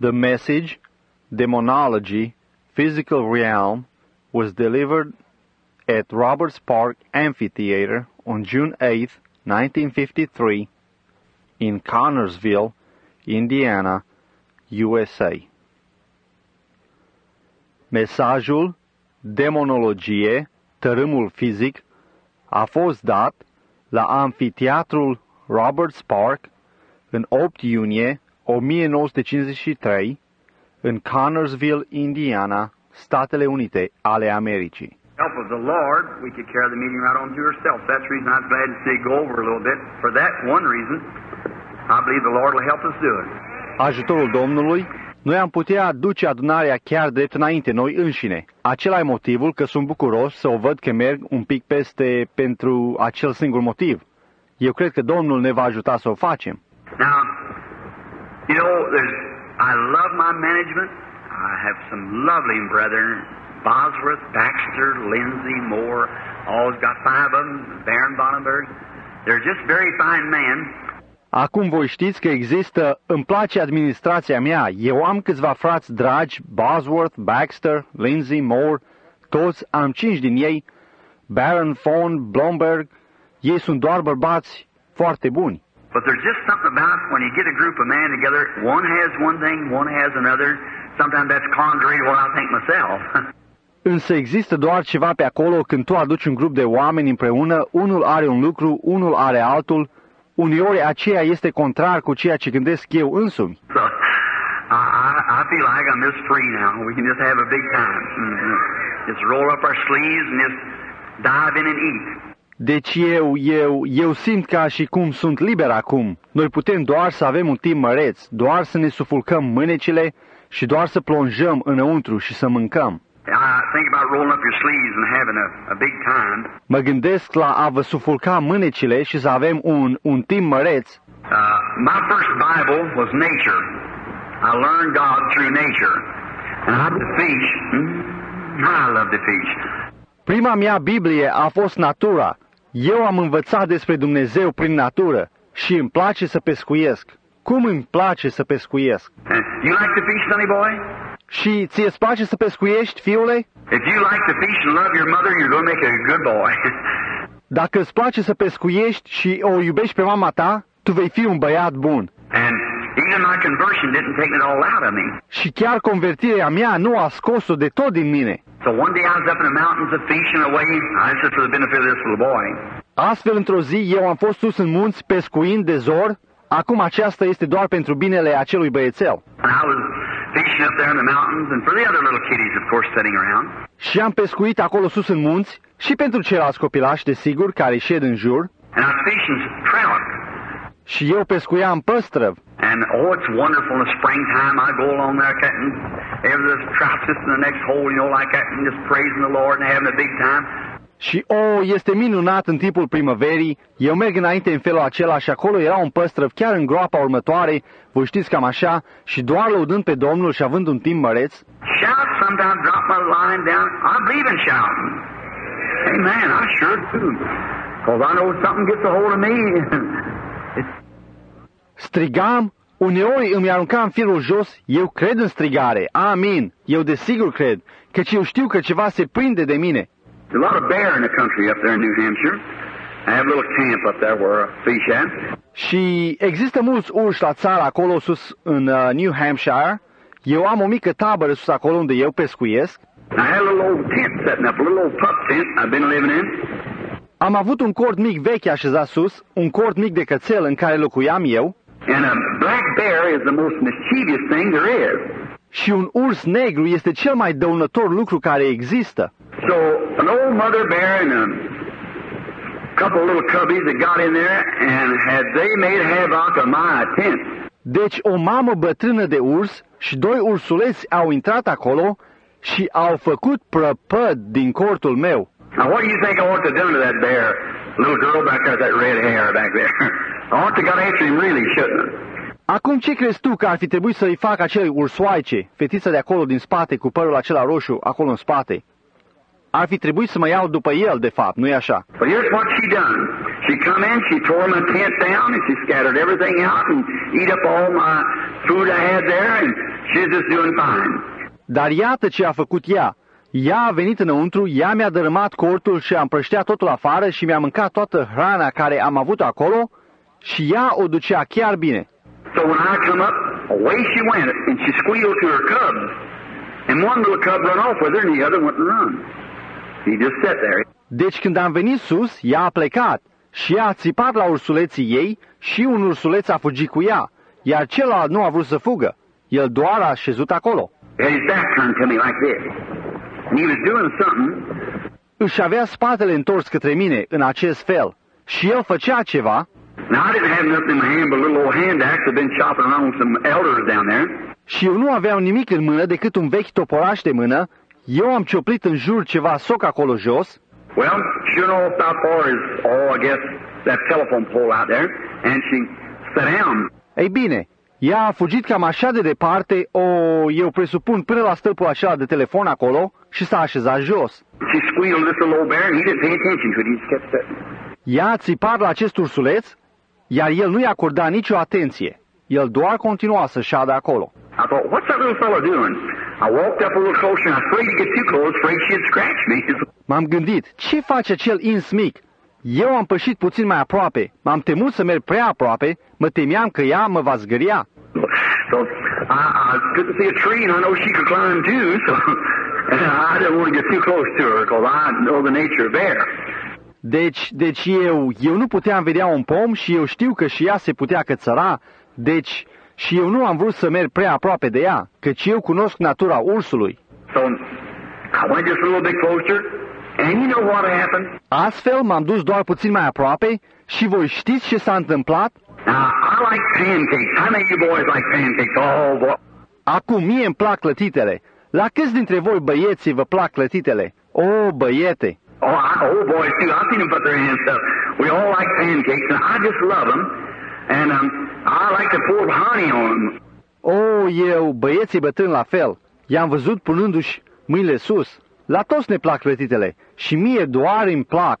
The message, Demonology, Physical Realm, was delivered at Roberts Park Amphitheater on June 8, 1953, in Connorsville, Indiana, USA. Mesajul Demonologie, tărâmul fizic, a fost dat la Amfiteatrul Roberts Park în 8 iunie 1953 în Connorsville, Indiana, Statele Unite ale Americii. help of the Lord, we could carry the meeting right on to yourself. That's the reason I was glad to see you go over a little bit. For that one reason, I believe the Lord will help us do it. Ajutorul Domnului, noi am putea duce adunarea chiar drept înainte noi înșine. Acela e motivul că sunt bucuros să o văd că merg un pic peste pentru acel singur motiv. Eu cred că Domnul ne va ajuta să o facem. Now, you know, there's, I love my management. I have some lovely brethren, Bosworth, Baxter, Lindsay, Moore, always got five of them, Baron Bonnenberg. They're just very fine men. Acum voi știți că există, îmi place administrația mea. Eu am câțiva frați dragi, Bosworth, Baxter, Lindsay, Moore, toți, am cinci din ei, Baron von Blomberg, ei sunt doar bărbați foarte buni. But there's just something about when you get a group of men together, one has one thing, one has another. Sometimes that's contrary to what I think myself. Însă există doar ceva pe acolo când tu aduci un grup de oameni împreună, unul are un lucru, unul are altul, uneori aceea este contrar cu ceea ce gândesc eu însumi. so I, feel like I'm just free now. We can just have a big time. Mhm. Just roll up our sleeves and just dive in and eat. Deci eu, eu, eu simt ca și cum sunt liber acum. Noi putem doar să avem un timp măreț, doar să ne sufulcăm mânecile și doar să plonjăm înăuntru și să mâncăm. I think about rolling up your sleeves and having a, a big time. Mă gândesc la a vă sufulca mânecile și să avem un, un timp măreț. Uh, my first Bible was nature. I learned God through nature. And I love to fish. Mm, I love to fish. Prima mea Biblie a fost natura. Eu am învățat despre Dumnezeu prin natură și îmi place să pescuiesc. Cum îmi place să pescuiesc? And you like to fish, sonny boy? Și ție îți place să pescuiești, fiule? If you like to fish and love your mother, you're going to make a good boy. Dacă îți place să pescuiești și o iubești pe mama ta, tu vei fi un băiat bun. and even my conversion didn't take it all out of me. Și chiar convertirea mea nu a scos-o de tot din mine. So one day I was up in the mountains of fishing away. I said for the benefit of this little boy. Astfel, într-o zi, eu am fost sus în munți pescuind de zor. Acum aceasta este doar pentru binele acelui băiețel. And I was fishing up there in the mountains and for the other little kiddies, of course, sitting around. Și am pescuit acolo sus în munți și pentru ceilalți copilași, desigur, care șed în jur. And I was fishing trout. Și eu pescuiam păstrăv. And oh, it's wonderful in the springtime. I go along there cutting every this trout just in the next hole, you know, like that, and just praising the Lord and having a big time. Și o, oh, este minunat în timpul primăverii. Eu merg înainte în felul acela și acolo era un păstrăv chiar în groapa următoare, voi știți cam așa, și doar lăudând pe Domnul și având un timp măreț. Shout sometimes, drop my line down. I believe in shouting. Amen. I sure do. Because I know something gets a hold of me. it's, Strigam, uneori îmi aruncam firul jos, eu cred în strigare, amin, eu desigur cred, căci eu știu că ceva se prinde de mine. there's a lot of bear in the country up there in New Hampshire. I have a little camp up there where I fish at. Și există mulți urși la țară acolo sus în uh, New Hampshire. Eu am o mică tabără sus acolo unde eu pescuiesc. I had a little old tent setting up, a little old pup tent I've been living in. Am avut un cort mic vechi așezat sus, un cort mic de cățel în care locuiam eu And a black bear is the most mischievous thing there is. și un urs negru este cel mai dăunător lucru care există. So an old mother bear and a couple of little cubbies that got in there and had they made havoc of my tent. Deci o mamă bătrână de urs și doi ursuleți au intrat acolo și au făcut prăpăd din cortul meu. Now what do you think I ought to do to that bear? Little girl back there with that red hair back there. I ought to got after him really, shouldn't I? Acum ce crezi tu că ar fi trebuit să-i fac acelei ursoaice, fetița de acolo din spate cu părul acela roșu acolo în spate? Ar fi trebuit să mă iau după el, de fapt, nu-i așa? But here's what she done. She come in, she tore my tent down, and she scattered everything out and eat up all my food I had there, and she's just doing fine. Dar iată ce a făcut ea. Ea a venit înăuntru, ea mi-a dărâmat cortul și a împrăștea totul afară și mi-a mâncat toată hrana care am avut acolo și ea o ducea chiar bine. So when I come up, away she went, and she squealed to her cubs. And one little cub run off with her, and the other went and run. He just sat there. Deci când am venit sus, ea a plecat și ea a țipat la ursuleții ei și un ursuleț a fugit cu ea, iar celălalt nu a vrut să fugă. El doar a șezut acolo. He had his back turned to me like this. And he was doing something, Își avea spatele întors către mine în acest fel și el făcea ceva Now, I didn't have nothing in my hand but a little old hand axe I'd been chopping around with some elders down there. și eu nu aveam nimic în mână decât un vechi toporaș de mână. Eu am cioplit în jur ceva soc acolo jos Well, sure enough, about far as, oh, I guess, that telephone pole out there. And she sat down. Ei bine, ea a fugit cam așa de departe, o, eu presupun, până la stâlpul acela de telefon acolo și s-a așezat jos. She squealed this little old bear, and he didn't pay attention to it. He just kept sitting. Ea a țipat la acest ursuleț, iar el nu i-a acordat nicio atenție. El doar continua să șadă acolo. I thought, what's that little fellow doing? I walked up a little closer, and I was afraid to get too close, afraid she'd scratch me. M-am gândit, ce face acel ins mic? Eu am pășit puțin mai aproape, m-am temut să merg prea aproape, mă temeam că ea mă va zgâria. So I, I couldn't see a tree, and I know she could climb too. So I didn't want to get too close to her because I know the nature of bear. Deci, deci eu, eu nu puteam vedea un pom și eu știu că și ea se putea cățăra, deci și eu nu am vrut să merg prea aproape de ea, căci eu cunosc natura ursului. So I went just a little bit closer, and you know what happened? Astfel m-am dus doar puțin mai aproape și voi știți ce s-a întâmplat? Now I like pancakes. How many of you boys like pancakes? Oh boy. Acum mie îmi plac clătitele. La câți dintre voi băieții vă plac clătitele? O, băiete! Oh, I, oh boys too. I've seen them put their hands up. We all like pancakes, and I just love them. And um, I like to pour honey on them. O, eu, băieții bătrâni la fel. I-am văzut punându-și mâinile sus. La toți ne plac clătitele și mie doar îmi plac.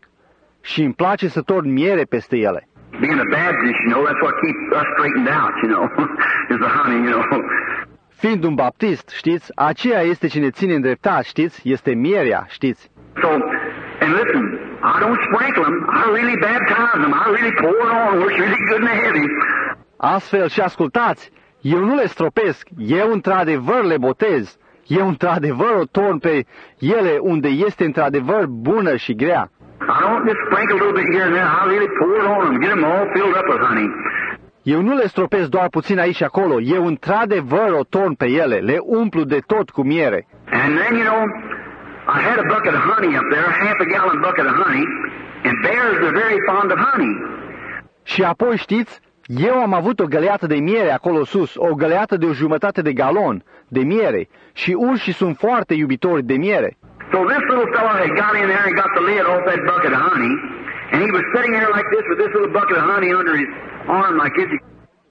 Și îmi place să torn miere peste ele. Being a Baptist, you know, that's what keeps us straightened out, you know, is the honey, you know. Fiind un baptist, știți, aceea este ce ne ține îndreptat, știți, este mierea, știți. So, and listen, I don't sprinkle them. I really baptize them. I really pour it on where it's really good and heavy. Astfel și ascultați, eu nu le stropesc, eu într-adevăr le botez, eu într-adevăr o torn pe ele unde este într-adevăr bună și grea. I don't just sprinkle a little bit here and there. I really pour it on them, get them all filled up with honey. Eu nu le stropesc doar puțin aici și acolo, eu într-adevăr o torn pe ele, le umplu de tot cu miere. And then, you know, I had a bucket of honey up there, a half a gallon bucket of honey, and bears are very fond of honey. Și apoi știți, eu am avut o găleată de miere acolo sus, o găleată de o jumătate de galon de miere și urșii sunt foarte iubitori de miere. So this little fellow had got in there and got the lid off that bucket of honey, and he was sitting there like this with this little bucket of honey under his arm like this.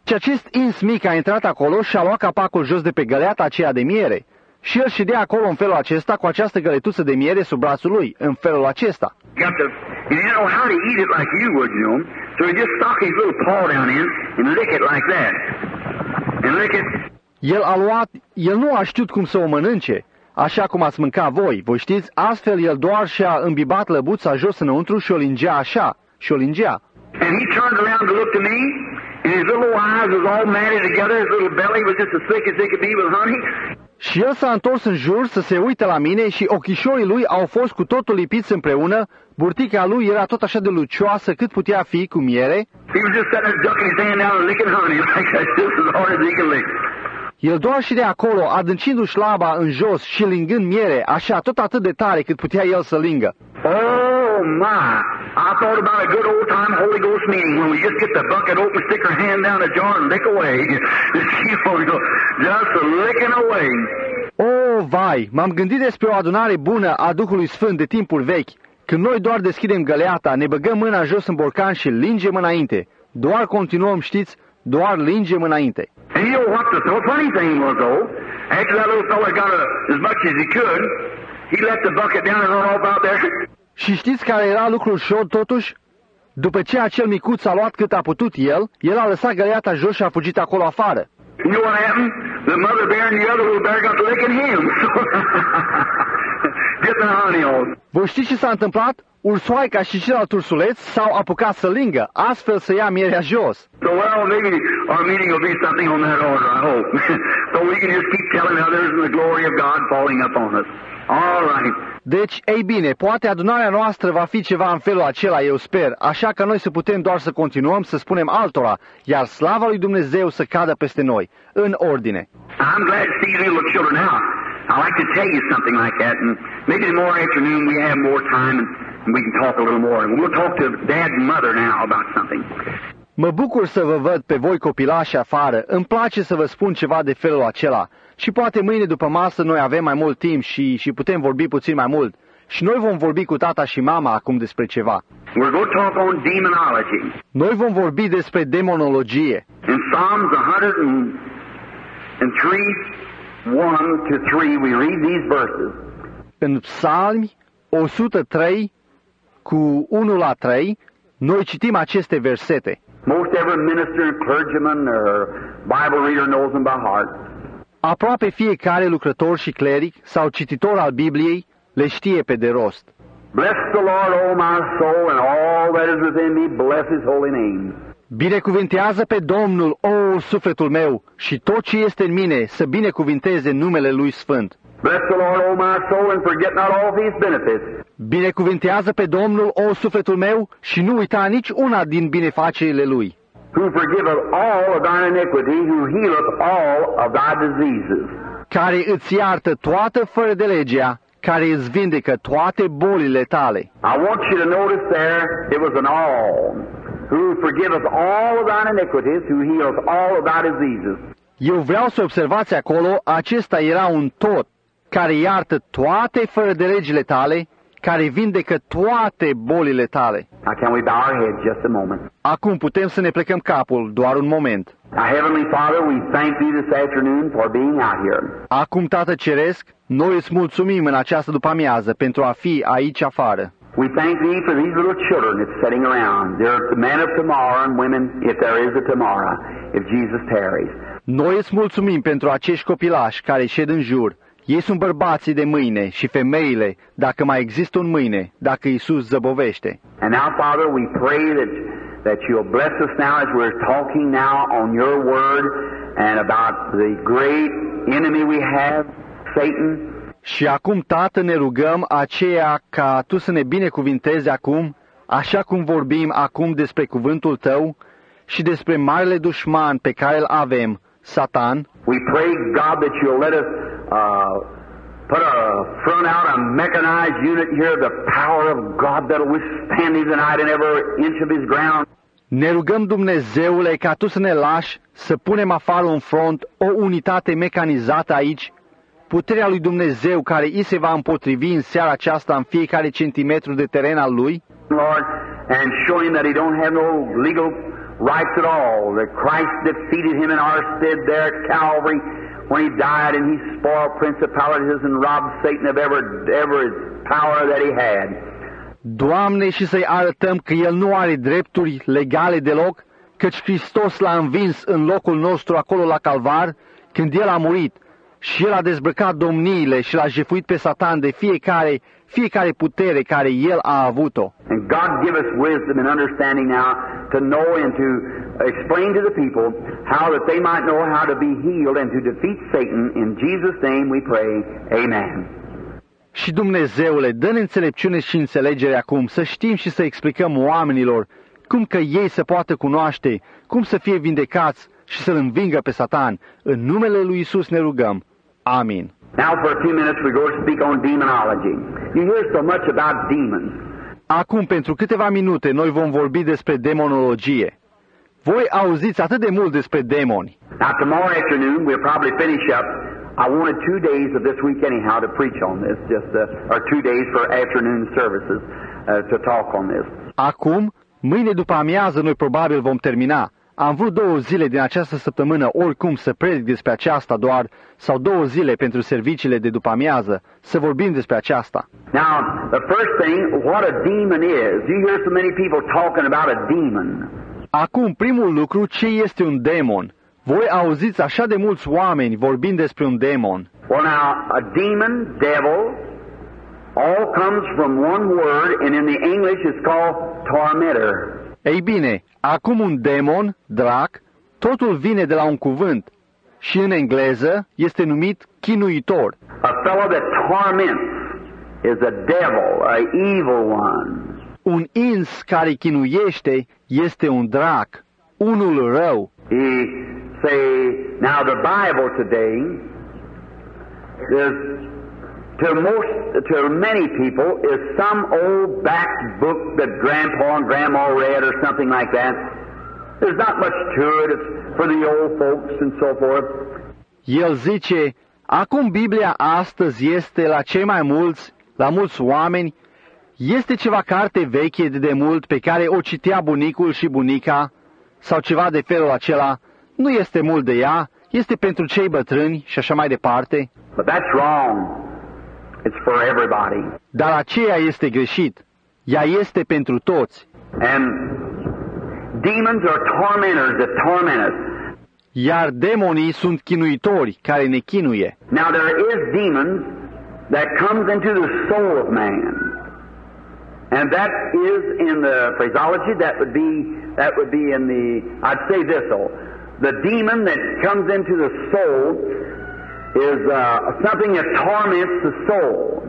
Și acest ins mic a intrat acolo și a luat capacul jos de pe găleata aceea de miere. Și el ședea acolo în felul acesta cu această găletuță de miere sub brațul lui, în felul acesta. Got the, he didn't know how to eat it like you would, you know. So he just stuck his little paw down in and lick it like that. And lick it. El a luat, el nu a știut cum să o mănânce, așa cum ați mânca voi, voi știți, astfel el doar și-a îmbibat lăbuța jos înăuntru și o lingea așa, și o lingea. And he turned around to look to me, and his little eyes was all matted together. His little belly was just as thick as they could be with honey. Și el s-a întors în jur să se uite la mine și ochișorii lui au fost cu totul lipiți împreună, burtica lui era tot așa de lucioasă cât putea fi cu miere, He was just sitting there ducking his hand down and licking honey like that, just as hard as he could lick. El doar și de acolo, adâncindu-și laba în jos și lingând miere, așa, tot atât de tare cât putea el să lingă. Oh my! I thought about a good old time Holy Ghost meeting when we just get the bucket open, stick our hand down the jar and lick away. you know, just licking away. O, vai, m-am gândit despre o adunare bună a Duhului Sfânt de timpul vechi, când noi doar deschidem găleata, ne băgăm mâna jos în borcan și lingem înainte. Doar continuăm, știți, doar lingem înainte. And you know what the th- funny thing was, though? After that little fella got a, as much as he could, he let the bucket down and run off out there. Și știți care era lucrul șod totuși? După ce acel micuț a luat cât a putut el, el a lăsat găleata jos și a fugit acolo afară. You know what happened? The mother bear and the other little bear got to licking him. Get the honey on. Voi știți ce s-a întâmplat? Ursoaica și celălalt ursuleț s-au apucat să lingă, astfel să ia mierea jos. So, well, maybe our meeting will be something on that order, I hope. so we can just keep telling others and the glory of God falling upon us. All right. Deci, ei bine, poate adunarea noastră va fi ceva în felul acela, eu sper, așa că noi să putem doar să continuăm să spunem altora, iar slava lui Dumnezeu să cadă peste noi, în ordine. I'm glad to see you little children now. I like to tell you something like that, and maybe tomorrow afternoon we have more time and, and we can talk a little more. And we'll talk to Dad and Mother now about something. Mă bucur să vă văd pe voi copilași afară, îmi place să vă spun ceva de felul acela. Și poate mâine după masă noi avem mai mult timp și, și putem vorbi puțin mai mult. Și noi vom vorbi cu tata și mama acum despre ceva. We're going to talk on demonology. Noi vom vorbi despre demonologie. In Psalms 103, 1 to 3, we read these verses. În Psalmi 103 cu 1 la 3, noi citim aceste versete. Most every minister and clergyman or Bible reader knows them by heart. Aproape fiecare lucrător și cleric sau cititor al Bibliei le știe pe de rost. Bless the Lord, O my soul, and all that is within me, bless his holy name. Binecuvintează pe Domnul, o sufletul meu, și tot ce este în mine să binecuvinteze numele Lui Sfânt. Bless the Lord, O my soul, and forget not all of his benefits. Binecuvintează pe Domnul, o sufletul meu, și nu uita nici una din binefacerile Lui, who forgiveth all of thine iniquity, who healeth all of thy diseases. care îți iartă toată fără de legea, care îți vindecă toate bolile tale. I want you to notice there, it was an all, who forgiveth all of thine iniquities, who healeth all of thy diseases. Eu vreau să observați acolo, acesta era un tot, care iartă toate fără de legile tale, care vindecă toate bolile tale. Now can we bow our heads just a moment? Acum putem să ne plecăm capul doar un moment. Our Heavenly Father, we thank Thee this afternoon for being out here. Acum, Tată Ceresc, noi îți mulțumim în această după-amiază pentru a fi aici afară. We thank Thee for these little children that's sitting around. They're the men of tomorrow and women, if there is a tomorrow, if Jesus tarries. Noi îți mulțumim pentru acești copilași care șed în jur. Ei sunt bărbații de mâine și femeile, dacă mai există un mâine, dacă Isus zăbovește. And now, Father, we pray that, that you'll bless us now as we're talking now on your word and about the great enemy we have, Satan. Și acum, Tată, ne rugăm aceea ca Tu să ne binecuvintezi acum, așa cum vorbim acum despre cuvântul Tău și despre marele dușman pe care îl avem, Satan, We pray, God, that you'll let us uh, put a front out, a mechanized unit here, the power of God that'll withstand him tonight in every inch of his ground. Ne rugăm, Dumnezeule, ca Tu să ne lași să punem afară un front, o unitate mecanizată aici, puterea lui Dumnezeu care îi se va împotrivi în seara aceasta în fiecare centimetru de teren al lui, Lord, and show him that he don't have no legal rights at all. That Christ defeated him in our stead there at Calvary when he died and he spoiled principalities and robbed Satan of every, every power that he had. Doamne, și să-i arătăm că El nu are drepturi legale deloc, căci Hristos l-a învins în locul nostru acolo la Calvar, când El a murit și El a dezbrăcat domniile și l-a jefuit pe Satan de fiecare, fiecare putere care El a avut-o. And God give us wisdom and understanding now to know and to explain to the people how that they might know how to be healed and to defeat Satan. In Jesus' name we pray. Amen. Și Dumnezeule, dă-ne înțelepciune și înțelegere acum, să știm și să explicăm oamenilor cum că ei să poată cunoaște, cum să fie vindecați și să-l învingă pe Satan. În numele lui Isus ne rugăm. Amin. Now for a few minutes we're going to speak on demonology. You hear so much about demons. Acum, pentru câteva minute, noi vom vorbi despre demonologie. Voi auziți atât de mult despre demoni. Now tomorrow afternoon we'll probably finish up. I wanted two days of this week anyhow to preach on this, just uh, or two days for afternoon services uh, to talk on this. Acum, mâine după amiază, noi probabil vom termina. Am vrut două zile din această săptămână oricum să predic despre aceasta doar, sau două zile pentru serviciile de după amiază, să vorbim despre aceasta. Now, the first thing, what a demon is. You hear so many people talking about a demon. Acum, primul lucru, ce este un demon? Voi auziți așa de mulți oameni vorbind despre un demon. Well, now, a demon, devil, all comes from one word, and in the English it's called tormentor. Ei bine, acum un demon, drac, totul vine de la un cuvânt și în engleză este numit chinuitor. A fellow that torments is a devil, a evil one. Un ins care chinuiește este un drac, unul rău. He say, now the Bible today is to most, to many people, is some old back book that Grandpa and Grandma read or something like that. There's not much to it. It's for the old folks and so forth. El zice, acum Biblia astăzi este la cei mai mulți, la mulți oameni, este ceva carte veche de demult pe care o citea bunicul și bunica, sau ceva de felul acela, nu este mult de ea, este pentru cei bătrâni și așa mai departe, But that's wrong. It's for everybody. dar aceea este greșit. Ea este pentru toți. And demons are tormentors that torment us. Iar demonii sunt chinuitori care ne chinuie. Now there is demons that comes into the soul of man. And that is in the phraseology that would be that would be in the I'd say this though. The demon that comes into the soul is uh, something that torments the soul.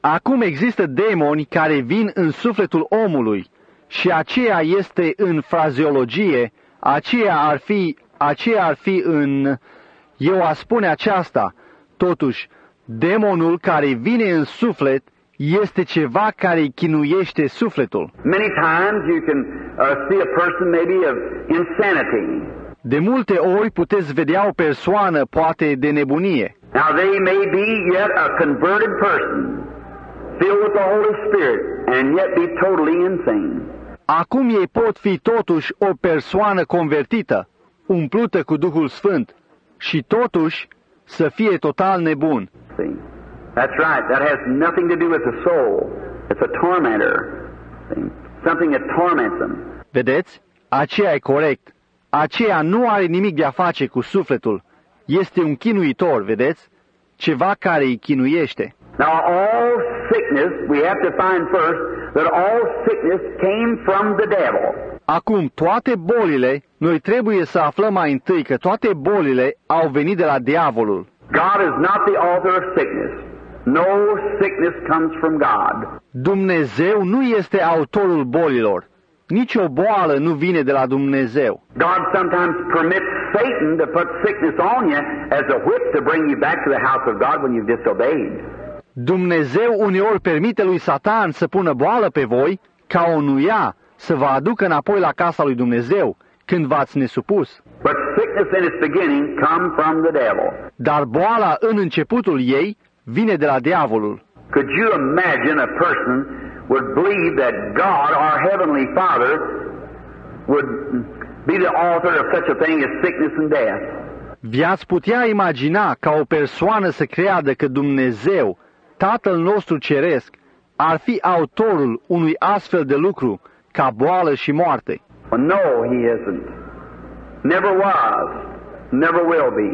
Acum există demoni care vin în sufletul omului și aceea este în frazeologie, aceea ar fi, aceea ar fi în, eu aș spune aceasta, totuși, demonul care vine în suflet este ceva care îi chinuiește sufletul. Many times you can uh, see a person maybe of insanity. De multe ori puteți vedea o persoană poate de nebunie. Now they may be yet a converted person, filled with the Holy Spirit, and yet be totally insane. Acum ei pot fi totuși o persoană convertită, umplută cu Duhul Sfânt, și totuși să fie total nebun. See? That's right. That has nothing to do with the soul. It's a tormentor. See? Something that torments them. Vedeți? Aceea e corect. Aceea nu are nimic de a face cu sufletul. Este un chinuitor, vedeți? Ceva care îi chinuiește. Now, all sickness, we have to find first that all sickness came from the devil. Acum, toate bolile, noi trebuie să aflăm mai întâi că toate bolile au venit de la diavolul. God is not the author of sickness. No sickness comes from God. Dumnezeu nu este autorul bolilor. Nici o boală nu vine de la Dumnezeu. God sometimes permits Satan to put sickness on you as a whip to bring you back to the house of God when you've disobeyed. Dumnezeu uneori permite lui Satan să pună boală pe voi ca o nuia să vă aducă înapoi la casa lui Dumnezeu când v-ați nesupus. But sickness in its beginning come from the devil. Dar boala în începutul ei vine de la diavolul. Could you imagine a person would believe that God, our Heavenly Father, would be the author of such a thing as sickness and death? Vi-ați putea imagina ca o persoană să creadă că Dumnezeu, Tatăl nostru ceresc, ar fi autorul unui astfel de lucru ca boală și moarte. Well, no, He isn't. Never was. Never will be.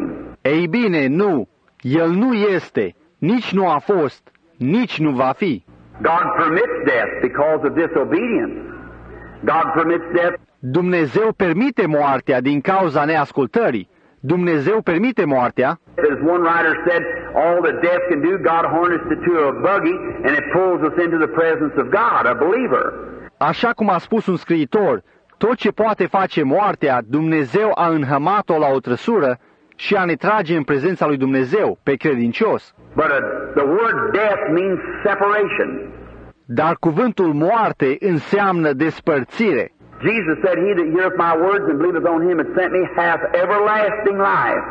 Ei bine, nu, el nu este, nici nu a fost, nici nu va fi. God permits death because of disobedience. God permits death Dumnezeu permite moartea din cauza neascultării. Dumnezeu permite moartea, As one writer said, all that death can do, God harnessed it to a buggy and it pulls us into the presence of God, a believer. așa cum a spus un scriitor, tot ce poate face moartea, Dumnezeu a înhămat-o la o trăsură și a ne trage în prezența lui Dumnezeu, pe credincios. But uh, the word death means separation. Dar cuvântul moarte înseamnă despărțire. Jesus said, He that heareth my words and believeth on him that sent me hath everlasting life.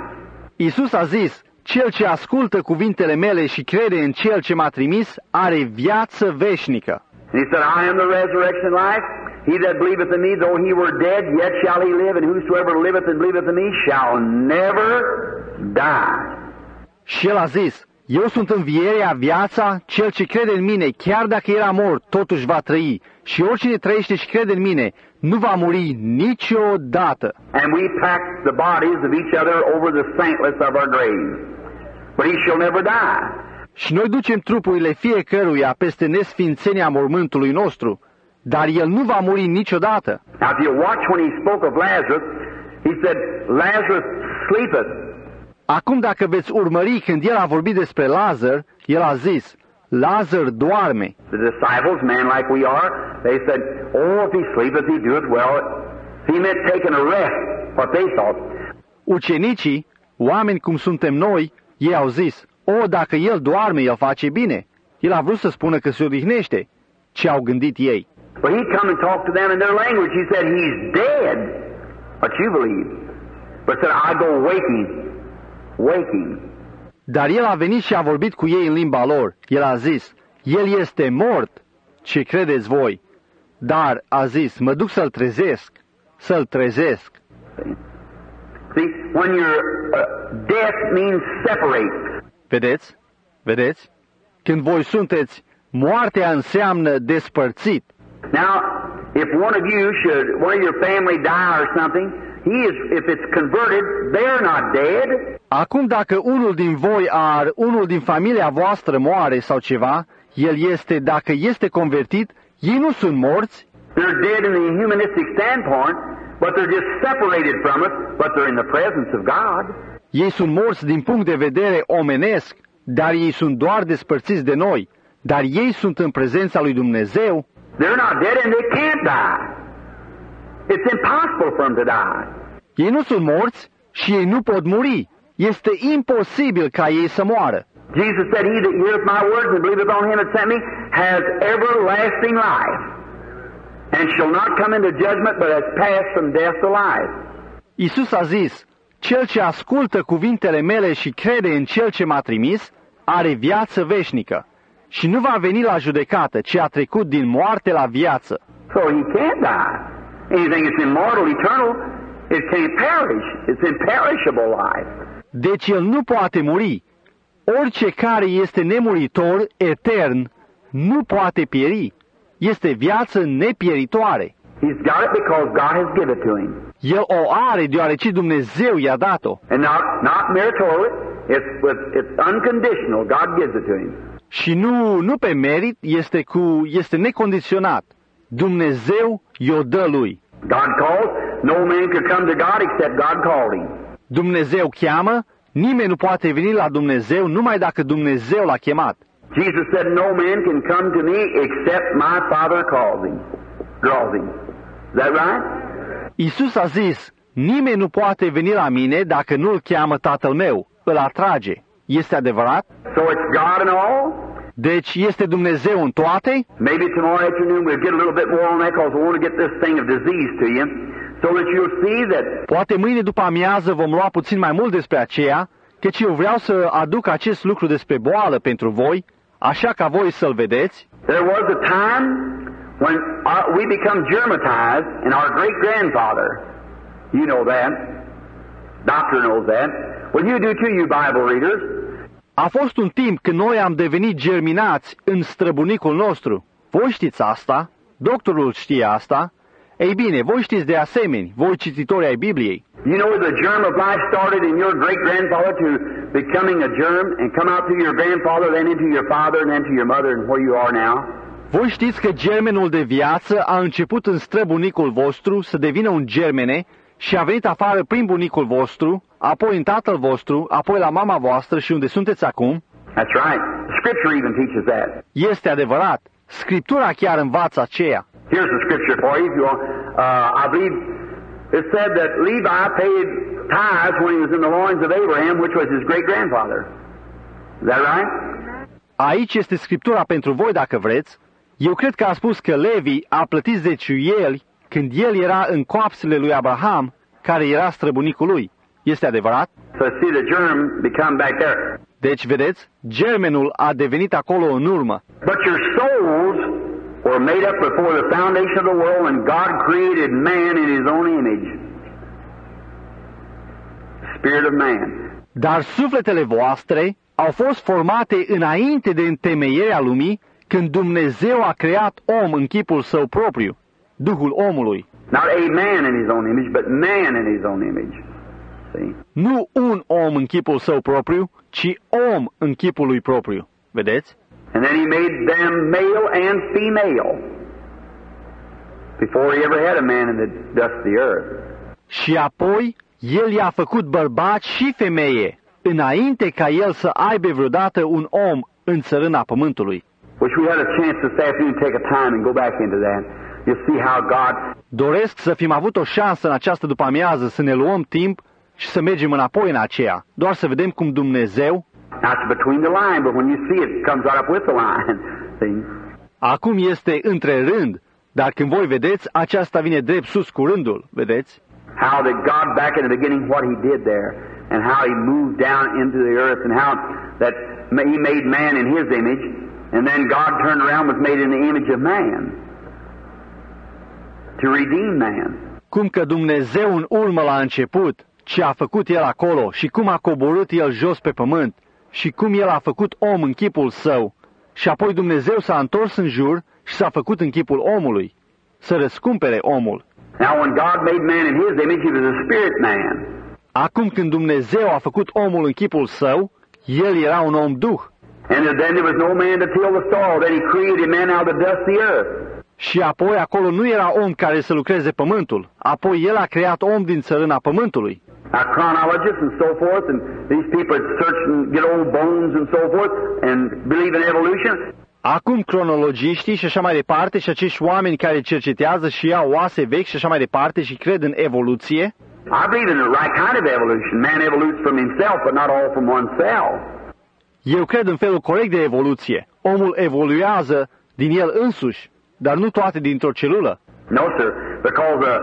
Isus a zis, cel ce ascultă cuvintele mele și crede în cel ce m-a trimis are viață veșnică. And he said, I am the resurrection and life. He that believeth in me, though he were dead, yet shall he live, and whosoever liveth and believeth in me shall never die. Și el a zis, Eu sunt învierea, viața, cel ce crede în mine, chiar dacă era mort, totuși va trăi. Și oricine trăiește și crede în mine, nu va muri niciodată. And we pack the bodies of each other over the saintless of our graves. But he shall never die. Și noi ducem trupurile fiecăruia peste nesfințenia mormântului nostru, dar el nu va muri niciodată. Now, if you watch when he spoke of Lazarus, he said, Lazarus sleepeth. Acum dacă veți urmări când el a vorbit despre Lazar, el a zis, Lazar doarme. The disciples, man like we are, they said, Oh, if he sleepeth, he doeth well. He meant taking a rest, what they thought. Ucenicii, oameni cum suntem noi, ei au zis, O, dacă el doarme, el face bine. El a vrut să spună că se odihnește. Ce au gândit ei? But he come and talked to them in their language. He said, He's dead. What you believe. But said, I go waking, waking. Dar el a venit și a vorbit cu ei în limba lor. El a zis, El este mort. Ce credeți voi? Dar a zis, mă duc să-l trezesc, să-l trezesc. See, when you're uh, death means separate. Vedeți? Vedeți? Când voi sunteți, moartea înseamnă despărțit. Now, if one of you should, one of your family die or something, he is, if it's converted, they're not dead. Acum dacă unul din voi ar, unul din familia voastră moare sau ceva, el este, dacă este convertit, ei nu sunt morți, They're dead in the humanistic standpoint, but they're just separated from us, but they're in the presence of God. ei sunt morți din punct de vedere omenesc, dar ei sunt doar despărțiți de noi, dar ei sunt în prezența lui Dumnezeu, They're not dead and they can't die. It's impossible for them to die. Ei nu sunt morți și ei nu pot muri. Este imposibil ca ei să moară. Jesus said, He that heareth my words and believeth on him that sent me has everlasting life, and shall not come into judgment, but has passed from death to life. Isus a zis, cel ce ascultă cuvintele mele și crede în cel ce m-a trimis, are viață veșnică și nu va veni la judecată, ci a trecut din moarte la viață. So he can't die. Anything that's immortal, eternal, it can't perish. It's imperishable life. Deci el nu poate muri. Orice care este nemuritor, etern, nu poate pieri. Este viață nepieritoare. He's got it because God has given it to him. El o are deoarece Dumnezeu i-a dat-o. And not, not meritorious, it's, with, it's unconditional. God gives it to him. Și nu, nu pe merit, este, cu, este necondiționat. Dumnezeu i-o dă lui. God calls, no man could come to God except God called him. Dumnezeu cheamă, nimeni nu poate veni la Dumnezeu numai dacă Dumnezeu l-a chemat. Jesus said, No man can come to me except my Father calls him, draws him. Is that right? Isus a zis, nimeni nu poate veni la mine dacă nu-l cheamă Tatăl meu, îl atrage. Este adevărat? So it's God and all? Deci este Dumnezeu în toate? Maybe tomorrow afternoon we'll get a little bit more on that because I want to get this thing of disease to you so that you'll see that Poate mâine după amiază vom lua puțin mai mult despre aceea, căci eu vreau să aduc acest lucru despre boală pentru voi, așa ca voi să-l vedeți. there was a time when our, we become germatized and our great grandfather, you know that, doctor knows that. Well, you do too, you Bible readers. A fost un timp când noi am devenit germinați în străbunicul nostru. Voi știți asta, doctorul știe asta. Ei bine, voi știți de asemenea, voi cititori ai Bibliei. You know the germ of life started in your great grandfather to becoming a germ and come out through your grandfather, then into your father, and then to your mother, and where you are now. Voi știți că germenul de viață a început în străbunicul vostru să devină un germene și a venit afară prin bunicul vostru, apoi în tatăl vostru, apoi la mama voastră și unde sunteți acum. That's right. Scripture even teaches that. Este adevărat. Scriptura chiar învață aceea. Here's the scripture for you if you want. Uh, I believe it said that Levi paid tithes when he was in the loins of Abraham, which was his great grandfather. Is that right? Aici este scriptura pentru voi dacă vreți. Eu cred că a spus că Levi a plătit zeciuieli când el era în coapsele lui Abraham, care era străbunicul lui. Este adevărat? So see the germ become back there. Deci, vedeți, germenul a devenit acolo în urmă. But your souls were were made up before the foundation of the world when God created man in his own image. The spirit of man. Dar sufletele voastre au fost formate înainte de întemeierea lumii, când Dumnezeu a creat om în chipul său propriu, Duhul omului. Not a man in his own image, but man in his own image. See? Nu un om în chipul său propriu, ci om în chipul lui propriu. Vedeți? And then he made them male and female before he ever had a man in the dust of the earth. Și apoi el i-a făcut bărbați și femeie, înainte ca el să aibă vreodată un om în țărâna pământului. Wish we had a chance this afternoon to take a time and go back into that. You'll see how God Doresc să fim avut o șansă în această după-amiază să ne luăm timp și să mergem înapoi în aceea, doar să vedem cum Dumnezeu, That's between the line, but when you see it, it comes right up with the line. See? acum este între rând, dar când voi vedeți, aceasta vine drept sus cu rândul, vedeți? How that God back in the beginning what he did there and how he moved down into the earth and how that ma- he made man in his image and then God turned around and was made in the image of man to redeem man. Cum că Dumnezeu în urmă la început, ce a făcut El acolo și cum a coborât El jos pe pământ și cum El a făcut om în chipul său și apoi Dumnezeu s-a întors în jur și s-a făcut în chipul omului, să răscumpere omul. Now when God made man in his image, he was a spirit man. Acum când Dumnezeu a făcut omul în chipul său, El era un om duh And then there was no man to till the soil. Then he created man out of the dust of the earth. și apoi acolo nu era om care să lucreze pământul, apoi El a creat om din țărâna pământului. Now, chronologists and so forth, and these people that search and get old bones and so forth, and believe in evolution, Acum cronologiștii și așa mai departe și acești oameni care cercetează și iau oase vechi și așa mai departe și cred în evoluție, I believe in the right kind of evolution. Man evolutes from himself, but not all from oneself. eu cred în felul corect de evoluție. Omul evoluează din el însuși, dar nu toate dintr-o celulă. No, sir, because a,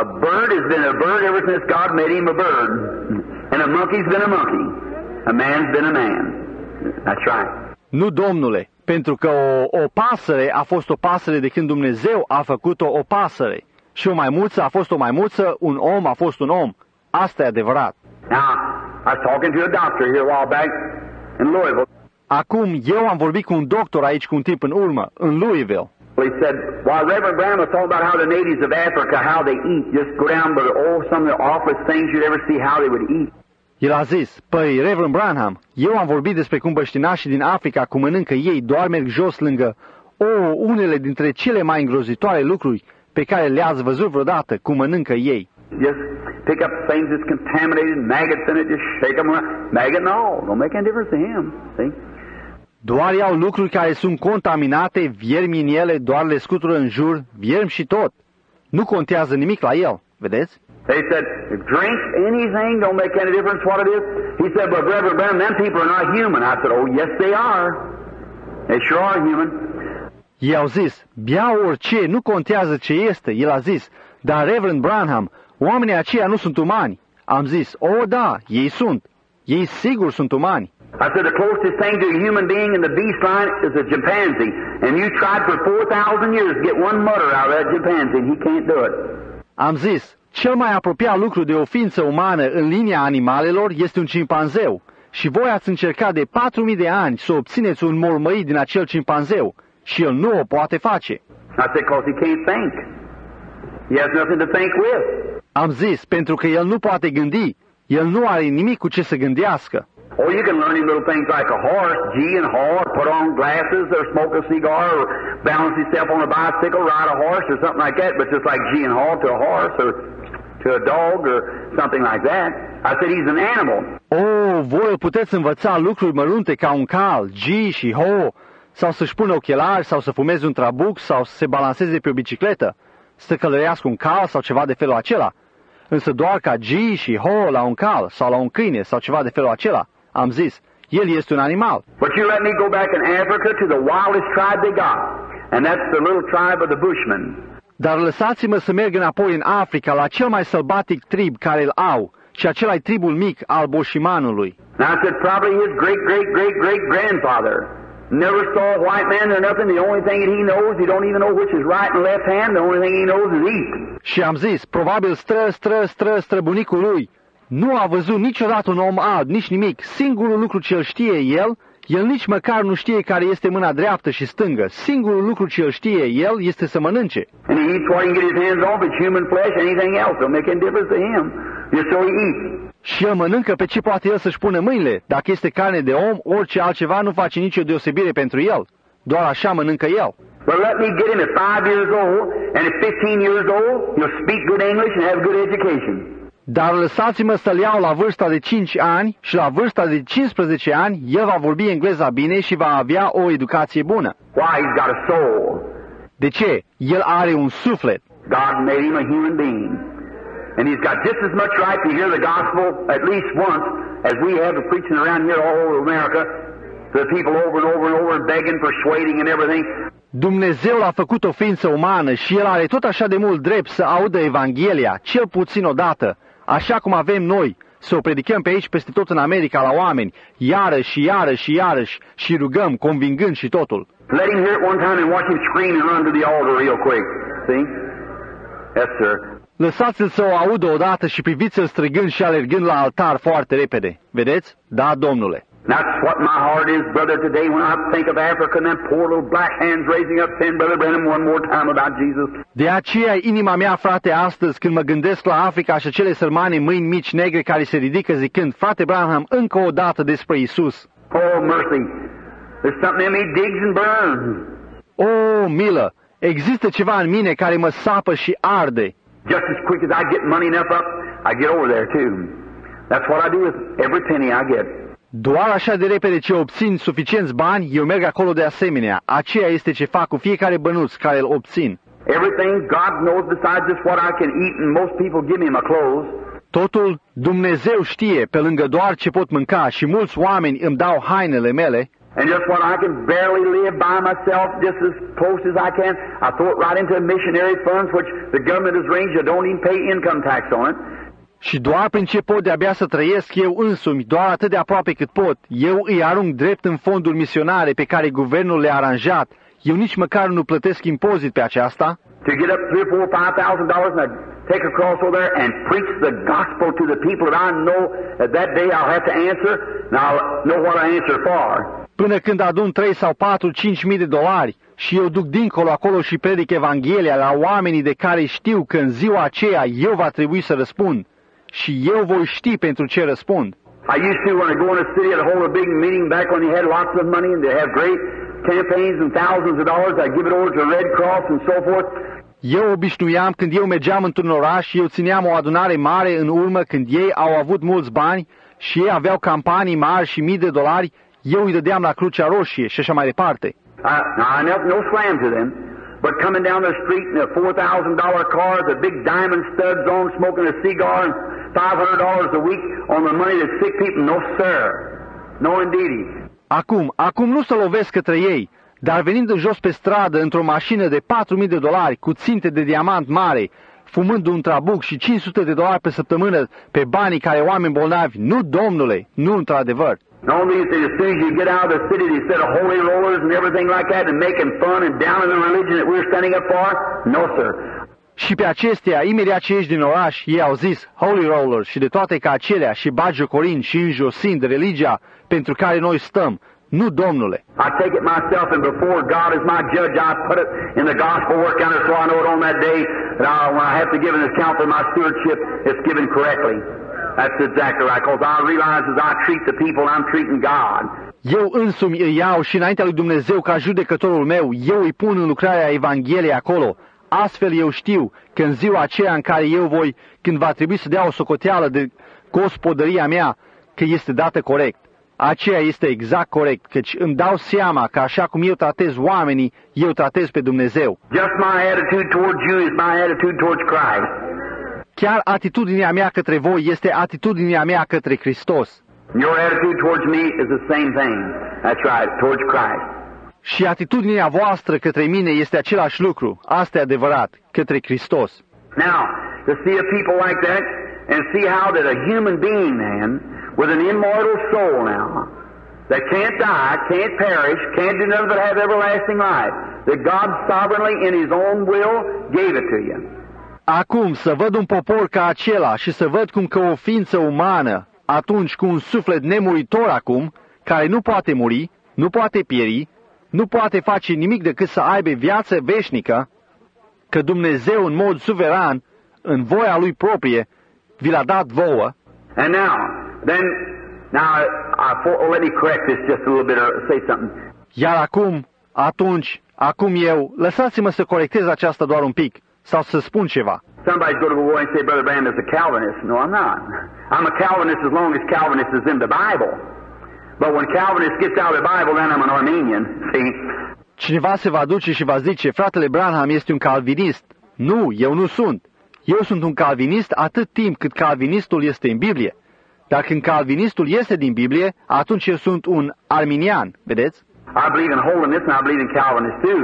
a bird has been a bird ever since God made him a bird, and a monkey's been a monkey. A man's been a man. That's right. Nu, domnule, pentru că o, o pasăre a fost o pasăre de când Dumnezeu a făcut-o o pasăre. Și o maimuță a fost o maimuță, un om a fost un om. Asta e adevărat. Now, I was talking to a doctor here a while back in Louisville. Acum, eu am vorbit cu un doctor aici cu un timp în urmă, în Louisville. He said, while Reverend Graham was talking about how the natives of Africa, how they eat, just go down by the, oh, some of the awfulest things you'd ever see, how they would eat. El a zis, păi, Reverend Branham, eu am vorbit despre cum băștinașii din Africa cum mănâncă ei, doar merg jos lângă, o, unele dintre cele mai îngrozitoare lucruri pe care le-ați văzut vreodată, cum mănâncă ei. Just pick up things that's contaminated, maggots in it, just shake them around. Maggot and all. Don't make any difference to him. See? Doar iau lucruri care sunt contaminate, viermi în ele, doar le scutură în jur, viermi și tot. Nu contează nimic la el, vedeți? They said, drink anything, don't make any difference what it is. He said, but Reverend Branham, them people are not human. I said, oh, yes, they are. They sure are human. Ei au zis, bea orice, nu contează ce este. El a zis, dar Reverend Branham, oamenii aceia nu sunt umani. Am zis, o da, ei sunt. Ei sigur sunt umani. I said, the closest thing to a human being in the beast line is a chimpanzee. And you tried for 4,000 years to get one mutter out of that chimpanzee, and he can't do it. Am zis, cel mai apropiat lucru de o ființă umană în linia animalelor este un cimpanzeu. Și voi ați încercat de 4.000 de ani să obțineți un mormăit din acel cimpanzeu. Și el nu o poate face. I said, because he can't think. He has nothing to think with. Am zis, pentru că el nu poate gândi. El nu are nimic cu ce să gândească. Or you can learn him little things like a horse, gee and haw, or put on glasses, or smoke a cigar, or balance himself on a bicycle, ride a horse, or something like that. But just like gee and haw to a horse, or to a dog, or something like that. I said he's an animal. O, voi îl puteți învăța lucruri mărunte ca un cal, G și ho, sau să-și pună ochelari, sau să fumeze un trabuc, sau să se balanceze pe o bicicletă, să călărească un cal sau ceva de felul acela. Însă doar ca G și ho la un cal, sau la un câine, sau ceva de felul acela. Am zis, el este un animal. But you let me go back in Africa to the wildest tribe they got, and that's the little tribe of the Bushmen. Dar lăsați-mă să merg înapoi în Africa la cel mai sălbatic trib care îl au, și acela e tribul mic al boșimanului. Now I said probably his great great great great grandfather Never saw a white man or nothing. The only thing that he knows, he don't even know which is right and left hand. The only thing he knows is east. Și am zis, probabil stră, stră, stră, străbunicul lui. Nu a văzut niciodată un om alb, nici nimic. Singurul lucru ce îl știe el, el nici măcar nu știe care este mâna dreaptă și stângă. Singurul lucru ce îl știe el este să mănânce. And he eats what he can get his hands on. If it's human flesh, anything else don't make any difference to him. Just so he eats. Și el mănâncă pe ce poate el să-și pune mâinile. Dacă este carne de om, orice altceva nu face nicio deosebire pentru el. Doar așa mănâncă el. But let me get him at five years old, and at 15 years old, he'll speak good English and have good education. Dar lăsați-mă să-l iau la vârsta de 5 ani și la vârsta de 15 ani el va vorbi engleza bine și va avea o educație bună. Why? He's got a soul. De ce? El are un suflet. God made him a human being. And he's got just as much right to hear the gospel at least once as we have of preaching around here all over America to the people over and over and over and begging, persuading and everything. Dumnezeu l-a făcut o ființă umană și el are tot așa de mult drept să audă Evanghelia, cel puțin odată, așa cum avem noi, să o predicăm pe aici peste tot în America la oameni, iarăși și iarăși și iarăși și rugăm, convingând și totul. Let him hear it one time and watch him scream and run to the altar real quick. See? Yes, sir. Lăsați-l să o audă odată și priviți-l strigând și alergând la altar foarte repede. Vedeți? Da, domnule. That's what my heart is, brother, today when I think of Africa and them poor little black hands raising up saying, Brother Brenham, one more time about Jesus. De aceea inima mea, frate, astăzi, când mă gândesc la Africa și acele sărmane mâini mici negre care se ridică zicând, frate Branham, încă o dată despre Isus. Oh, mercy. There's something in me digs and burns. O, milă! Există ceva în mine care mă sapă și arde. Just as quick as I get money enough up, I get over there too. That's what I do with every penny I get. Doar așa de repede ce obțin suficienți bani, eu merg acolo de asemenea. Aceea este ce fac cu fiecare bănuț care îl obțin. Everything God knows besides just what I can eat, and most people give me my clothes. Totul Dumnezeu știe pe lângă doar ce pot mânca și mulți oameni îmi dau hainele mele And just what I can barely live by myself, just as close as I can, I throw it right into missionary funds, which the government has arranged. I don't even pay income tax on it. Și doar prin ce pot de-abia să trăiesc eu însumi, doar atât de aproape cât pot, eu îi arunc drept în fonduri misionare pe care guvernul le-a aranjat. Eu nici măcar nu plătesc impozit pe aceasta. To get up three, four, five thousand dollars and I take across over there and preach the gospel to the people that I know that that day I'll have to answer, and I'll know what I answer for. Până când adun 3 sau 4, 5 mii de dolari și eu duc dincolo acolo și predic Evanghelia la oamenii de care știu că în ziua aceea eu va trebui să răspund. Și eu voi ști pentru ce răspund. I used to, when I go in a city, I'd hold a big meeting back when you had lots of money and they have great campaigns and thousands of dollars. I'd give it over to Red Cross and so forth. Eu obișnuiam când eu mergeam într-un oraș, eu țineam o adunare mare în urmă când ei au avut mulți bani și ei aveau campanii mari și mii de dolari, eu îi dădeam la Crucea Roșie și așa mai departe. I, now, I never, no slam to them, but coming down the street in a four thousand dollar car with a big diamond studs on, smoking a cigar, and five hundred dollars a week on the money to sick people, no sir, no indeedy. Acum, acum nu să lovesc către ei, dar venind în jos pe stradă într-o mașină de 4.000 de dolari cu ținte de diamant mare, fumând un trabuc și 500 de dolari pe săptămână pe banii care oameni bolnavi, nu domnule, nu într-adevăr. And all these as soon as you get out of the city, they set of holy rollers and everything like that and making fun and down in the religion that we're standing up for? No, sir. Și pe acestea, imediat ce ieși din oraș, ei au zis Holy Rollers și de toate ca acelea și bagiocorind și înjosind religia pentru care noi stăm. Nu, domnule. I take it myself, and before God is my judge, I put it in the gospel work counter so I know it on that day that I, when I have to give an account for my stewardship, it's given correctly. That's exactly right, because I realize as I treat the people, I'm treating God. Eu însumi îi iau și înaintea lui Dumnezeu ca judecătorul meu, eu îi pun în lucrarea Evangheliei acolo. Astfel eu știu că în ziua aceea în care eu voi, când va trebui să dea o socoteală de gospodăria mea, că este dată corect. Aceea este exact corect, căci îmi dau seama că așa cum eu tratez oamenii, eu tratez pe Dumnezeu. Just my attitude towards you is my attitude towards Christ. Chiar atitudinea mea către voi este atitudinea mea către Hristos. Your attitude towards me is the same thing. That's right, towards Christ. Și atitudinea voastră către mine este același lucru. Asta e adevărat, către Hristos. Now, to see a people like that and see how that a human being, man, with an immortal soul now, that can't die, can't perish, can't do nothing but have everlasting life. That God sovereignly, in His own will, gave it to you. Acum să văd un popor ca acela și să văd cum că o ființă umană, atunci cu un suflet nemuritor acum, care nu poate muri, nu poate pieri, nu poate face nimic decât să aibă viață veșnică, că Dumnezeu în mod suveran, în voia lui proprie, vi l-a dat vouă. And now, then, now, I, for, oh, let me correct this just a little bit or say something. Iar acum, atunci, acum eu, lăsați-mă să corectez aceasta doar un pic, sau să spun ceva. Somebody's going to go and say, Brother Branham is a Calvinist. No, I'm not. I'm a Calvinist as long as Calvinist is in the Bible. But when Calvinist gets out of the Bible, then I'm an Armenian. See? Cineva se va duce și va zice, fratele Branham este un calvinist. Nu, eu nu sunt. Eu sunt un calvinist atât timp cât calvinistul este în Biblie. Dar când calvinistul este din Biblie, atunci eu sunt un arminian, vedeți? I believe in holiness and I believe in Calvinist too.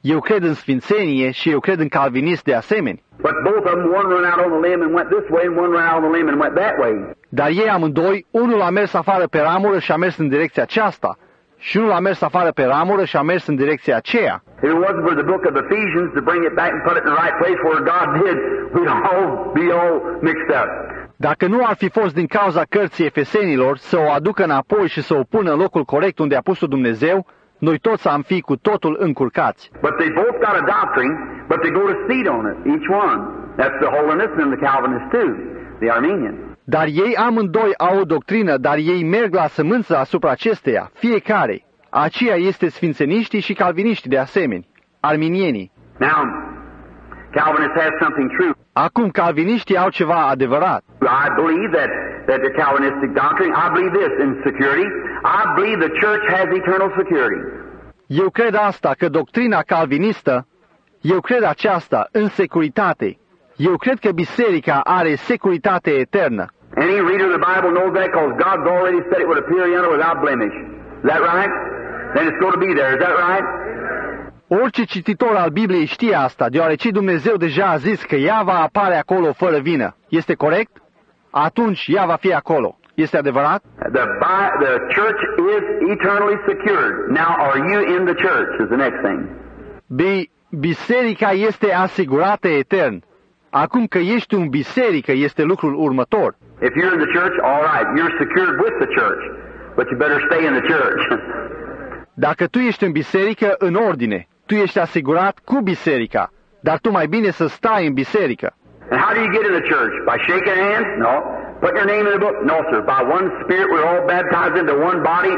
Eu cred în sfințenie și eu cred în calvinist de asemenea. But both of them, one ran out on the limb and went this way, and one ran out on the limb and went that way. Dar ei amândoi, unul a mers afară pe ramură și a mers în direcția aceasta, și unul a mers afară pe ramură și a mers în direcția aceea. If it wasn't for the book of Ephesians to bring it back and put it in the right place where God did, we'd all be all mixed up. Dacă nu ar fi fost din cauza cărții Efesenilor să o aducă înapoi și să o pună în locul corect unde a pus-o Dumnezeu, noi toți am fi cu totul încurcați. But they both got a doctrine, but they go to seed on it, each one. That's the holiness and the Calvinist too, the Armenian. Dar ei amândoi au o doctrină, dar ei merg la sămânță asupra acesteia, fiecare. Aceea este sfințeniștii și calviniștii de asemenea, arminienii. Now, Calvinists have something true. Acum, calviniștii au ceva adevărat. I believe that, that the Calvinistic doctrine, I believe this in security. I believe the church has eternal security. Eu cred asta, că doctrina calvinistă, eu cred aceasta în securitate. Eu cred că biserica are securitate eternă. Any reader of the Bible knows that because God's already said it would appear in her without blemish. Is that right? Then it's going to be there. Is that right? Orice cititor al Bibliei știe asta, deoarece Dumnezeu deja a zis că ea va apare acolo fără vină. Este corect? Atunci ea va fi acolo. Este adevărat? The, bi- the church is eternally secured. Now, are you in the church? Is the next thing. Bi- biserica este asigurată etern. Acum că ești un biserică este lucrul următor. If you're in the church, all right, you're secured with the church, but you better stay in the church. Dacă tu ești în biserică, în ordine, tu ești asigurat cu biserica, dar tu mai bine să stai în biserică. and how do you get in the church? By shaking hands? No. Putting your name in the book? No, sir. By one Spirit, we're all baptized into one body.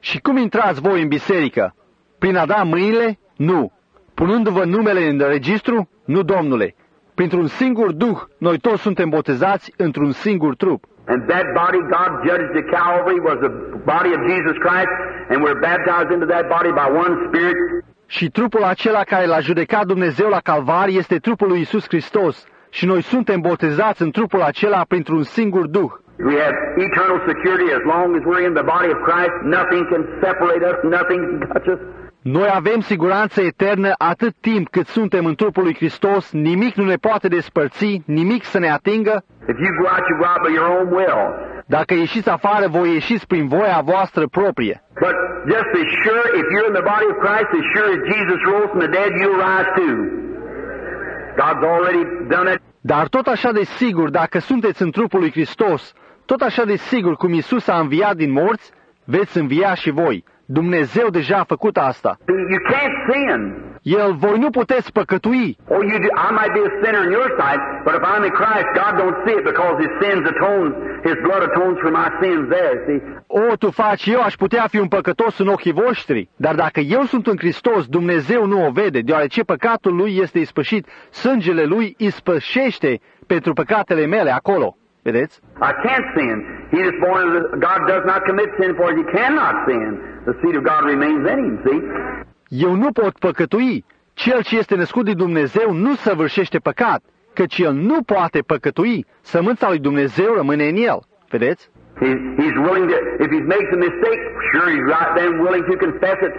Și cum intrați voi în biserică? Prin a da mâinile? Nu. Punându-vă numele în registru? Nu, domnule. Printr-un singur duh, noi toți suntem botezați într-un singur trup. And that body God judged at Calvary was the body of Jesus Christ, and we're baptized into that body by one Spirit. Și trupul acela care l-a judecat Dumnezeu la calvar este trupul lui Isus Hristos. Și noi suntem botezați în trupul acela printr-un singur duh. We have eternal security as long as we're in the body of Christ. Nothing can separate us, nothing can touch us. Noi avem siguranță eternă atât timp cât suntem în trupul lui Hristos, nimic nu ne poate despărți, nimic să ne atingă. If you go out, you go out by your own will. Dacă ieșiți afară, voi ieșiți prin voia voastră proprie. But just as sure, if you're in the body of Christ, as sure as Jesus rose from the dead, you'll rise too. God's already done it. Dar tot așa de sigur, dacă sunteți în trupul lui Hristos, tot așa de sigur cum Isus a înviat din morți, veți învia și voi. Dumnezeu deja a făcut asta. You can't sin. El, voi nu puteți păcătui. Oh, you do, I might be a sinner in your sight, but if I'm in Christ, God don't see it because His sins atone, His blood atones for my sins there, see? O, tu faci, eu aș putea fi un păcătos în ochii voștri, dar dacă eu sunt în Hristos, Dumnezeu nu o vede, deoarece păcatul lui este ispășit, sângele lui ispășește pentru păcatele mele acolo. Vedeți? I can't sin. He is born of the, God does not commit sin, for he cannot sin. The seed of God remains in him, see? Eu nu pot păcătui. Cel ce este născut din Dumnezeu nu săvârșește păcat, căci el nu poate păcătui. Sămânța lui Dumnezeu rămâne în el. Vedeți? He, he's willing to, if he makes a mistake, sure he's right then willing to confess it.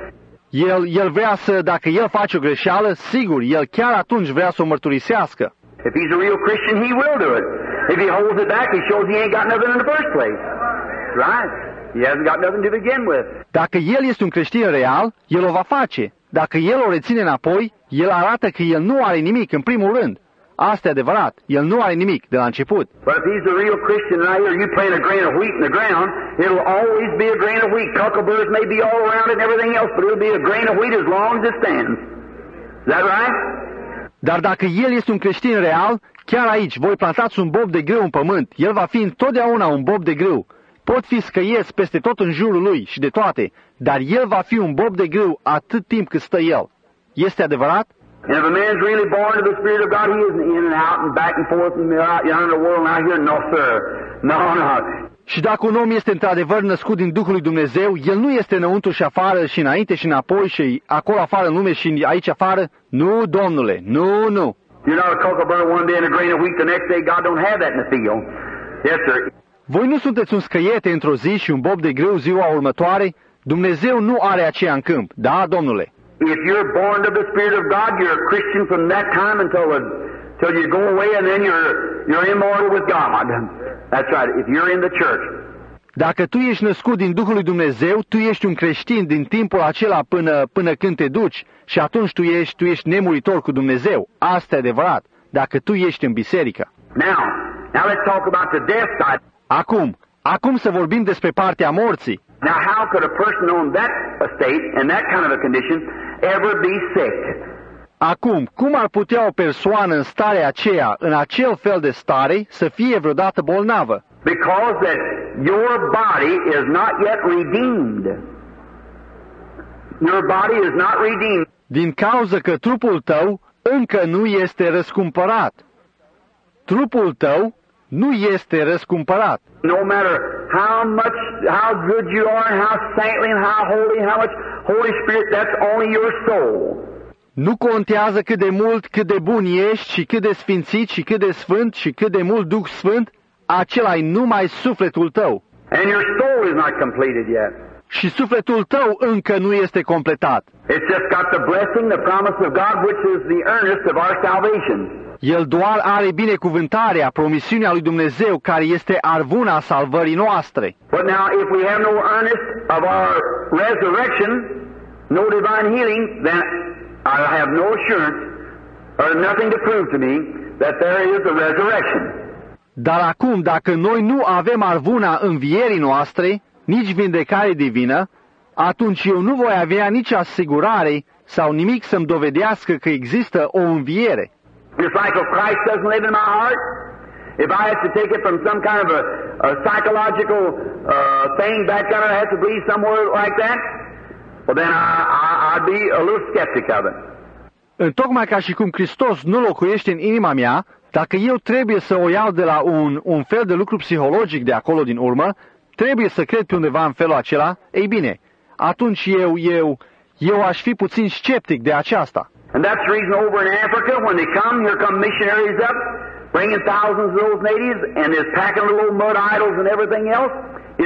El, el vrea să, dacă el face o greșeală, sigur, el chiar atunci vrea să o mărturisească. If he's a real Christian, he will do it. If he holds it back, he shows he ain't got nothing in the first place. Right? He hasn't got nothing to begin with. Dacă el este un creștin real, el o va face. Dacă el o reține înapoi, el arată că el nu are nimic în primul rând. Asta e adevărat. El nu are nimic de la început. But if he's a real Christian right here, you plant a grain of wheat in the ground, it'll always be a grain of wheat. Cuckleburrs may be all around it and everything else, but it'll be a grain of wheat as long as it stands. Is that right? Dar dacă el este un creștin real, chiar aici voi plantați un bob de grâu în pământ. El va fi întotdeauna un bob de grâu. Pot fi scăieți peste tot în jurul lui și de toate, dar el va fi un bob de grâu atât timp cât stă el. Este adevărat? And if a man's really born of the Spirit of God, he isn't in and out and back and forth and out yonder in the world and out here. No, sir. No, no. Și dacă un om este într-adevăr născut din Duhul lui Dumnezeu, el nu este înăuntru și afară și înainte și înapoi și acolo afară în lume și aici afară. Nu, domnule, nu, nu. You're not a kookaburra one day and a grain of wheat the next day. God don't have that in the field. Yes, sir. Voi nu sunteți un scăiete într-o zi și un bob de grâu ziua următoare? Dumnezeu nu are aceea în câmp. Da, domnule. If you're born of the Spirit of God, you're a Christian from that time until the, till you go away, and then you're you're immortal with God. That's right. If you're in the church, Dacă tu ești născut din Duhul lui Dumnezeu, tu ești un creștin din timpul acela până, până când te duci și atunci tu ești, tu ești nemuritor cu Dumnezeu. Asta e adevărat, dacă tu ești în biserică. now, now let's talk about the death side. Acum, acum să vorbim despre partea morții. Now, how could a person on that estate and that kind of a condition ever be sick? Acum, cum ar putea o persoană în starea aceea, în acel fel de stare, să fie vreodată bolnavă? Because that your body is not yet redeemed. Your body is not redeemed. Din cauza că trupul tău încă nu este răscumpărat. Trupul tău nu este răscumpărat. No matter how much, how good you are, and how saintly, and how holy, and how much Holy Spirit, that's only your soul. Nu contează cât de mult, cât de bun ești și cât de sfințit și cât de sfânt și cât de mult Duh Sfânt, acela e numai sufletul tău. And your soul is not completed yet. Și sufletul tău încă nu este completat. It's just got the blessing, the promise of God, which is the earnest of our salvation. El doar are binecuvântarea, promisiunea lui Dumnezeu, care este arvuna salvării noastre. But now, if we have no earnest of our resurrection, no divine healing, then I have no assurance or nothing to prove to me that there is a resurrection. Dar acum, dacă noi nu avem arvuna învierii noastre, nici vindecare divină, atunci eu nu voi avea nici asigurare sau nimic să-mi dovedească că există o înviere. Just like if Christ doesn't live in my heart, if I have to take it from some kind of a, a psychological uh, thing back there, I have to believe somewhere like that, well then I, I, I'd be a little skeptic of it. Întocmai ca și cum Hristos nu locuiește în inima mea, dacă eu trebuie să o iau de la un, un fel de lucru psihologic de acolo din urmă, trebuie să cred pe undeva în felul acela, ei bine, atunci eu, eu, eu aș fi puțin sceptic de aceasta. And that's the reason over in Africa, when they come, here come missionaries up, bringing thousands of those natives, and is packing little mud idols and everything else,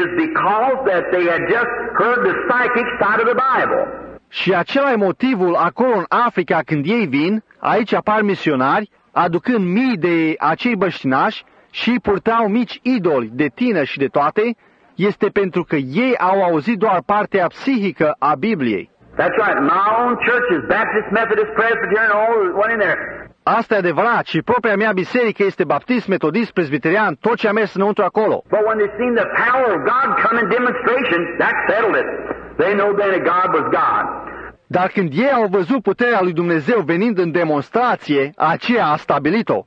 is because that they had just heard the psychic side of the Bible. Și acela e motivul acolo în Africa când ei vin, aici apar misionari, aducând mii de acei băștinași și purtau mici idoli de tine și de toate, este pentru că ei au auzit doar partea psihică a Bibliei. That's right. My own church is Baptist, Methodist, Presbyterian, all one in there. Asta e adevărat și propria mea biserică este baptist, metodist, presbiterian, tot ce a mers înăuntru acolo. But when they seen the power of God come in demonstration, that settled it. They know then that God was God. Dar când ei au văzut puterea lui Dumnezeu venind în demonstrație, aceea a stabilit-o.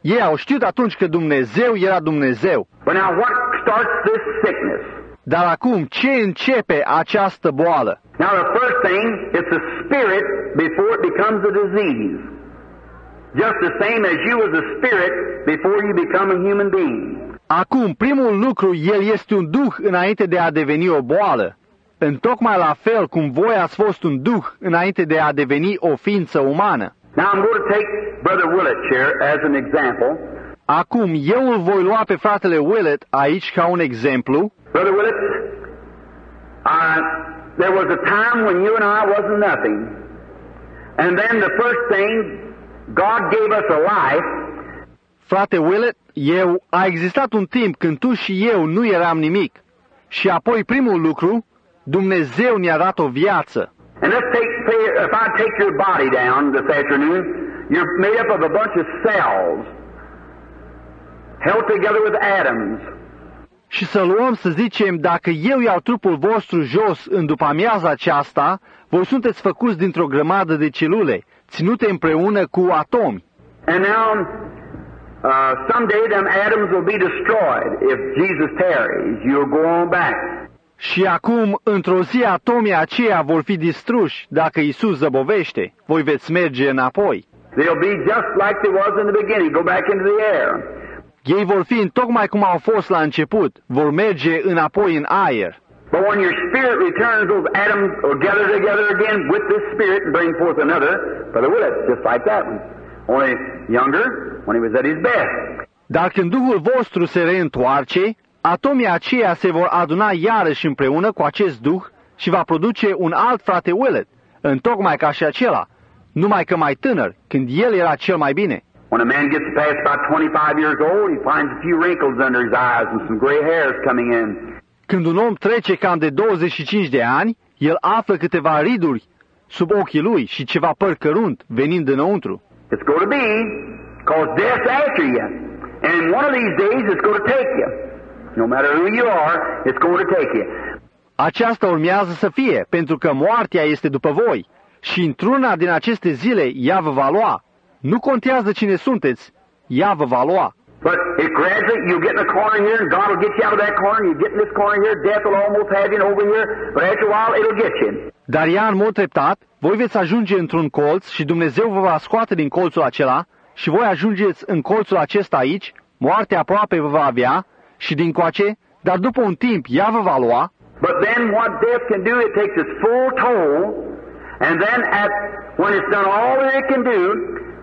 Ei au știut atunci că Dumnezeu era Dumnezeu. But now what starts this sickness? Dar acum, ce începe această boală? Now the first thing, it's a spirit before it becomes a disease. Just the same as you was a spirit before you become a human being. Acum, primul lucru, el este un duh înainte de a deveni o boală. Întocmai la fel cum voi ați fost un duh înainte de a deveni o ființă umană. Now I'm going to take Brother Willett here as an example. Acum, eu îl voi lua pe fratele Willett aici ca un exemplu. Brother Willett, uh, there was a time when you and I wasn't nothing. And then the first thing, God gave us a life, Frate Willett, eu, a existat un timp când tu și eu nu eram nimic. Și apoi primul lucru, Dumnezeu ne-a dat o viață. And let's take, say, if I take your body down this afternoon, you're made up of a bunch of cells held together with atoms. Și să luăm să zicem, dacă eu iau trupul vostru jos în după amiaza aceasta, voi sunteți făcuți dintr-o grămadă de celule, ținute împreună cu atomi. And now, uh, someday them atoms will be destroyed. If Jesus tarries, you'll go on back. Și acum, într-o zi, atomii aceia vor fi distruși. Dacă Isus zăbovește, voi veți merge înapoi. They'll be just like they was in the beginning, go back into the air. Ei vor fi în tocmai cum au fost la început, vor merge înapoi în aer. But when your spirit returns, those atoms will gather together again with this spirit and bring forth another, Brother Willett, just like that one. Only younger, when he was at his best. Dar când Duhul vostru se reîntoarce, atomii aceia se vor aduna iarăși împreună cu acest Duh și va produce un alt frate Willett, întocmai ca și acela, numai că mai tânăr, când el era cel mai bine. When a man gets past about 25 years old, he finds a few wrinkles under his eyes and some gray hairs coming in. Când un om trece cam de 25 de ani, el află câteva riduri sub ochii lui și ceva păr cărunt venind înăuntru. It's going to be, cause death's after you. And one of these days it's going to take you. No matter who you are, it's going to take you. Aceasta urmează să fie, pentru că moartea este după voi și într-una din aceste zile ea vă va lua. Nu contează cine sunteți, ea vă va lua. But it gradually, you'll get in a corner here, and God will get you out of that corner, you get in this corner here, death will almost have you over here, but after a while it'll get you. Dar ea, în mod treptat, voi veți ajunge într-un colț și Dumnezeu vă va scoate din colțul acela și voi ajungeți în colțul acesta aici, moartea aproape vă va avea și din coace, dar după un timp ea vă va lua, But then what death can do, it takes its full toll, and then at, when it's done all that it can do,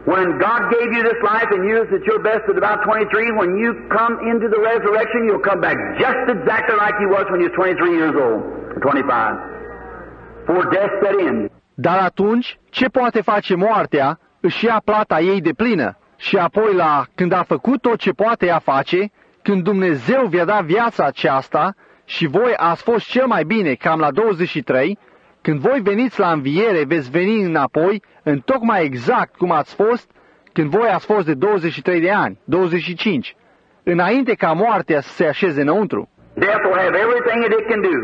when God gave you this life and you was at your best at about 23, when you come into the resurrection, you'll come back just exactly like you was when you was 23 years old, or 25. For death set in. Dar atunci, ce poate face moartea, își ia plata ei de plină și apoi la când a făcut tot ce poate ea face, când Dumnezeu vi-a dat viața aceasta și voi ați fost cel mai bine cam la 23, când voi veniți la înviere, veți veni înapoi în tocmai exact cum ați fost când voi ați fost de 23 de ani, 25, înainte ca moartea să se așeze înăuntru. Death will have everything that it can do.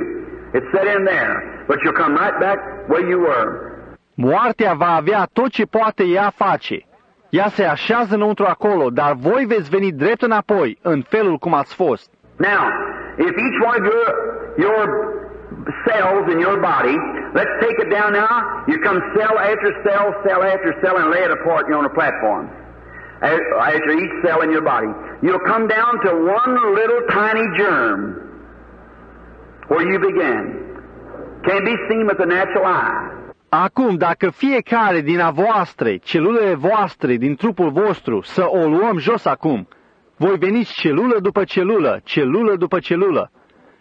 It's set in there. But you'll come right back where you were. Moartea va avea tot ce poate ea face. Ea se așează înăuntru acolo, dar voi veți veni drept înapoi, în felul cum ați fost. Now, if each one of your, your cells in your body, let's take it down now, you come cell after cell, cell after cell, and lay it apart you're on a platform. A- After each cell in your body. You'll come down to one little tiny germ where you began. Can't be seen with the natural eye. Acum, dacă fiecare din a voastre, celulele voastre din trupul vostru, să o luăm jos acum, voi veniți celulă după celulă, celulă după celulă,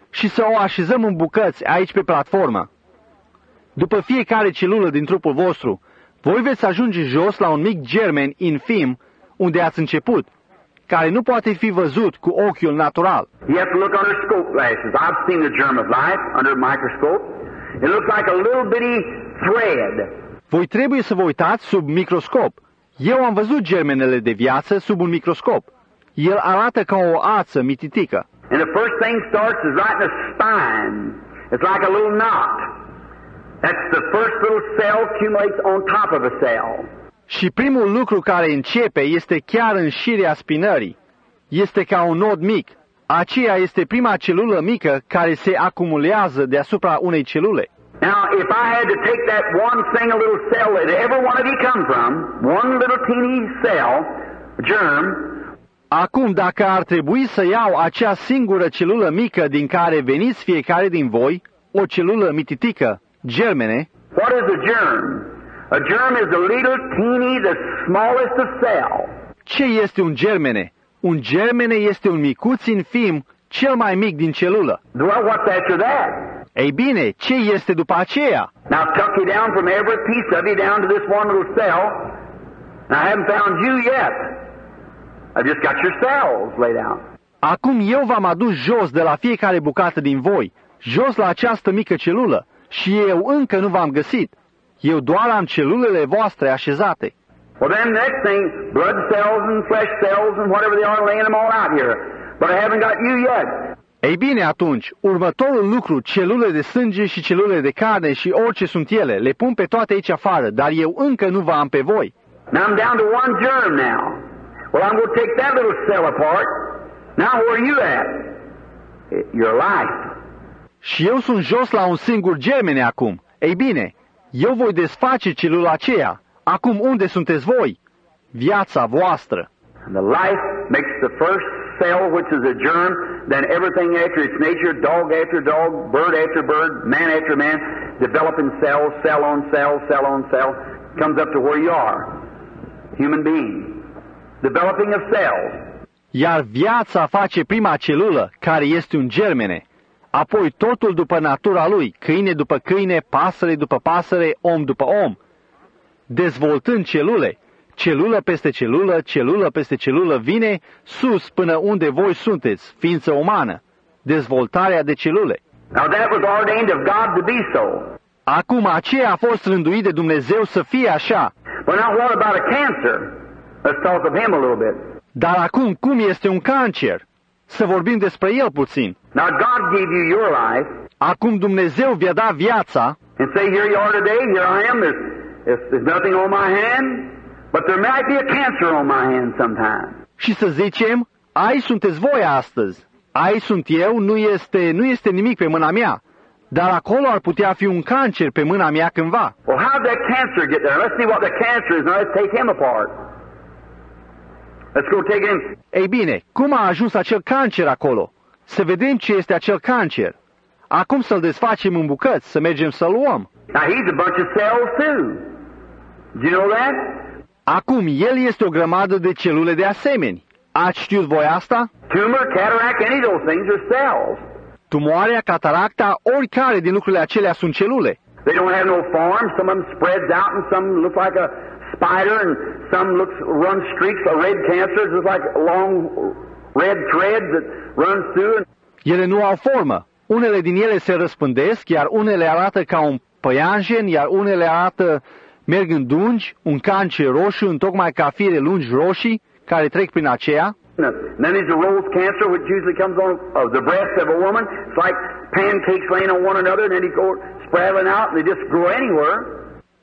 și să o așezăm în bucăți aici pe platformă. După fiecare celulă din trupul vostru, voi veți ajunge jos la un mic germen infim unde ați început, care nu poate fi văzut cu ochiul natural. You have to look under scope glasses. I've seen the germ of life under a microscope. It looks like a little bitty thread. Voi trebuie să vă uitați sub microscop. Eu am văzut germenele de viață sub un microscop. El arată ca o ață mititică. And the first thing starts is right in the spine. It's like a little knot. That's the first little cell accumulates on top of a cell. Și primul lucru care începe este chiar în șirea spinării. Este ca un nod mic. Aceea este prima celulă mică care se acumulează deasupra unei celule. Now, if I had to take that one single little cell that every one of you come from, one little teeny cell, germ, Acum, dacă ar trebui să iau acea singură celulă mică din care veniți fiecare din voi, o celulă mititică, germene, what is a germ? A germ is a little teeny, the smallest of cell. ce este un germene? Un germene este un micuț infim, cel mai mic din celulă. Well, what's after that? Ei bine, ce este după aceea? Now, tuck you down from every piece of you down to this one little cell. And I haven't found you yet. I've just got your cells laid out. Acum eu v-am adus jos de la fiecare bucată din voi, jos la această mică celulă, și eu încă nu v-am găsit. Eu doar am celulele voastre așezate. Well, then, next thing, blood cells and flesh cells and whatever they are, laying them all out here. But I haven't got you yet. Ei bine, atunci, următorul lucru, celule de sânge și celule de carne și orice sunt ele, le pun pe toate aici afară, dar eu încă nu vă am pe voi. Now I'm down to one germ now. Well, I'm going to take that little cell apart. Now, where are you at? Your life. Și eu sunt jos la un singur germene acum. Ei bine, eu voi desface celula aceea. Acum unde sunteți voi? Viața voastră. And the life makes the first cell, which is a germ, then everything after its nature, dog after dog, bird after bird, man after man, developing cells, cell on cell, cell on cell, comes up to where you are. Human being. Developing of cells. Iar viața face prima celulă, care este un germene. Apoi totul după natura lui, câine după câine, pasăre după pasăre, om după om. Dezvoltând celule, celulă peste celulă, celulă peste celulă vine sus până unde voi sunteți, ființă umană. Dezvoltarea de celule. Now that was ordained of God to be so. Acum aceea a fost rânduit de Dumnezeu să fie așa. But now what about a cancer? Let's talk of him a little bit. Dar acum cum este un cancer? Să vorbim despre el puțin. Now God gave you your life Acum Dumnezeu vi-a dat viața and say, here you are today, here I am, there's, there's, there's nothing on my hand, but there might be a cancer on my hand sometime. și să zicem, ai sunteți voi astăzi, ai sunt eu, nu este, nu este nimic pe mâna mea, dar acolo ar putea fi un cancer pe mâna mea cândva. Well, Ei bine, cum a ajuns acel cancer acolo? Să vedem ce este acel cancer. Acum să-l desfacem în bucăți, să mergem să-l luăm. Now he's a bunch of cells too. Do you know that? Acum, el este o grămadă de celule de asemeni. Ați știut voi asta? Tumor, cataract, any of those things are cells. Tumoarea, cataracta, oricare din lucrurile acelea sunt celule. They don't have no form. Some of them spreads out, and some look like a spider, and some looks run streaks of red cancer. It's like long red threads that runs through. And Ele nu au formă. Unele din ele se răspândesc, iar unele arată ca un păianjen, iar unele arată merg în dungi, un cancer roșu, întocmai ca fire lungi roșii, care trec prin aceea. And then there's a rose cancer, which usually comes on of the breast of a woman. It's like pancakes laying on one another, and then they go spraddling out, and they just grow anywhere.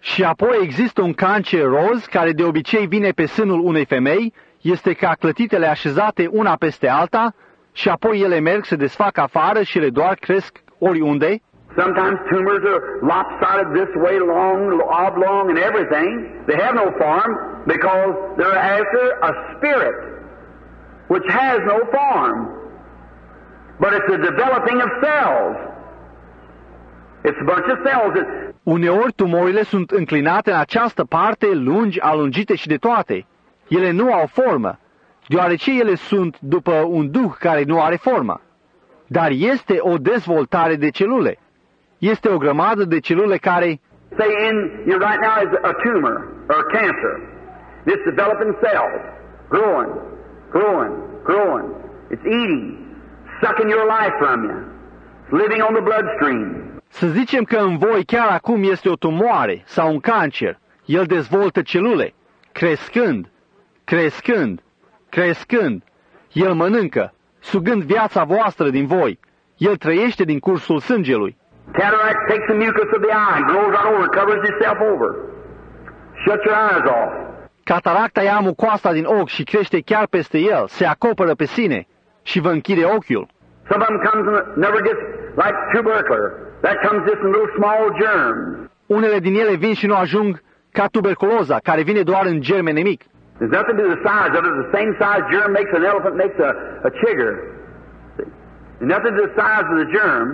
Și apoi există un cancer roz, care de obicei vine pe sânul unei femei, este ca clătitele așezate una peste alta, și apoi ele merg, se desfac afară și le doar cresc oriunde. Sometimes tumors are lopsided this way, long, oblong, and everything. They have no form because they're after a spirit which has no form. But it's a developing of cells. It's a bunch of cells that Uneori tumorile sunt înclinate în această parte, lungi, alungite și de toate. Ele nu au formă, deoarece ele sunt după un duh care nu are formă. Dar este o dezvoltare de celule. Este o grămadă de celule care, say in you right now is a tumor or a cancer. It's developing cells, growing, growing, growing. It's eating, sucking your life from you. It's living on the bloodstream. Să zicem că în voi chiar acum este o tumoare sau un cancer, el dezvoltă celule, crescând, crescând, crescând. El mănâncă, sugând viața voastră din voi. El trăiește din cursul sângelui. Cataract takes the mucus of the eye, grows right over, covers itself over. Shut your eyes off. Cataracta ia mucoasa din ochi și crește chiar peste el, se acoperă pe sine și vă închide ochiul. Some of them comes and never gets like tubercular. That comes just in little small germs. Unele din ele vin și nu ajung ca tuberculoza, care vine doar în germene mic. There's nothing to the size of it. The same size germ makes an elephant makes a, a chigger. See? Nothing to the size of the germ.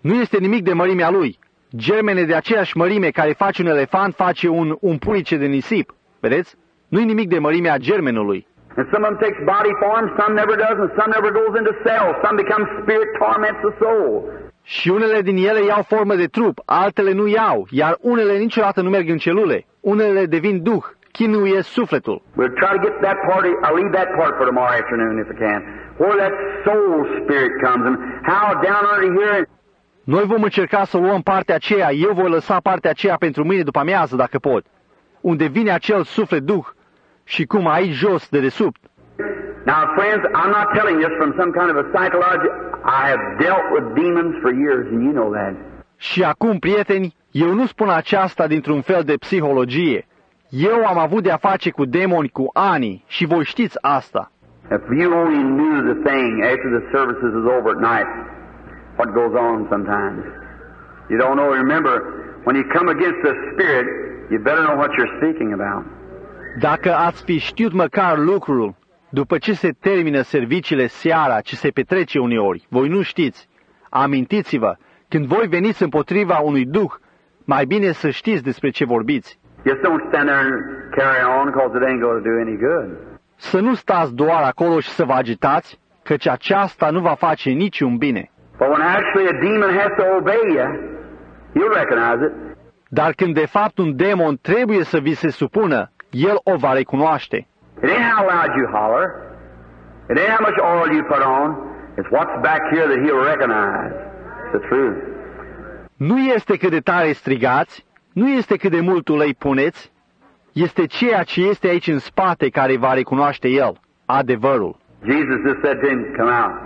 Nu este nimic de mărimea lui. Germene de aceeași mărime care face un elefant face un, un punice de nisip. Vedeți? Nu-i nimic de mărimea germenului. And some of them takes body form, some never does, and some never goes into cells. Some becomes spirit, torments the soul. Și unele din ele iau formă de trup, altele nu iau, iar unele niciodată nu merg în celule. Unele devin duh, chinuie sufletul. We'll try to get to that part. I'll leave that part for tomorrow afternoon if I can. Where that soul spirit comes and how down under here. Noi vom încerca să luăm partea aceea, eu voi lăsa partea aceea pentru mâine după amiază, dacă pot. Unde vine acel suflet duh și cum aici jos, de desubt. Now, friends, I'm not telling this from some kind of a psychology. I have dealt with demons for years, and you know that. Și acum, prieteni, eu nu spun aceasta dintr-un fel de psihologie. Eu am avut de-a face cu demoni cu ani și voi știți asta. If you only knew the thing after the services is over at night, what goes on sometimes. You don't know. Remember, when you come against the Spirit, you better know what you're speaking about. Dacă ați fi știut măcar lucrul, după ce se termină serviciile seara, ce se petrece uneori, voi nu știți. Amintiți-vă, când voi veniți împotriva unui duh, mai bine să știți despre ce vorbiți. Just don't stand there and carry on because it ain't going to do any good. Să nu stați doar acolo și să vă agitați, căci aceasta nu va face niciun bine. But when actually a demon has to obey you, you'll recognize it. Dar când de fapt un demon trebuie să vi se supună, el o va recunoaște. It ain't how loud you holler. It ain't how much oil you put on. It's what's back here that he'll recognize. It's the truth. Nu este cât de tare strigați, nu este cât de mult ulei puneți, este ceea ce este aici în spate care va recunoaște el, adevărul. Jesus just said to him, Come out.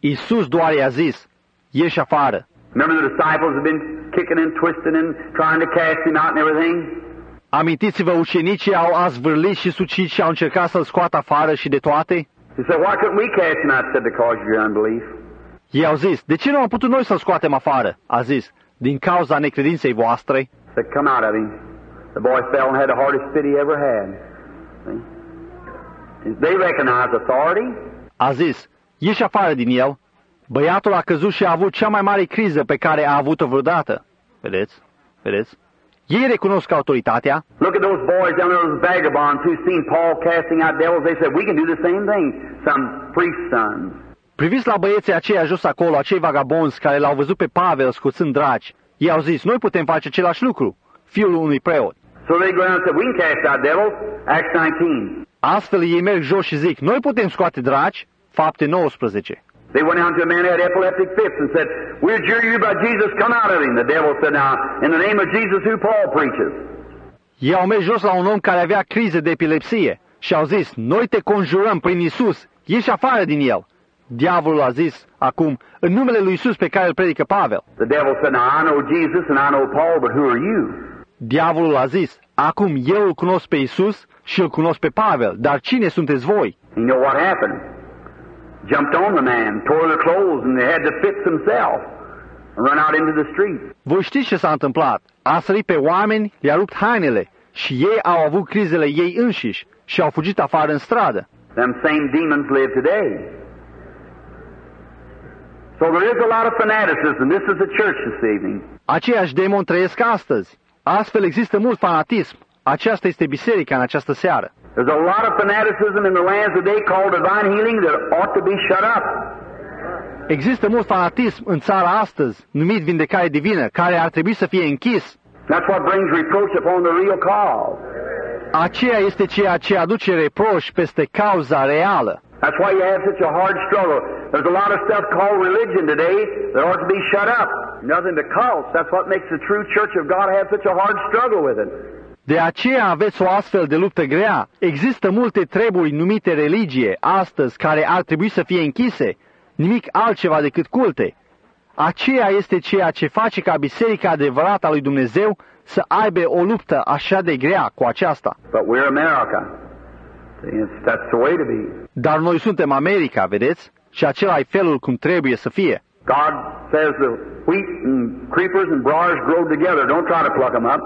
Iisus doar i-a zis, ieși afară. Remember the disciples have been kicking and twisting and trying to cast him out and everything? Amintiți-vă, ucenicii au azvârlit și sucit și au încercat să-l scoată afară și de toate? He said, Why couldn't we cast him out? He said, Because of your unbelief. Ei au zis, de ce nu am putut noi să-l scoatem afară? A zis, din cauza necredinței voastre. He said, Come out of him. The boy fell and had the hardest fit he ever had. See? They recognize authority. A zis, ieși afară din el. Băiatul a căzut și a avut cea mai mare criză pe care a avut-o vreodată. Vedeți? Vedeți? Ei recunosc autoritatea. Look at those boys down there, those vagabonds who seen Paul casting out devils. They said, We can do the same thing. Some priest's sons. Priviți la băieții aceia jos acolo, acei vagabonzi care l-au văzut pe Pavel scuțând dragi. Ei au zis, noi putem face același lucru, fiul unui preot. So they go down and said, We can cast out devils. Acts 19. Astfel ei merg jos și zic, noi putem scoate dragi, fapte 19. They went down to a man who had epileptic fits and said, We adjure you by Jesus, come out of him. The devil said, Now, in the name of Jesus, who Paul preaches. Ei au mers jos la un om care avea crize de epilepsie și au zis, noi te conjurăm prin Isus, ieși afară din el. Diavolul a zis acum, în numele lui Isus pe care îl predică Pavel. The devil said, Now, I know Jesus and I know Paul, but who are you? Diavolul a zis, acum eu îl cunosc pe Isus și îl cunosc pe Pavel, dar cine sunteți voi? You know what happened? Voi știți ce s-a întâmplat? A sărit pe oameni, le-a rupt hainele și ei au avut crizele ei înșiși și au fugit afară în stradă. Them same demons live today. So there is a lot of fanaticism. This is the church this evening. Aceiași demoni trăiesc astăzi. Astfel există mult fanatism. Aceasta este biserica în această seară. There's a lot of fanaticism in the lands today called divine healing that ought to be shut up. Există mult fanatism în țara astăzi, numit vindecare divină, care ar trebui să fie închis. That's what brings reproach upon the real cause. Aceea este ceea ce aduce reproș peste cauza reală. That's why you have such a hard struggle. There's a lot of stuff called religion today that ought to be shut up. Nothing but cults. That's what makes the true church of God have such a hard struggle with it. De aceea aveți o astfel de luptă grea. Există multe treburi numite religie astăzi care ar trebui să fie închise, nimic altceva decât culte. Aceea este ceea ce face ca biserica adevărată a lui Dumnezeu să aibă o luptă așa de grea cu aceasta. But we're America. See, it's, that's the way to be. Dar noi suntem America, vedeți? Și acela e felul cum trebuie să fie. God says the wheat and creepers and briars grow together. Don't try to pluck them up.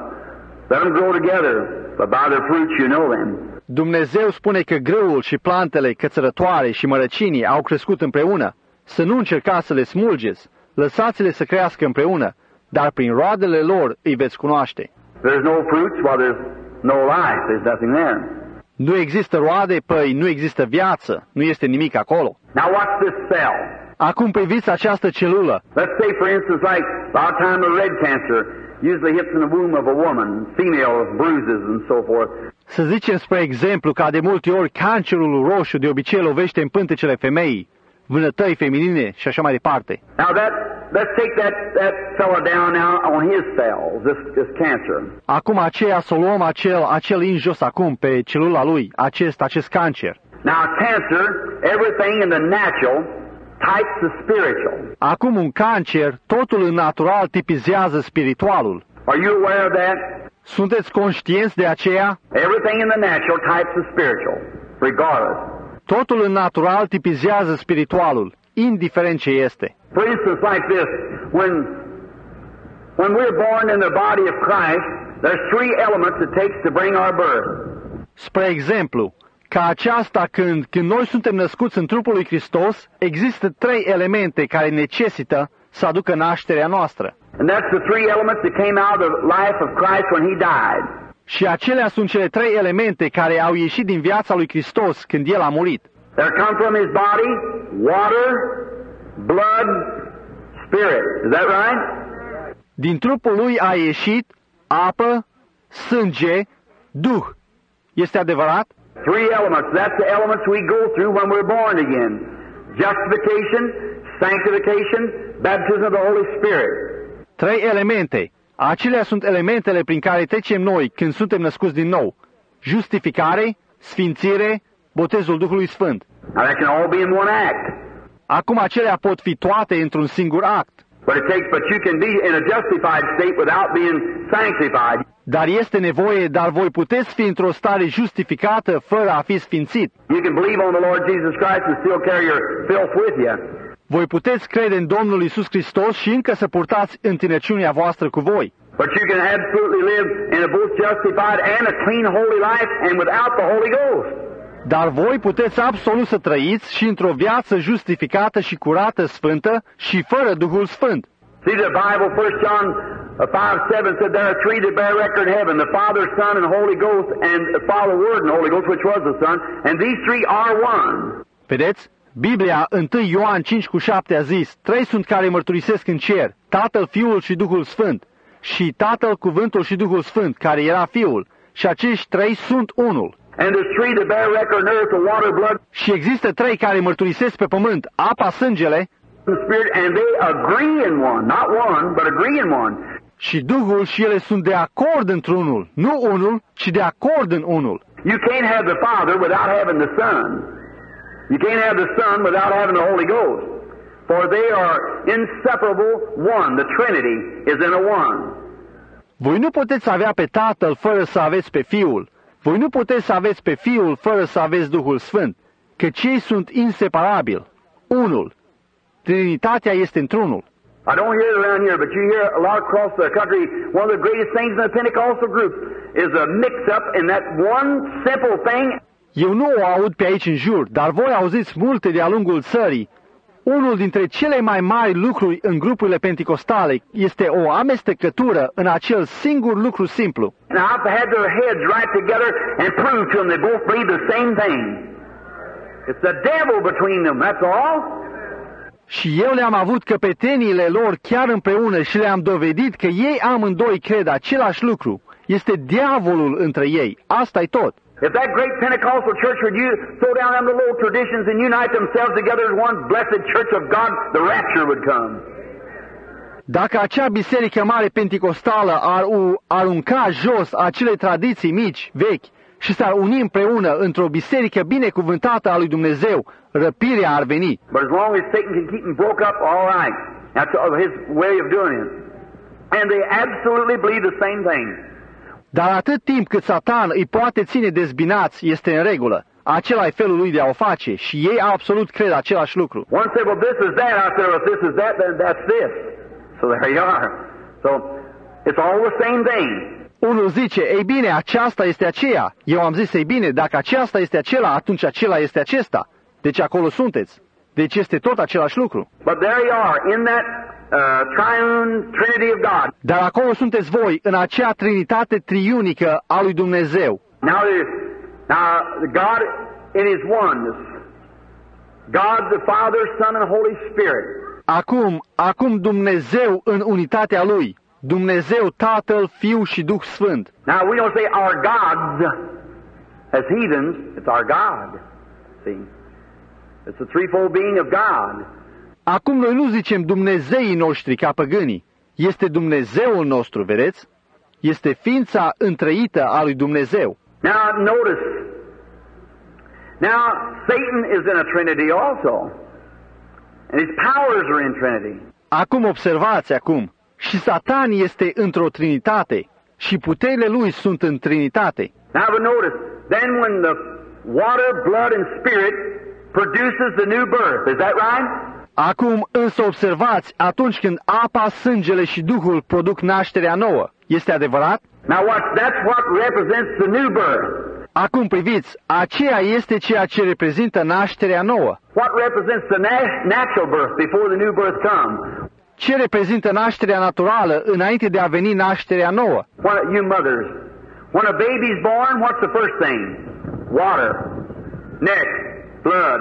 Let them grow together. But by their fruits you know them. Dumnezeu spune că grâul și plantele cățărătoare și mărăcinii au crescut împreună. Să nu încercați să le smulgeți, lăsați-le să crească împreună, dar prin roadele lor îi veți cunoaște. There's no fruits, well, there's no life. There's nothing there. Nu există roade, păi nu există viață, nu este nimic acolo. Now watch this cell. Acum priviți această celulă. Let's say, for instance, like by the time of red cancer, usually hits in the womb of a woman, female bruises and so forth. Să zicem, spre exemplu, că de multe ori cancerul roșu de obicei lovește în pântecele femeii, vânătăi feminine și așa mai departe. Now that, let's take that, that fella down now on his cells, this, this cancer. Acum aceea să o luăm acel, acel in jos acum pe celula lui, acest, acest cancer. Now cancer, everything in the natural types the spiritual. Acum un cancer, totul în natural tipizează spiritualul. Are you aware of that? Sunteți conștienți de aceea? Everything in the natural types the spiritual, regardless. Totul în natural tipizează spiritualul, indiferent ce este. For instance, like this, when when we're born in the body of Christ, there's three elements it takes to bring our birth. Spre exemplu, ca aceasta când, când noi suntem născuți în trupul lui Hristos, există trei elemente care necesită să aducă nașterea noastră. And that's the three elements that came out of the life of Christ when he died. Și acelea sunt cele trei elemente care au ieșit din viața lui Hristos când El a murit. There come from his body water, blood, spirit. Is that right? Din trupul lui a ieșit apă, sânge, duh. Este adevărat? Three elements. That's the elements we go through when we're born again. Justification, sanctification, baptism of the Holy Spirit. Trei elemente. Acelea sunt elementele prin care trecem noi când suntem născuți din nou. Justificare, sfințire, botezul Duhului Sfânt. Now that can all be in one act. Acum acelea pot fi toate într-un singur act. But it takes but you can be in a justified state without being sanctified. Dar este nevoie, dar voi puteți fi într-o stare justificată fără a fi sfințit. You can believe on the Lord Jesus Christ and still carry your filth with you. Voi puteți crede în Domnul Isus Hristos și încă să purtați întinăciunea voastră cu voi. But you can absolutely live in a both justified and a clean, holy life and without the Holy Ghost. Dar voi puteți absolut să trăiți și într-o viață justificată și curată, sfântă și fără Duhul Sfânt. See, the Bible, 1 John uh, 5 7 said there are three that bear record in heaven the Father, Son, and Holy Ghost, and the Father, Word, and Holy Ghost, which was the Son, and these three are one. Vedeți? Biblia, 1 Ioan 5 cu 7 a zis, trei sunt care mărturisesc în cer, Tatăl, Fiul și Duhul Sfânt. Și Tatăl, Cuvântul și Duhul Sfânt, care era Fiul. Și acești trei sunt unul. And there's three that bear record on earth the water, blood, Și există trei care mărturisesc pe pământ, apa, sângele and spirit, and they agree in one. Not one, but agree in one. și Duhul și ele sunt de acord într-unul. Nu unul, ci de acord în unul. You can't have the Father without having the Son. You can't have the Son without having the Holy Ghost. For they are inseparable one. The Trinity is in a one. Voi nu puteți avea pe Tatăl fără să aveți pe Fiul. Voi nu puteți să aveți pe Fiul fără să aveți Duhul Sfânt, căci ei sunt inseparabili. Unul. Trinitatea este într-unul. I don't hear it around here, but you hear a lot across the country. One of the greatest things in the Pentecostal group is a mix-up in that one simple thing. Eu nu o aud pe aici în jur, dar voi auziți multe de-a lungul țării. Unul dintre cele mai mari lucruri în grupurile penticostale este o amestecătură în acel singur lucru simplu. And I've had their heads right Și eu le-am avut căpeteniile lor chiar împreună și le-am dovedit că ei amândoi cred același lucru. Este diavolul între ei. asta e tot. If that great Pentecostal church would you throw down them little traditions and unite themselves together as one blessed church of God, the rapture would come. Dacă acea biserică mare penticostală ar u- arunca jos acele tradiții mici, vechi, și s-ar uni împreună într-o biserică binecuvântată a lui Dumnezeu, răpirea ar veni. But as long as Satan can keep them broke up, all right. That's uh, his way of doing it. And they absolutely believe the same thing. Dar atât timp cât Satan îi poate ține dezbinați, este în regulă. Acela e felul lui de a o face și ei absolut cred același lucru. One said, well, this is that. I said, well, if this is that, then that's this. So there you are. So it's all the same thing. Unul zice, ei bine, aceasta este aceea. Eu am zis, ei bine, dacă aceasta este acela, atunci acela este acesta. Deci acolo sunteți. Deci este tot același lucru. But there you are, in that uh, triune Trinity of God. Dar acolo sunteți voi, în acea trinitate triunică a lui Dumnezeu. Now, there- now God in His oneness, God the Father, Son, and Holy Spirit. Acum, acum Dumnezeu în unitatea lui, Dumnezeu Tatăl, Fiu și Duh Sfânt. Now, we don't say our gods as heathens, it's our God. See? It's the threefold being of God. Acum noi nu zicem Dumnezeii noștri ca păgânii. Este Dumnezeul nostru, vedeți? Este ființa întreită a lui Dumnezeu. Now, notice. Now, Satan is in a trinity also. And his powers are in trinity. Acum observați acum. Și Satan este într-o trinitate și puterile lui sunt în trinitate. Now, but notice, then when the water, blood, and spirit produces the new birth, is that right? Acum însă observați, atunci când apa, sângele și Duhul produc nașterea nouă, este adevărat? Now, watch, that's what represents the new birth. Acum priviți, aceea este ceea ce reprezintă nașterea nouă. What represents the na- natural birth before the new birth comes? Ce reprezintă nașterea naturală înainte de a veni nașterea nouă? When, you mothers, when a baby's born, what's the first thing? Water. Next, blood.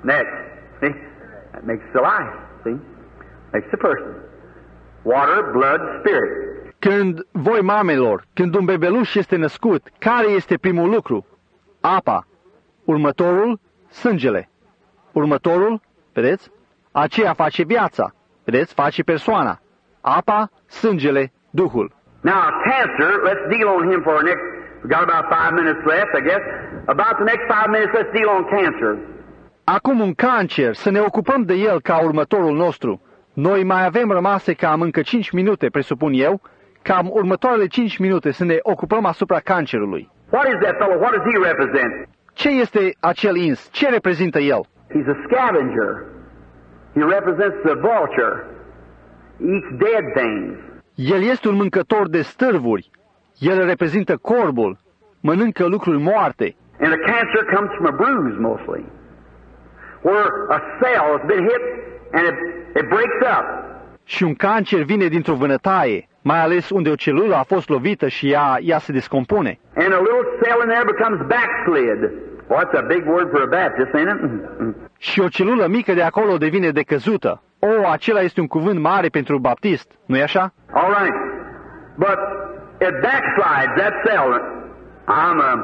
Next. See? That makes the life. See? Makes the person. Water, blood, spirit. Când voi mamelor, când un bebeluș este născut, care este primul lucru? Apa. Următorul, sângele. Următorul, vedeți? Aceea face viața. Vedeți? Face persoana. Apa, sângele, Duhul. Now, cancer, let's deal on him for our next, we've got about five minutes left, I guess. About the next five minutes, let's deal on cancer. Acum un cancer, să ne ocupăm de el ca următorul nostru. Noi mai avem rămase cam încă 5 minute, presupun eu, cam următoarele 5 minute să ne ocupăm asupra cancerului. What is that fellow? What does he represent? Ce este acel ins? Ce reprezintă el? He's a scavenger. He represents the vulture. He eats dead things. El este un mâncător de stârvuri. El reprezintă corbul. Mănâncă lucruri moarte. And the cancer comes from a bruise mostly, where a cell has been hit and it, it breaks up. Și un cancer vine dintr-o vânătaie, mai ales unde o celulă a fost lovită și ea, ea se descompune. And a little cell in there becomes backslid. Well, that's a big word for a Baptist, ain't it? Și o celulă mică de acolo devine decăzută. O, acela este un cuvânt mare pentru baptist, nu-i așa? All right. But it backslides, that cell. I'm a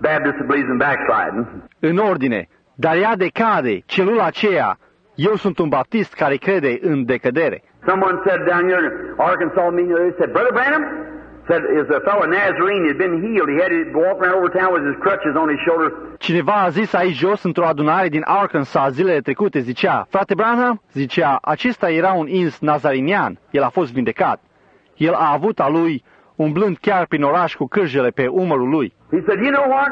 Baptist that believes in backsliding. În ordine, dar ea decade, celula aceea. Eu sunt un baptist care crede în decădere. Someone said down here in Arkansas meeting, they said, Brother Branham, said, is a fellow Nazarene, he had been healed. He had to walk around over town with his crutches on his shoulders. Cineva a zis aici jos, într-o adunare din Arkansas zilele trecute, zicea, frate Branham, zicea, acesta era un ins nazarinian, el a fost vindecat. El a avut a lui umblând chiar prin oraș cu cârjele pe umărul lui. He said, you know what?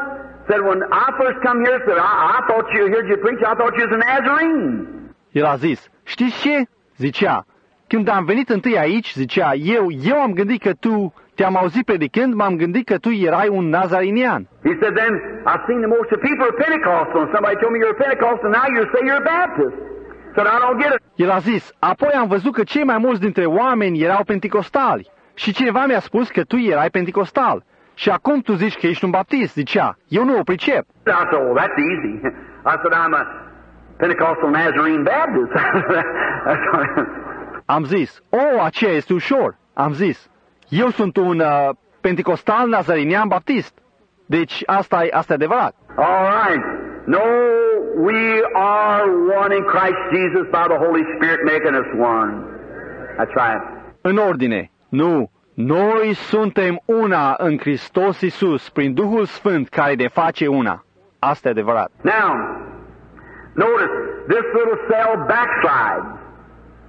Said, when I first come here, said, I, I thought you heard you preach, I thought you was a Nazarene. El a zis, știți ce? Zicea, când am venit întâi aici, zicea, eu, eu am gândit că tu, te-am auzit predicând, m-am gândit că tu erai un nazarinian. He said, then I've seen the most of people are Pentecostal, and somebody told me you're a Pentecostal, now you say you're a Baptist. Said, I don't get it. El a zis, apoi am văzut că cei mai mulți dintre oameni erau penticostali și cineva mi-a spus că tu erai penticostal. Și acum tu zici că ești un baptist, zicea, eu nu o pricep. I said, oh, that's easy. I said, I'm a Pentecostal Nazarene Baptist. That's all. Am zis, o, aceea este ușor. Am zis, eu sunt un uh, penticostal nazarinian baptist. Deci asta e asta e adevărat. All right. No, we are one in Christ Jesus by the Holy Spirit making us one. That's right. În ordine, nu, noi suntem una în Hristos Isus prin Duhul Sfânt care ne face una. Asta e adevărat. Now, notice this little cell backslides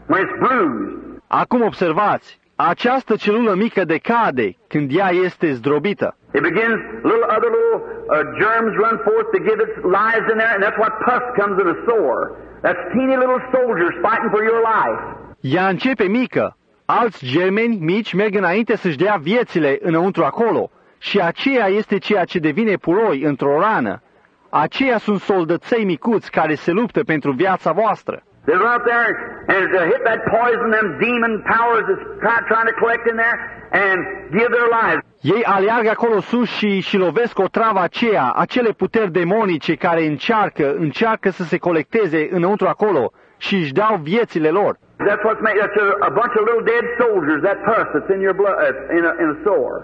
when it's bruised. Acum observați, această celulă mică decade când ea este zdrobită. It begins, little other little uh, germs run forth to give its lives in there, and that's what pus comes in a sore. That's teeny little soldiers fighting for your life. Ea începe mică, alți germeni mici merg înainte să-și dea viețile înăuntru acolo și aceea este ceea ce devine puroi într-o rană. Aceia sunt soldăței micuți care se luptă pentru viața voastră. They run up there and to hit that poison, them demon powers that's try, trying to collect in there and give their lives. Ei aleargă acolo sus și, și lovesc o travă aceea, acele puteri demonice care încearcă, încearcă să se colecteze înăuntru acolo și își dau viețile lor. That's what's made. That's a, a bunch of little dead soldiers. That pus that's in your blood, uh, in, a, in a sore.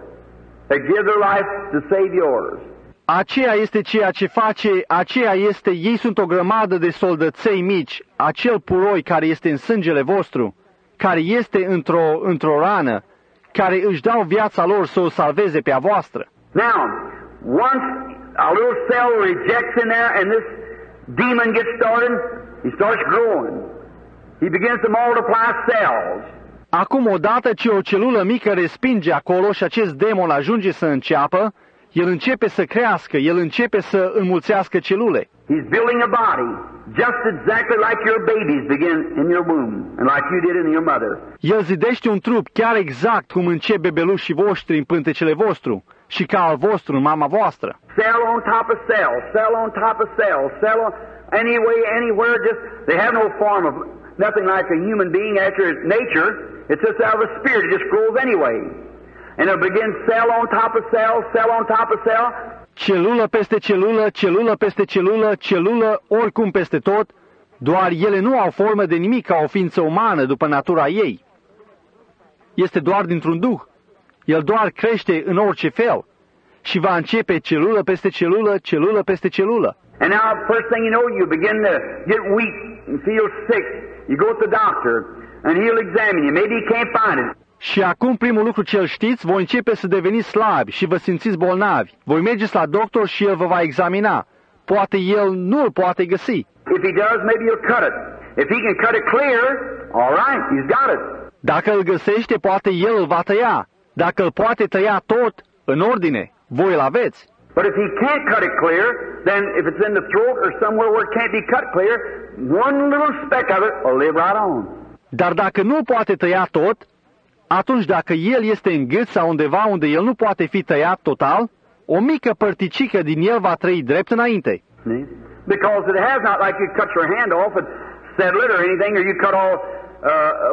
They give their life to save yours. Aceea este ceea ce face, aceea este, ei sunt o grămadă de soldăței mici, acel puroi care este în sângele vostru, care este într-o, într-o rană, care își dau viața lor să o salveze pe a voastră. Now, once a little cell rejects in there and this demon gets started, he starts growing. He begins to multiply cells. Acum, odată ce o celulă mică respinge acolo și acest demon ajunge să înceapă, el începe să crească, el începe să înmulțească celule. He's building a body, just exactly like your babies begin in your womb, and like you did in your mother. El zidește un trup chiar exact cum încep bebelușii voștri în pântecele vostru și ca al vostru în mama voastră. Cell on top of cell, cell on top of cell, cell on anyway, anywhere, just, they have no form of, nothing like a human being after its nature. It's just out of the spirit, it just grows anyway. And it'll begin cell on top of cell, cell on top of cell. Celulă peste celulă, celulă peste celulă, celulă oricum peste tot, doar ele nu au formă de nimic ca o ființă umană după natura ei. Este doar dintr-un duh. El doar crește în orice fel și va începe celulă peste celulă, celulă peste celulă. And now, first thing you know, you begin to get weak and feel sick. You go to the doctor, and he'll examine you. Maybe he can't find it. Și acum primul lucru ce îl știți, voi începe să deveniți slabi și vă simțiți bolnavi. Voi mergeți la doctor și el vă va examina. Poate el nu îl poate găsi. If he does, maybe he'll cut it. If he can cut it clear, all right, he's got it. Dacă îl găsește, poate el îl va tăia. Dacă îl poate tăia tot, în ordine, voi îl aveți. But if he can't cut it clear, then if it's in the throat or somewhere where it can't be cut clear, one little speck of it will live right on. Dar dacă nu poate tăia tot, atunci dacă el este în gât sau undeva unde el nu poate fi tăiat total, o mică părticică din el va trăi drept înainte. See? Because it has not like you cut your hand off and settle it or anything, or you cut off uh,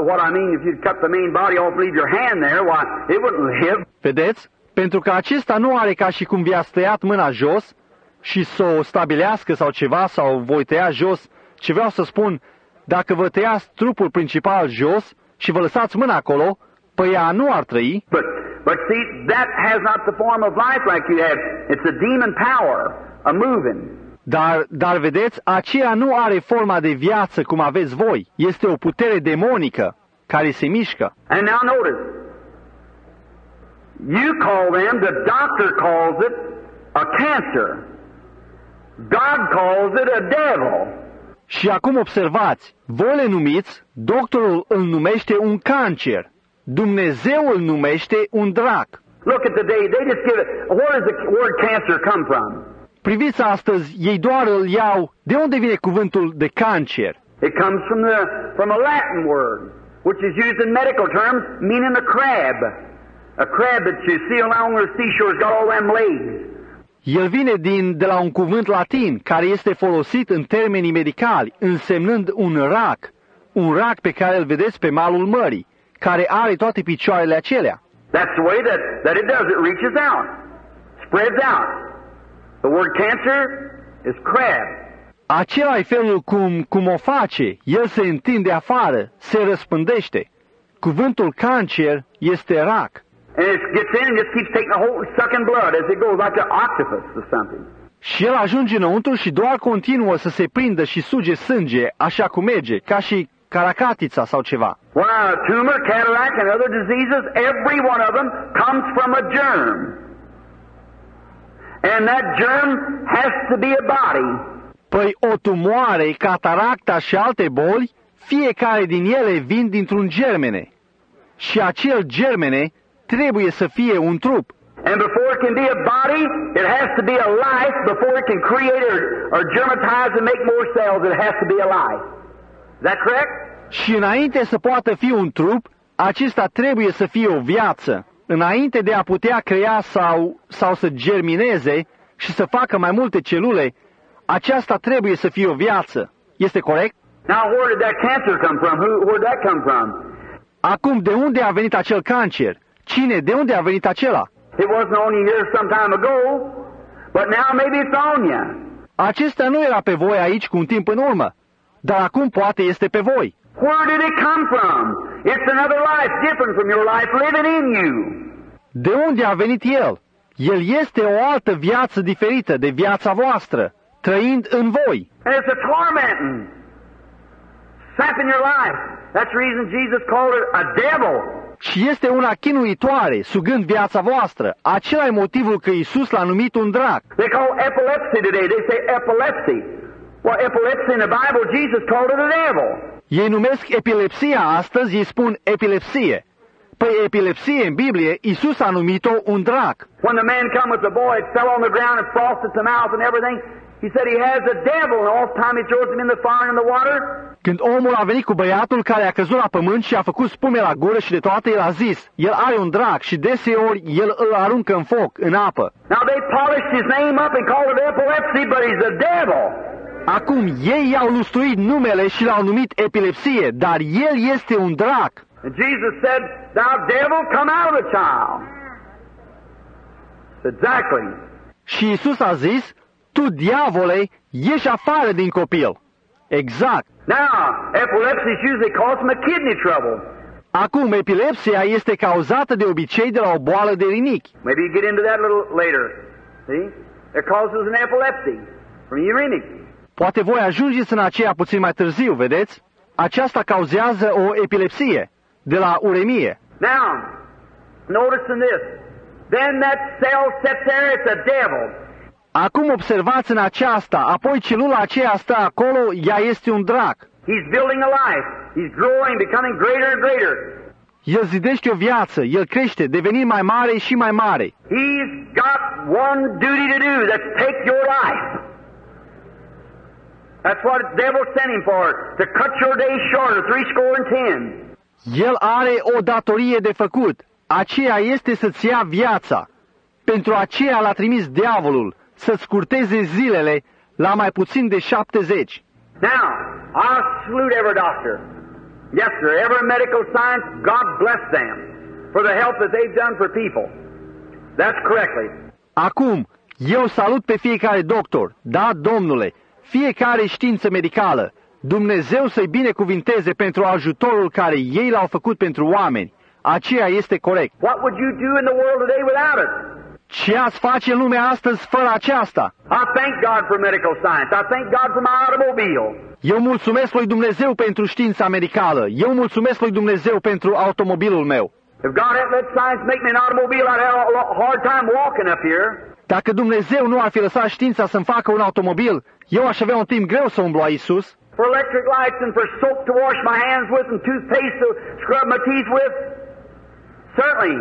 what I mean, if you cut the main body off, leave your hand there, why, it wouldn't live. Vedeți? Pentru că acesta nu are ca și cum vi-ați tăiat mâna jos și să o stabilească sau ceva, sau voi tăia jos. Ce vreau să spun, dacă vă tăiați trupul principal jos și vă lăsați mâna acolo, păi ea nu ar trăi, But, but see, that has not the form of life like you have. It's a demon power, a moving. dar, dar vedeți, aceea nu are forma de viață cum aveți voi. Este o putere demonică care se mișcă. And now notice, you call them, the doctor calls it a cancer. God calls it a devil. Și acum observați, voi le numiți, doctorul îl numește un cancer, Dumnezeu îl numește un drac. Look at the day, they just give it, where does the word cancer come from? Priviți astăzi, ei doar îl iau, de unde vine cuvântul de cancer? It comes from the from a Latin word, which is used in medical terms, meaning a crab. A crab that you see along the seashore has got all them legs. El vine din, de la un cuvânt latin care este folosit în termenii medicali, însemnând un rac, un rac pe care îl vedeți pe malul mării, care are toate picioarele acelea. That's the way that, that it does. It reaches out, spreads out. The word cancer is crab. Acela e felul cum, cum o face, el se întinde afară, se răspândește. Cuvântul cancer este rac. And it gets in and just keeps taking the whole sucking blood as it goes, like an octopus or something. Și el ajunge înăuntru și doar continuă să se prindă și suge sânge, așa cum merge, ca și caracatița sau ceva. When a tumor, cataract, and other diseases, every one of them comes from a germ. And that germ has to be a body. Păi o tumoare, cataracta și alte boli, fiecare din ele vin dintr-un germene. Și acel germene trebuie să fie un trup. And before it can be a body, it has to be a life. Before it can create or, or germatize and make more cells, it has to be a life. Is that correct? Și înainte să poată fi un trup, acesta trebuie să fie o viață. Înainte de a putea crea sau, sau să germineze și să facă mai multe celule, aceasta trebuie să fie o viață. Este corect? Now, where did that cancer come from? Who, where did that come from? Acum, de unde a venit acel cancer? Cine? De unde a venit acela? It wasn't on you here some time ago, but now maybe it's on you. Acesta nu era pe voi aici cu un timp în urmă, dar acum poate este pe voi. Where did it come from? It's another life different from your life living in you. De unde a venit el? El este o altă viață diferită de viața voastră, trăind în voi. And it's a tormenting, sapping your life. That's the reason Jesus called it a devil. Și este una chinuitoare, sugând viața voastră. Acela e motivul că Isus l-a numit un drac. They call epilepsy today. They say epilepsy. Well, epilepsy in the Bible, Jesus called it a devil. Ei numesc epilepsia astăzi, ei spun epilepsie. Păi epilepsie în Biblie, Isus a numit-o un drac. When the man come with the boy, it fell on the ground and frosted the mouth and everything. He said he has a devil, and all the time he throws him in the fire and in the water. Când omul a venit cu băiatul care a căzut la pământ și a făcut spume la gură și de toate, el a zis, el are un drac și deseori el îl aruncă în foc, în apă. Now they polished his name up and called it epilepsy, but he's a devil. Acum ei i-au lustruit numele și l-au numit epilepsie, dar el este un drac. And Jesus said, Thou devil, come out of the child. Exactly. Și Isus a zis, tu diavole, ieși afară din copil. Exact. Now, epilepsy is usually caused from a kidney trouble. Acum, epilepsia este cauzată de obicei de la o boală de rinichi. Maybe you get into that a little later. See? It causes an epilepsy from urinic. Poate voi ajungeți în aceea puțin mai târziu, vedeți? Aceasta cauzează o epilepsie de la uremie. Now, notice in this. Then that cell sits there, it's a devil. Acum observați în aceasta, apoi celula aceea stă acolo, ea este un drac. He's building a life. He's growing, becoming greater and greater. El zidește o viață, el crește, devenind mai mare și mai mare. He's got one duty to do, that's take your life. That's what the devil sent him for, to cut your days short of three score and ten. El are o datorie de făcut. Aceea este să-ți ia viața. Pentru aceea l-a trimis diavolul să-ți scurteze zilele la mai puțin de 70. Now, I salute every doctor. Yes, sir, every medical science, God bless them for the help that they've done for people. That's correctly. Acum, eu salut pe fiecare doctor, da, domnule, fiecare știință medicală. Dumnezeu să-i binecuvinteze pentru ajutorul care ei l-au făcut pentru oameni. Aceea este corect. What would you do in the world today without it? Ce ați face în lumea astăzi fără aceasta? I thank God for medical science. I thank God for my automobile. Eu mulțumesc lui Dumnezeu pentru știința medicală. Eu mulțumesc lui Dumnezeu pentru automobilul meu. If God hadn't let science make me an automobile, I'd have a lo- hard time walking up here. Dacă Dumnezeu nu ar fi lăsat știința să-mi facă un automobil, eu aș avea un timp greu să umblu aici sus. For electric lights and for soap to wash my hands with and toothpaste to scrub my teeth with. Certainly.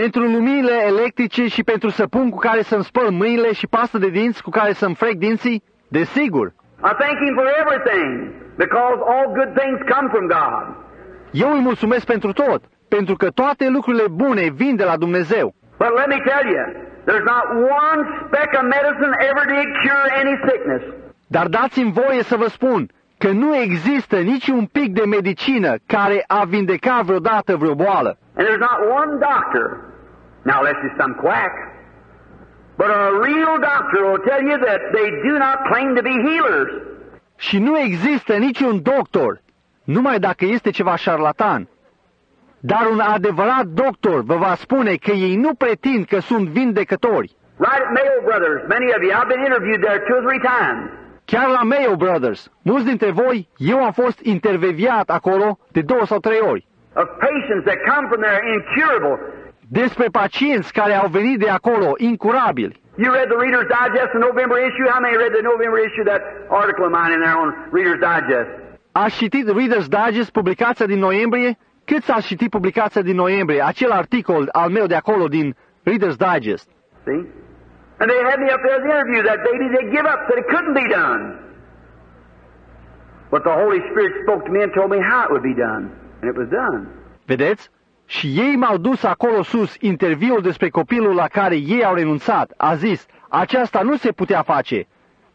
Pentru luminile electrice și pentru săpun cu care să-mi spăl mâinile și pastă de dinți cu care să-mi frec dinții? Desigur. I thank Him for everything because all good things come from God. Eu îi mulțumesc pentru tot, pentru că toate lucrurile bune vin de la Dumnezeu. But let me tell you, there's not one speck of medicine ever did cure any sickness. Dar dați-mi voie să vă spun că nu există niciun pic de medicină care a vindecat vreodată vreo boală. And there's not one doctor, now unless it's some quack, but a real doctor will tell you that they do not claim to be healers. Și nu există niciun doctor, numai dacă este ceva șarlatan. Dar un adevărat doctor vă va spune că ei nu pretind că sunt vindecători. Right at Mayo Brothers, many of you, I've been interviewed there two or three times. Chiar la Mayo Brothers, mulți dintre voi, eu am fost intervieviat acolo de două sau trei ori. Of patients that come from there incurable. Despre pacienți care au venit de acolo incurabili. You read the Reader's Digest, the November issue? How many read the November issue, that article of mine in there on Reader's Digest? Ați citit Reader's Digest, publicația din noiembrie? Cât ați citit publicația din noiembrie, acel articol al meu de acolo din Reader's Digest? See? And they had me up there as the interview that baby. They give up, said it couldn't be done. But the Holy Spirit spoke to me and told me how it would be done. And it was done. Vedeți? Și ei m-au dus acolo sus, interviul despre copilul la care ei au renunțat. A zis, aceasta nu se putea face.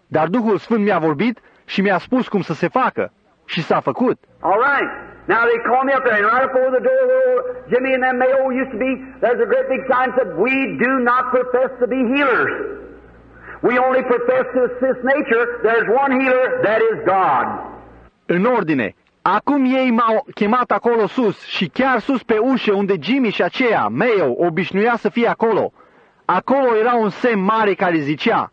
Dar Duhul Sfânt mi-a vorbit și mi-a spus cum să se facă. Și s-a făcut. All right. Now they call me up there, and right up over the door where Jimmy and them Mayo used to be, there's a great big sign that said, We do not profess to be healers. We only profess to assist nature. There's one healer, that is God. În ordine, Acum ei m-au chemat acolo sus și chiar sus pe ușă unde Jimmy și aceea, Mayo, obișnuia să fie acolo. Acolo era un semn mare care zicea,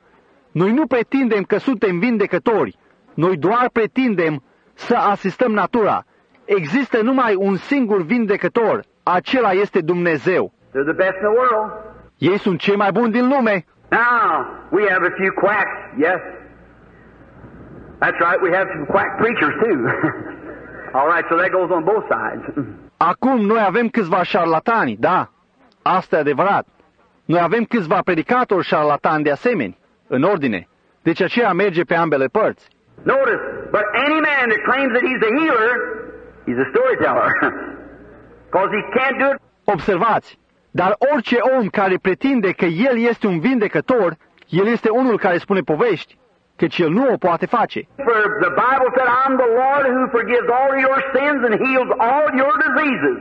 noi nu pretindem că suntem vindecători, noi doar pretindem să asistăm natura. Există numai un singur vindecător, acela este Dumnezeu. They're the best in the world. Ei sunt cei mai buni din lume. Now, we have a few quacks, yes. That's right, we have some quack preachers too. All right, so that goes on both sides. Acum noi avem câțiva șarlatani, da, asta e adevărat. Noi avem câțiva predicatori șarlatani de asemenea, în ordine. Deci aceea merge pe ambele părți. Notice, but any man that claims that he's a healer, he's a storyteller. Because he can't do it. Observați, dar orice om care pretinde că el este un vindecător, el este unul care spune povești, căci el nu o poate face. For the Bible said, I'm the Lord who forgives all your sins and heals all your diseases.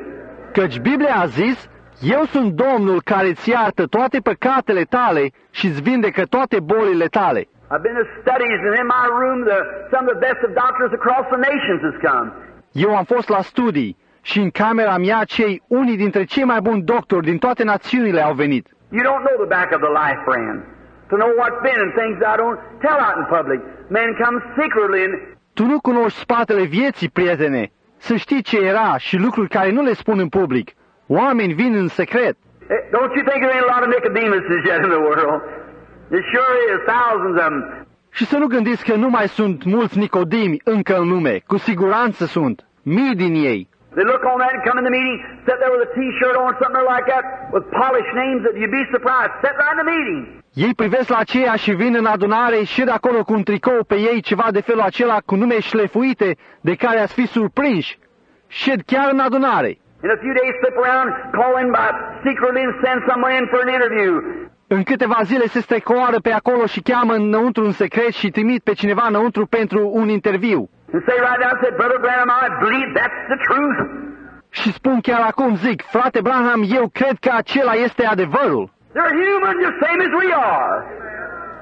Căci Biblia a zis, eu sunt Domnul care îți iartă toate păcatele tale și îți vindecă toate bolile tale. I've been to studies, and in my room, the, some of the best of doctors across the nations has come. Eu am fost la studii și în camera mea cei unii dintre cei mai buni doctori din toate națiunile au venit. You don't know the back of the life, friend. To know what's been and things I don't tell out in public. Men come secretly and Tu nu cunoști spatele vieții, prietene, să știi ce era și lucruri care nu le spun în public. Oameni vin în secret. Eh, Don't you think there ain't a lot of Nicodemuses yet in the world? There sure is, thousands of them. Și să nu gândiți că nu mai sunt mulți nicodimi încă în lume. Cu siguranță sunt. Mii din ei. They look on that and come in the meeting, sit there with a T-shirt on, something like that, with polished names that you'd be surprised. Sit right in the meeting. Ei privesc la aceea și vin în adunare și de acolo cu un tricou pe ei ceva de felul acela cu nume șlefuite de care ați fi surprinși. Șed chiar în adunare. In a few days, slip around, call in by secretly and send someone in for an interview. În câteva zile se strecoară pe acolo și cheamă înăuntru în secret și trimit pe cineva înăuntru pentru un interviu. And say right now, said, Brother Branham, I believe that's the truth. Și spun chiar acum, zic, frate Branham, eu cred că acela este adevărul. They're human, just same as we are.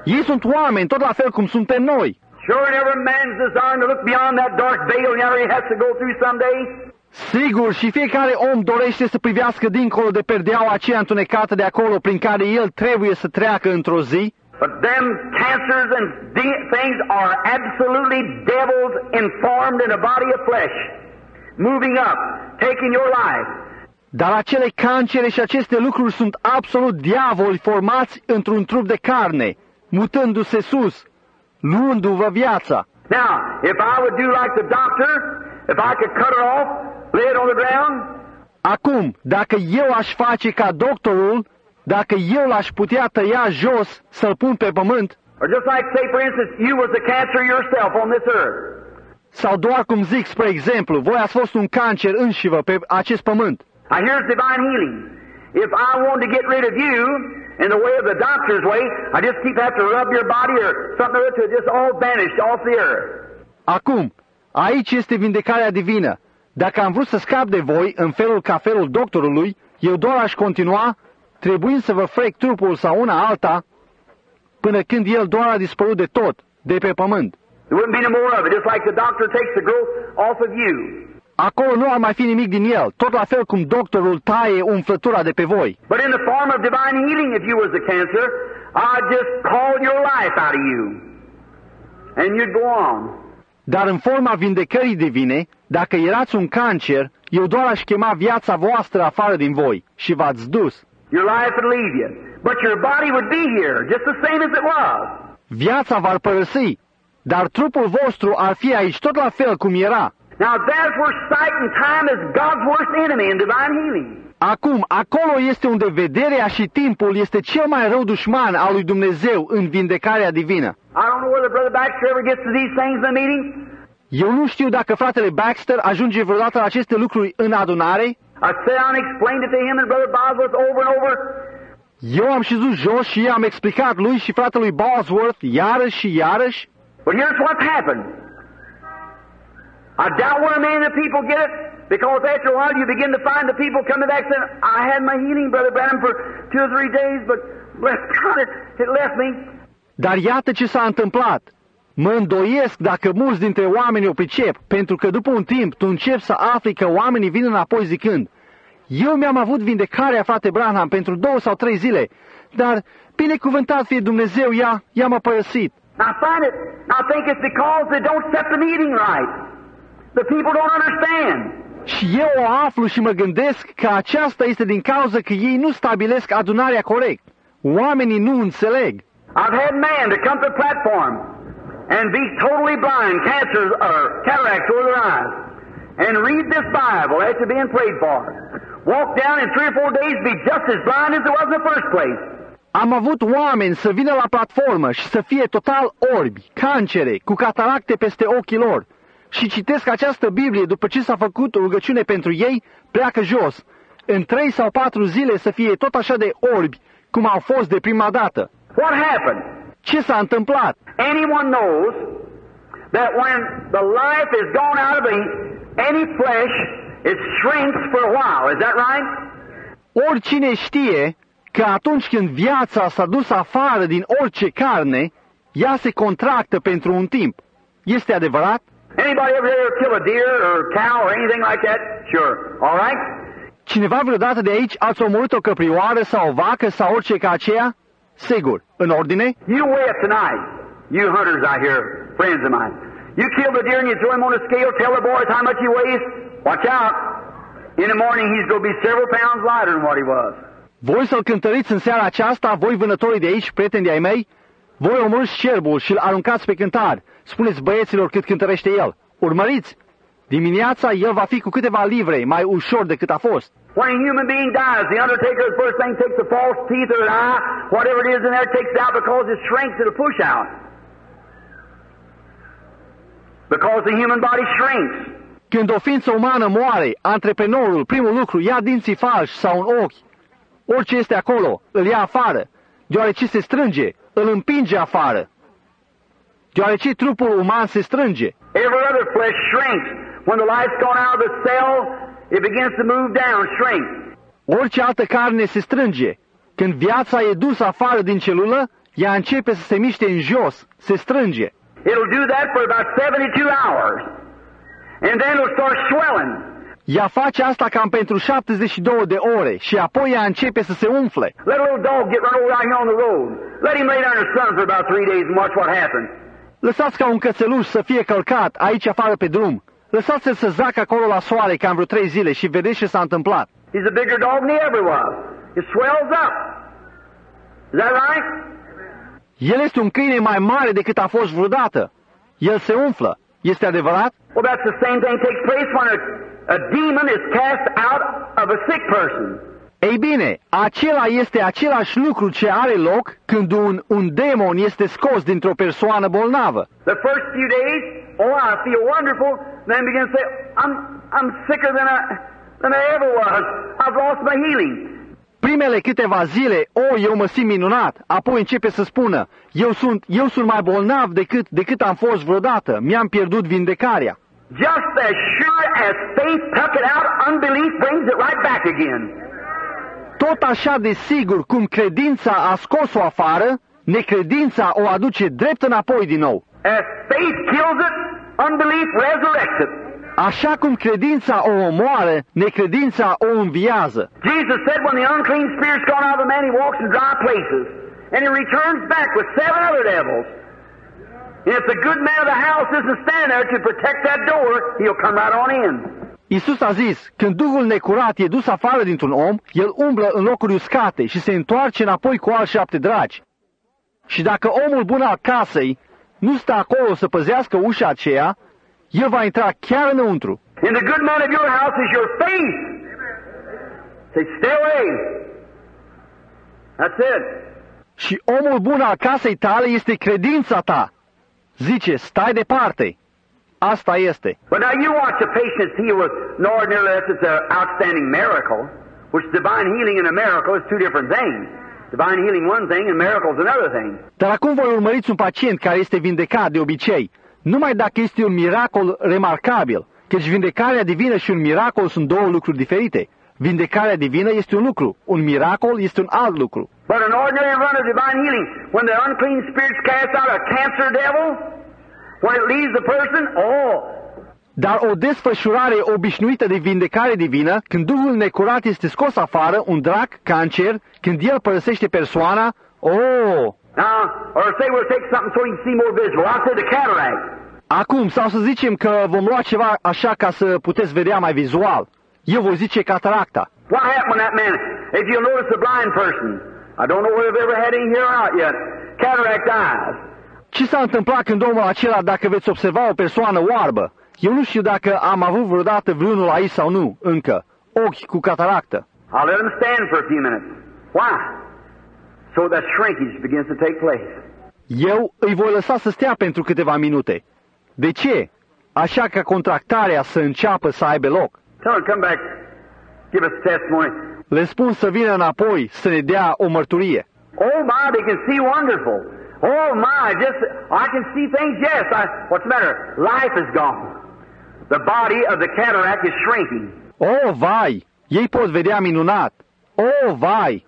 Ei sunt oameni, tot la fel cum suntem noi. Sure, and every man's desiring to look beyond that dark veil yonder he has to go through someday. Sigur, și fiecare om dorește să privească dincolo de perdeaua aceea întunecată de acolo prin care el trebuie să treacă într-o zi. But them cancers and de- things are absolutely devils informed in a body of flesh, moving up, taking your life. Dar acele cancere și aceste lucruri sunt absolut diavoli formați într-un trup de carne, mutându-se sus, luându-vă viața. Now, if I would do like the doctor, if I could cut her off, lay it on the ground, Acum, dacă eu aș face ca doctorul, dacă eu l-aș putea tăia jos, să-l pun pe pământ, or just like, say, for instance, you was a cancer yourself on this earth. sau doar cum zic, spre exemplu, voi ați fost un cancer înșivă pe acest pământ. Now, here's divine healing. If I want to get rid of you in the way of the doctor's way, I just keep have to rub your body or something or other to just all vanish off the earth. Acum, aici este vindecarea divină. Dacă am vrut să scap de voi în felul ca felul doctorului, eu doar aș continua, trebuind să vă frec trupul sau una alta, până când el doar a dispărut de tot, de pe pământ. There wouldn't be no more of it, just like the doctor takes the growth off of you. Acolo nu ar mai fi nimic din el, tot la fel cum doctorul taie umflătura de pe voi. But in the form of divine healing, if you was a cancer, I'd just call your life out of you. And you'd go on. Dar în forma vindecării divine, dacă erați un cancer, eu doar aș chema viața voastră afară din voi și v-ați dus. Your life would leave you. But your body would be here, just the same as it was. Viața v-ar părăsi, dar trupul vostru ar fi aici tot la fel cum era. Now that's where sight and time is God's worst enemy in divine healing. Acum, acolo este unde vederea și timpul este cel mai rău dușman al lui Dumnezeu în vindecarea divină. I don't know whether Brother Baxter ever gets to these things in the meeting. Eu nu știu dacă fratele Baxter ajunge vreodată la aceste lucruri în adunare. I sat down and explained it to him and Brother Bosworth over and over. Eu am și dus jos și i-am explicat lui și fratelui Bosworth iarăși și iarăși. But here's what's happened. I doubt when a man and the people get it, because after a while you begin to find the people coming back saying, I had my healing, Brother Branham, for two or three days, but bless God, it, it left me. Dar iată ce s-a întâmplat. Mă îndoiesc dacă mulți dintre oameni o pricep, pentru că după un timp tu începi să afli că oamenii vin înapoi zicând, eu mi-am avut vindecarea, frate Branham, pentru două sau trei zile, dar binecuvântat fie Dumnezeu, ea, ea m-a părăsit. I find it, I think it's because they don't set the meeting right. The people don't understand. Și eu o aflu și mă gândesc că aceasta este din cauza că ei nu stabilesc adunarea corect. Oamenii nu înțeleg. I've had man to come to the platform and be totally blind, cancers or cataracts over their eyes, and read this Bible after being prayed for. Walk down in three or four days, be just as blind as it was in the first place. Am avut oameni să vină la platformă și să fie total orbi, cancere, cu cataracte peste ochii lor. Și citesc această Biblie după ce s-a făcut rugăciune pentru ei, pleacă jos. În trei sau patru zile să fie tot așa de orbi, cum au fost de prima dată. What happened? Ce s-a întâmplat? Anyone knows that when the life is gone out of any flesh, it shrinks for a while. Is that right? Oricine știe că atunci când viața s-a dus afară din orice carne, ea se contractă pentru un timp. Este adevărat? Anybody ever here kill a deer or cow or anything like that? Sure. All right? Cineva vreodată de aici ați omorât o căprioară sau o vacă sau orice ca aceea? Sigur. În ordine? You weigh it tonight. You hunters out here, friends of mine. You kill the deer and you throw him on a scale, tell the boys how much he weighs. Watch out. In the morning he's going to be several pounds lighter than what he was. Voi să-l cântăriți în seara aceasta, voi vânătorii de aici, prieteni de-ai mei? Voi omorâți cerbul și-l aruncați pe cântar. Spuneți băieților cât cântărește el. Urmăriți! Dimineața el va fi cu câteva livre mai ușor decât a fost. When a human being dies, the undertaker, the first thing, takes the false teeth or an eye, whatever it is in there, takes it out because it shrinks, it'll push out. Because the human body shrinks. Când o ființă umană moare, antreprenorul, primul lucru, ia dinții falși sau un ochi. Orice este acolo, îl ia afară, deoarece se strânge, îl împinge afară. Deoarece trupul uman se strânge. Every other flesh shrinks. When the life's gone out of the cell, it begins to move down, shrink. Orice altă carne se strânge. Când viața e dusă afară din celulă, ea începe să se miște în jos, se strânge. It'll do that for about 72 hours. And then it'll start swelling. Ea face asta cam pentru 72 de ore și apoi ea începe să se umfle. Let a little dog get run over out here on the road. Let him lay down in the sun for about three days and watch what happens. Lăsați ca un cățeluș să fie călcat aici afară pe drum. Lăsați-l să zacă acolo la soare cam vreo trei zile și vedeți ce s-a întâmplat. He's a bigger dog than he ever was. It swells up. Is that right? El este un câine mai mare decât a fost vreodată. El se umflă. Este adevărat? Well, that's the same thing takes place when a, a demon is cast out of a sick person. Ei bine, acela este același lucru ce are loc când un, un demon este scos dintr-o persoană bolnavă. The first few days, oh, I feel wonderful. Then begin to say, I'm, I'm sicker than I, than I ever was. I've lost my healing. Primele câteva zile, o, eu mă simt minunat, apoi începe să spună, eu sunt, eu sunt mai bolnav decât, decât am fost vreodată, mi-am pierdut vindecarea. Just as sure as faith took it out, unbelief brings it right back again. Tot așa de sigur cum credința a scos-o afară, necredința o aduce drept înapoi din nou. As faith kills it, unbelief resurrects it. Așa cum credința o omoară, necredința o înviază. Jesus said when the unclean spirit's gone out of a man, he walks in dry places. And he returns back with seven other devils. And if the good man of the house doesn't stand there to protect that door, he'll come right on in. Isus a zis, când Duhul necurat e dus afară dintr-un om, el umblă în locuri uscate și se întoarce înapoi cu alți șapte dragi. Și dacă omul bun al casei nu stă acolo să păzească ușa aceea, el va intra chiar înăuntru. And the good man of your house is your faith. Say, stay away. That's it. Și omul bun al casei tale este credința ta. Zice, stai departe. Asta este. But now you watch a patient healed with an ordinary unless it's an outstanding miracle, which divine healing and a miracle is two different things. Divine healing one thing and miracles another thing. Dar acum voi urmăriți un pacient care este vindecat de obicei, numai dacă este un miracol remarcabil, căci vindecarea divină și un miracol sunt două lucruri diferite. Vindecarea divină este un lucru, un miracol este un alt lucru. But an ordinary run of divine healing, when the unclean spirits cast out a cancer devil, When it leaves the person, oh, Dar o desfășurare obișnuită de vindecare divină, când Duhul necurat este scos afară, un drac, cancer, când el părăsește persoana, oh! now, or say we'll take something so you can see more visible. I said the cataract. Acum, sau să zicem că vom lua ceva așa ca să puteți vedea mai vizual. Eu voi zice cataracta. What happened when that man, if you'll notice the blind person, I don't know whether they've ever had any here or not yet, cataract eyes. Ce s-a întâmplat când omul acela, dacă veți observa o persoană oarbă? Eu nu știu dacă am avut vreodată vreunul aici sau nu, încă. Ochi cu cataractă. I'll let them stand for a few minutes. Why? So that shrinkage begins to take place. Eu îi voi lăsa să stea pentru câteva minute. De ce? Așa ca contractarea să înceapă să aibă loc. Tell them, come back, give us a testimony. Le spun să vină înapoi să ne dea o mărturie. Oh my, they can see wonderful. Oh my, just I can see things. Yes, I, what's the matter? Life is gone. The body of the cataract is shrinking. O, vai! Ei pot vedea minunat! O, vai!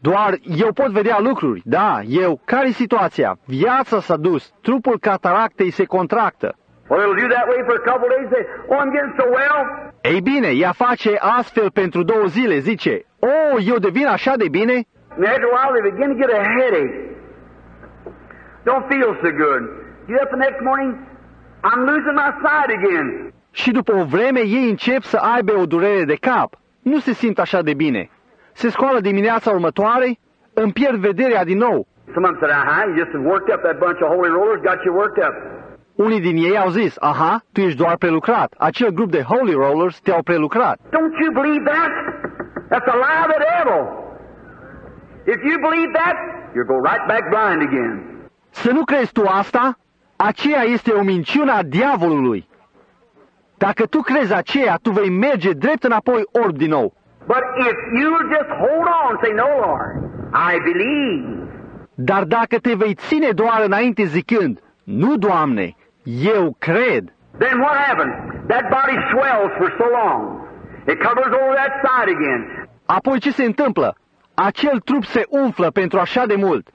Doar eu pot vedea lucruri, da, eu. Care-i situația? Viața s-a dus, trupul cataractei se contractă. Well, it'll do that way for a couple of days. Say, oh, I'm getting so well. Ei bine, ea face astfel pentru două zile, zice, O, eu devin așa de bine? And after a while, they begin to get a headache. Don't feel so good. Get up the next morning, I'm losing my sight again. Și după o vreme ei încep să aibă o durere de cap. Nu se simt așa de bine. Se scoală dimineața următoare, îmi pierd vederea din nou. Some of them said, uh-huh, you just have worked up that bunch of holy rollers, got you worked up. Unii din ei au zis, aha, tu ești doar prelucrat. Acel grup de Holy Rollers te-au prelucrat. Don't you believe that? That's a lie of the devil. If you believe that, you'll go right back blind again. Să nu crezi tu asta, aceea este o minciună a diavolului. Dacă tu crezi aceea, tu vei merge drept înapoi orb din nou. But if you just hold on, say, No, Lord, I believe. Dar dacă te vei ține doar înainte zicând, nu, Doamne, eu cred, Then what happens? That body swells for so long. It covers over that side again. apoi ce se întâmplă? Acel trup se umflă pentru așa de mult.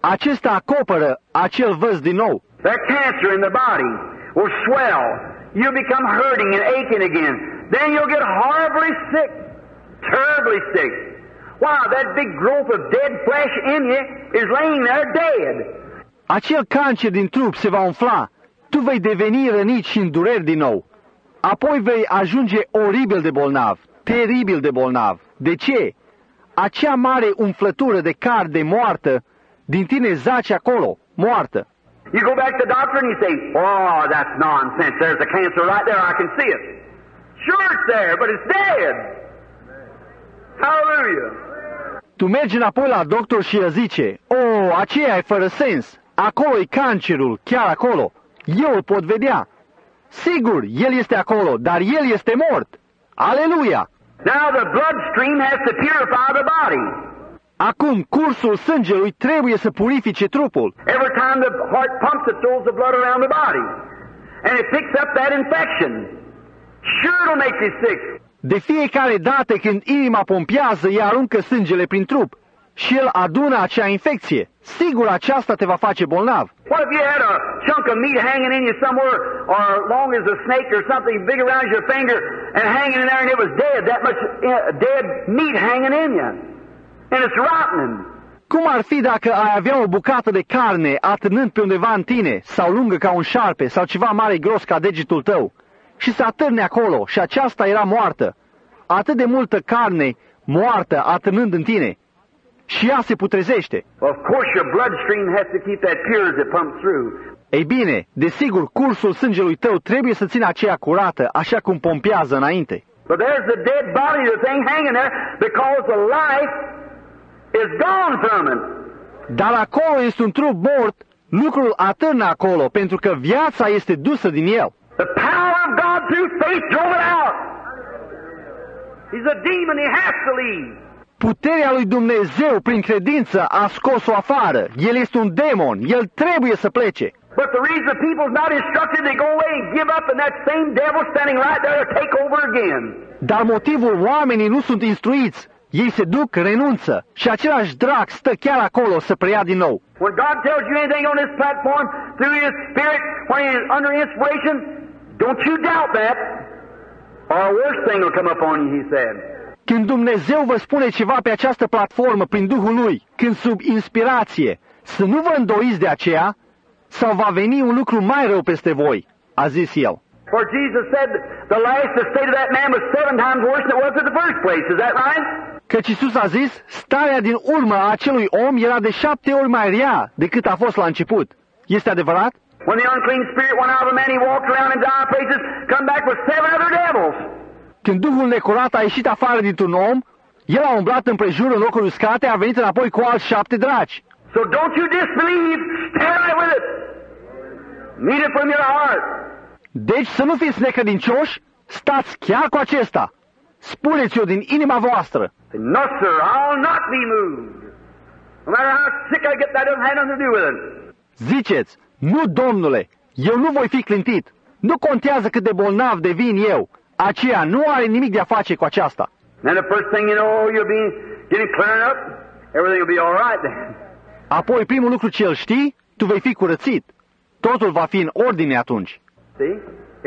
Acesta acoperă acel văz din nou. That cancer in the body will swell. You'll become hurting and aching again. Then you'll get horribly sick, terribly sick. Why, that big growth of dead flesh in you is laying there dead. Acel cancer din trup se va umfla. Tu vei deveni rănit și în dureri din nou. Apoi vei ajunge oribil de bolnav, teribil de bolnav. De ce? Acea mare umflătură de carne moartă din tine zace acolo, moartă. You go back to the doctor and you say, Oh, that's nonsense. There's a cancer right there. I can see it. Sure, it's there, but it's dead. Hallelujah. Tu mergi înapoi la doctor și el zice, O, aceea e fără sens. Acolo e cancerul, chiar acolo. Eu îl pot vedea. Sigur, el este acolo, dar el este mort. Aleluia! Now the bloodstream has to purify the body. Acum, cursul sângelui trebuie să purifice trupul. Every time the heart pumps, it throws the blood around the body. And it picks up that infection. Sure, it'll make you sick. De fiecare dată când inima pompează, ea aruncă sângele prin trup și el adună acea infecție. Sigur, aceasta te va face bolnav. What if you had a chunk of meat hanging in you somewhere, or long as a snake or something big around your finger, and hanging in there, and it was dead, that much uh, dead meat hanging in you, and it's rotting. Cum ar fi dacă ai avea o bucată de carne atârnând pe undeva în tine, sau lungă ca un șarpe, sau ceva mare gros ca degetul tău, și să atârne acolo, și aceasta era moartă. Atât de multă carne moartă atârnând în tine. Și ea se putrezește. Well, of course, your bloodstream has to keep that pure as it pumps through. Ei bine, desigur, cursul sângelui tău trebuie să țină aceea curată, așa cum pompează înainte. But there's the dead body, the thing hanging there, because the life is gone from it. Dar acolo este un trup mort, lucrul atârnă acolo, pentru că viața este dusă din el. The power of God through faith drove it out. He's a demon, he has to leave. Puterea lui Dumnezeu prin credință a scos-o afară. El este un demon, el trebuie să plece. But the reason the people's not instructed, they go away and give up, and that same devil standing right there to take over again. Dar motivul oamenii nu sunt instruiți. Ei se duc, renunță și același drac stă chiar acolo să preia din nou. When God tells you anything on this platform through His Spirit, when he's under inspiration, don't you doubt that, or a worse thing will come upon you, he said. Când Dumnezeu vă spune ceva pe această platformă prin Duhul Lui, când sub inspirație, să nu vă îndoiți de aceea, sau va veni un lucru mai rău peste voi, a zis El. For Jesus said the last estate of that man was seven times worse than it was at the first place. Is that right? Căci Iisus a zis, starea din urmă a acelui om era de șapte ori mai rea decât a fost la început. Este adevărat? When the unclean spirit went out of a man, he walked around in dire places, come back with seven other devils. Când Duhul necurat a ieșit afară dintr-un om, el a umblat împrejur în locuri uscate, a venit înapoi cu alți șapte draci. So don't you disbelieve. Stand right with it. Meet it from your heart. Deci să nu fiți necredincioși, stați chiar cu acesta. Spuneți-o din inima voastră. Say, No, sir, I'll not be moved. No matter how sick I get, that doesn't have nothing to do with it. Ziceți, nu, domnule, eu nu voi fi clintit. Nu contează cât de bolnav devin eu. Aceea nu are nimic de a face cu aceasta. Then the first thing you know, you'll be getting clearing up. Everything will be all right then. Apoi, primul lucru ce îl știi, tu vei fi curățit. Totul va fi în ordine atunci. See?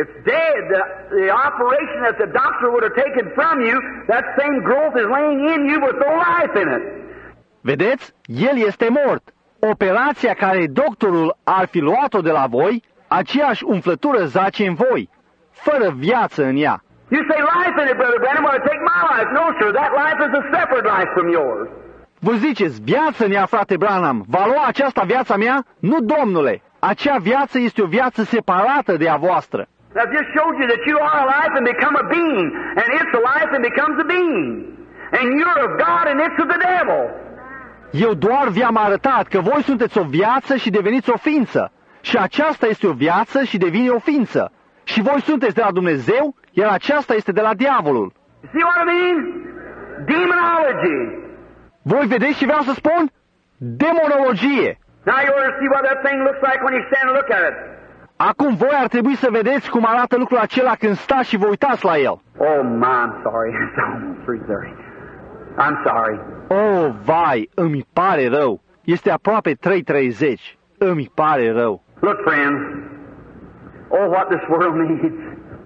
It's dead. The, the operation that the doctor would have taken from you, that same growth is laying in you with no life in it. Vedeți? El este mort. Operația care doctorul ar fi luat-o de la voi, aceeași umflătură zace în voi, fără viață în ea. You say life in it, Brother Branham, want to take my life. No, sir, that life is a separate life from yours. Vă ziceți, viață în ea, frate Branham, va lua aceasta viața mea? Nu, domnule, acea viață este o viață separată de a voastră. I've just showed you that you are alive and become a being, and it's alive and becomes a being. And you're of God and it's of the devil. Eu doar vi-am arătat că voi sunteți o viață și deveniți o ființă. Și aceasta este o viață și devine o ființă. Și voi sunteți de la Dumnezeu, iar aceasta este de la diavolul. You see what I mean? Demonology. Voi vedeți ce vreau să spun? Demonologie. Now you ought to see what that thing looks like when you stand and look at it. Acum voi ar trebui să vedeți cum arată lucrul acela când stați și vă uitați la el. Oh, my, I'm sorry. It's almost 3.30. I'm sorry. Oh, vai, îmi pare rău. Este aproape 3.30. Îmi pare rău. Look, friends. Oh, what this world needs.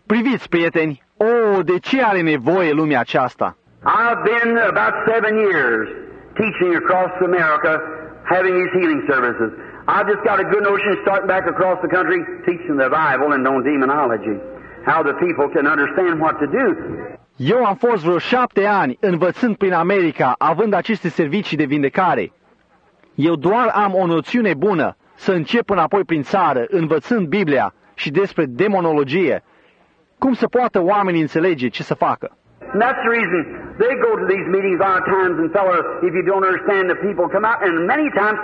Priviți, prieteni, oh, de ce are nevoie lumea aceasta? I've been about seven years teaching across America, having these healing services. I've just got a good notion starting back across the country teaching the Bible and on demonology. How the people can understand what to do. Eu am fost vreo șapte ani învățând prin America, având aceste servicii de vindecare. Eu doar am o noțiune bună să încep înapoi prin țară, învățând Biblia și despre demonologie. Cum să poată oamenii înțelege ce să facă? And that's the reason they go to these meetings a lot of times and fellow, if you don't understand the people come out and many times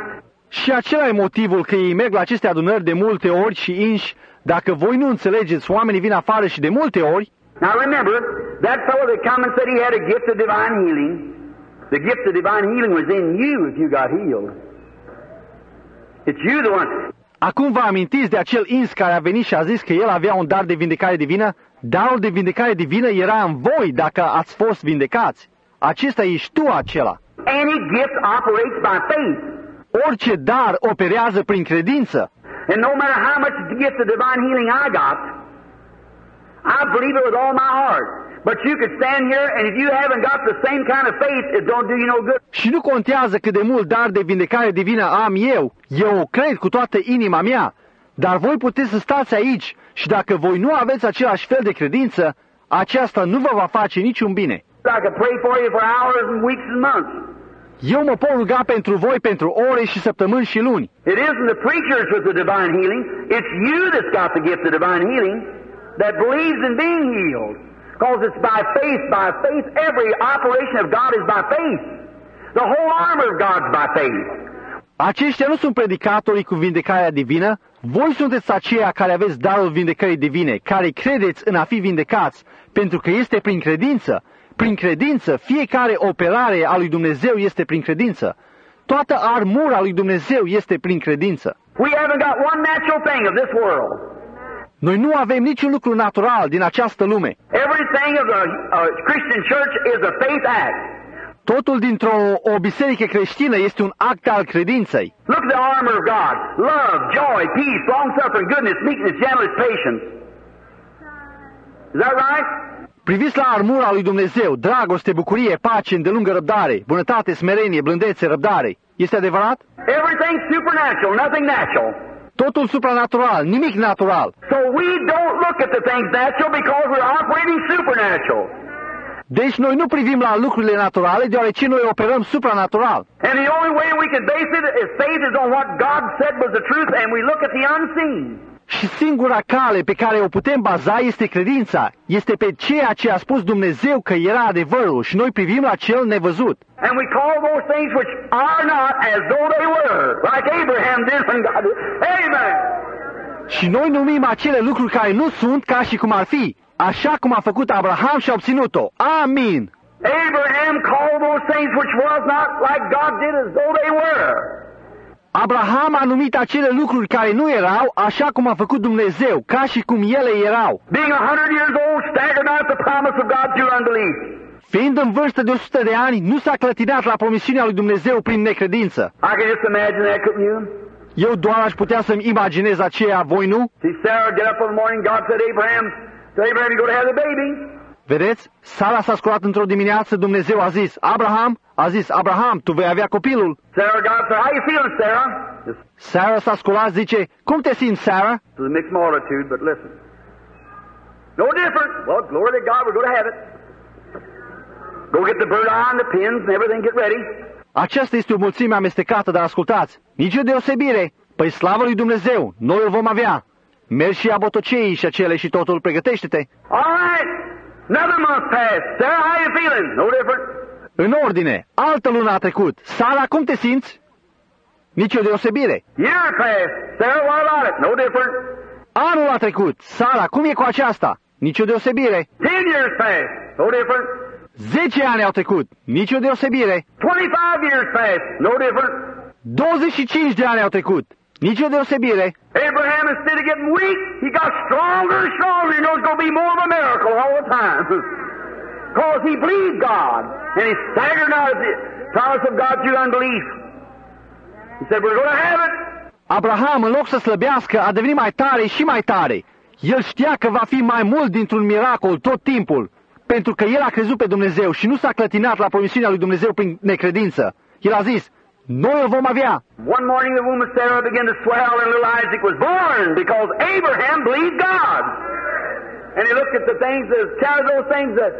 Și acela e motivul că ei merg la aceste adunări de multe ori și inși, dacă voi nu înțelegeți, oamenii vin afară și de multe ori, Now remember, that fellow that come and said he had a gift of divine healing, the gift of divine healing was in you if you got healed. It's you the one. Acum vă amintiți de acel ins care a venit și a zis că el avea un dar de vindecare divină? Darul de vindecare divină era în voi dacă ați fost vindecați. Acesta ești tu acela. Any gift operates by faith. Orice dar operează prin credință. And no matter how much gift of divine healing I got, I believe it with all my heart. But you could stand here and if you haven't got the same kind of faith, it don't do you no good. Și nu contează cât de mult dar de vindecare divină am eu, eu o cred cu toată inima mea, dar voi puteți să stați aici și dacă voi nu aveți același fel de credință, aceasta nu vă va face niciun bine. I could pray for you for hours and weeks and months. Eu mă pot ruga pentru voi pentru ore și săptămâni și luni. It isn't the preachers with the divine healing. It's you that's got the gift of divine healing that believes in being healed. Because it's by faith, by faith. Every operation of God is by faith. The whole armor of God's by faith. Aceștia nu sunt predicatorii cu vindecarea divină, voi sunteți aceia care aveți darul vindecării divine, care credeți în a fi vindecați, pentru că este prin credință. Prin credință, fiecare operare a lui Dumnezeu este prin credință. Toată armura lui Dumnezeu este prin credință. We haven't got one natural thing of this world. Noi nu avem niciun lucru natural din această lume. Everything of the uh, Christian church is a faith act. Totul dintr-o o biserică creștină este un act al credinței. Look at the armor of God. Love, joy, peace, long-suffering, goodness, meekness, gentleness, patience. Is that right? Priviți la armura lui Dumnezeu, dragoste, bucurie, pace, îndelungă răbdare, bunătate, smerenie, blândețe, răbdare. Este adevărat? Everything supernatural, nothing natural. Totul supranatural, nimic natural. So we don't look at the things natural because we're operating supernatural. Deci noi nu privim la lucrurile naturale, deoarece noi operăm supranatural. And the only way we can base it is faith is on what God said was the truth, and we look at the unseen. Și singura cale pe care o putem baza este credința. Este pe ceea ce a spus Dumnezeu că era adevărul și noi privim la cel nevăzut. And we call those things which are not as though they were, like Abraham did when God did. Amen. Și noi numim acele lucruri care nu sunt ca și cum ar fi, așa cum a făcut Abraham și a obținut-o. Amin. Abraham called those things which was not like God did as though they were. Abraham a numit acele lucruri care nu erau așa cum a făcut Dumnezeu, ca și cum ele erau. Being a hundred years old, staggered not at the promise of God through unbelief. Fiind în vârstă de 100 de ani, nu s-a clătinat la promisiunea lui Dumnezeu prin necredință. I can just imagine that, couldn't you? Eu doar aș putea să-mi imaginez aceea, voi nu? See, Sarah get up in the morning, God said, Abraham, to Abraham, you're going to have the baby. Vedeți? Sara s-a sculat într-o dimineață, Dumnezeu a zis, Abraham, a zis, Abraham, tu vei avea copilul. Sarah, God said, how you feeling, Sarah? Just Sara s-a sculat, zice, cum te simți, Sara? to the mixed multitude, but listen. No different. Well, glory to God, we're going to have it. Go get the bird eye and the pins and everything, get ready. Aceasta este o mulțime amestecată, dar ascultați, nici o deosebire. Păi slavă lui Dumnezeu, noi îl vom avea. Mergi și ia botoceii și acele și totul, pregătește-te. All right. Another month passed. Sarah, how you feeling? No different. În ordine, altă lună a trecut. Sara, cum te simți? Nici o deosebire. Year passed. Sarah, what about it? No different. Anul a trecut. Sara, cum e cu aceasta? Nici o deosebire. Ten years passed. No different. Zece ani au trecut. Nici o deosebire. Twenty-five years passed. No different. 25 de ani au trecut. Nici o deosebire. Abraham, instead of getting weak, he got stronger and stronger. He knows it's going to be more of a miracle all the time. Because he believed God. And he staggered not at the promise of God through unbelief. He said, we're going to have it. Abraham, în loc să slăbească, a devenit mai tare și mai tare. El știa că va fi mai mult dintr-un miracol tot timpul, pentru că el a crezut pe Dumnezeu și nu s-a clătinat la promisiunea lui Dumnezeu prin necredință. El a zis, noi îl vom avea. One morning the womb of Sarah began to swell and little Isaac was born because Abraham believed God. And he looked at the things that counted those things that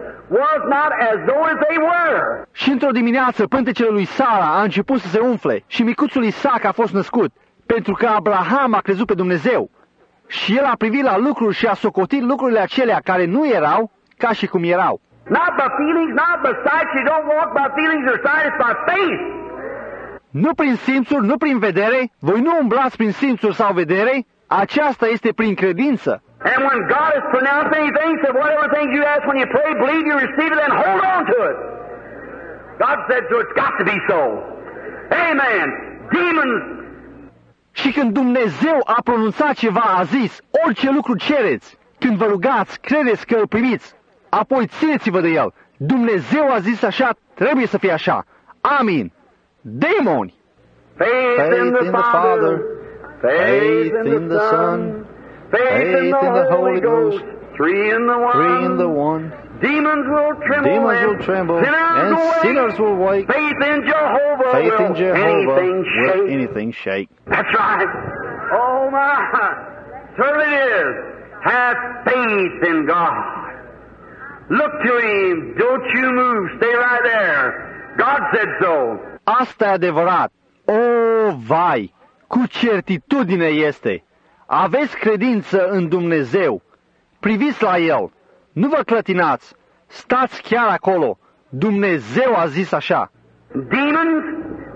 was not as though as they were. Și într-o dimineață, pântecele lui Sara a început să se umfle și micuțul Isaac a fost născut, pentru că Abraham a crezut pe Dumnezeu. Și el a privit la lucruri și a socotit lucrurile acelea care nu erau ca și cum erau. Not by feelings, not by sight. You don't walk by feelings or sight. It's by faith. Nu prin simțuri, nu prin vedere, voi nu umblați prin simțuri sau vedere, aceasta este prin credință. And when God has pronounced anything, said whatever things you ask when you pray, believe you receive it, then hold on to it. God said so. It's got to be so. Amen. Demons Și când Dumnezeu a pronunțat ceva, a zis, orice lucru cereți, când vă rugați, credeți că îl primiți, apoi țineți-vă de el. Dumnezeu a zis așa, trebuie să fie așa. Amin. Demoni. Faith, in, the Father, faith in the Son, faith in the Holy Ghost, three in the one. Three in the one. Demons will tremble, Demons and will tremble, sinners and will wake. sinners will wake. Faith in Jehovah Faith will in Jehovah anything will shake. anything shake. That's right. Oh my, certainly it is. Have faith in God. Look to Him. Don't you move. Stay right there. God said so. Asta e adevărat. O, vai, cu certitudine este. Aveți credință în Dumnezeu. Priviți la El. Nu vă clătinați. Stați chiar acolo. Dumnezeu a zis așa. Demons,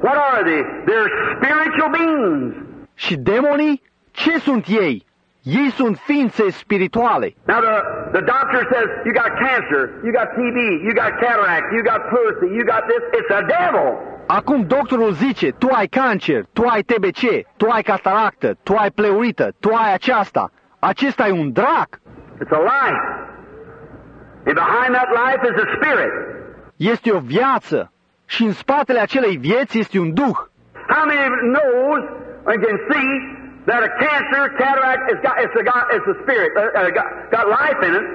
what are they? They're spiritual beings. Și demonii? Ce sunt ei? Ei sunt ființe spirituale. Now the, the doctor says, you got cancer, you got TB, you got cataract, you got pleurisy, you got this. It's a devil. Acum doctorul zice, tu ai cancer, tu ai TBC, tu ai cataractă, tu ai pleurită, tu ai aceasta. Acesta e un drac. It's a life. And behind that life is a spirit. Este o viață. și în spatele acelei vieți este un duh. How many knows and can see that a cancer, cataract, it's got, it's a, got, it's a spirit, uh, uh, got, got life in it.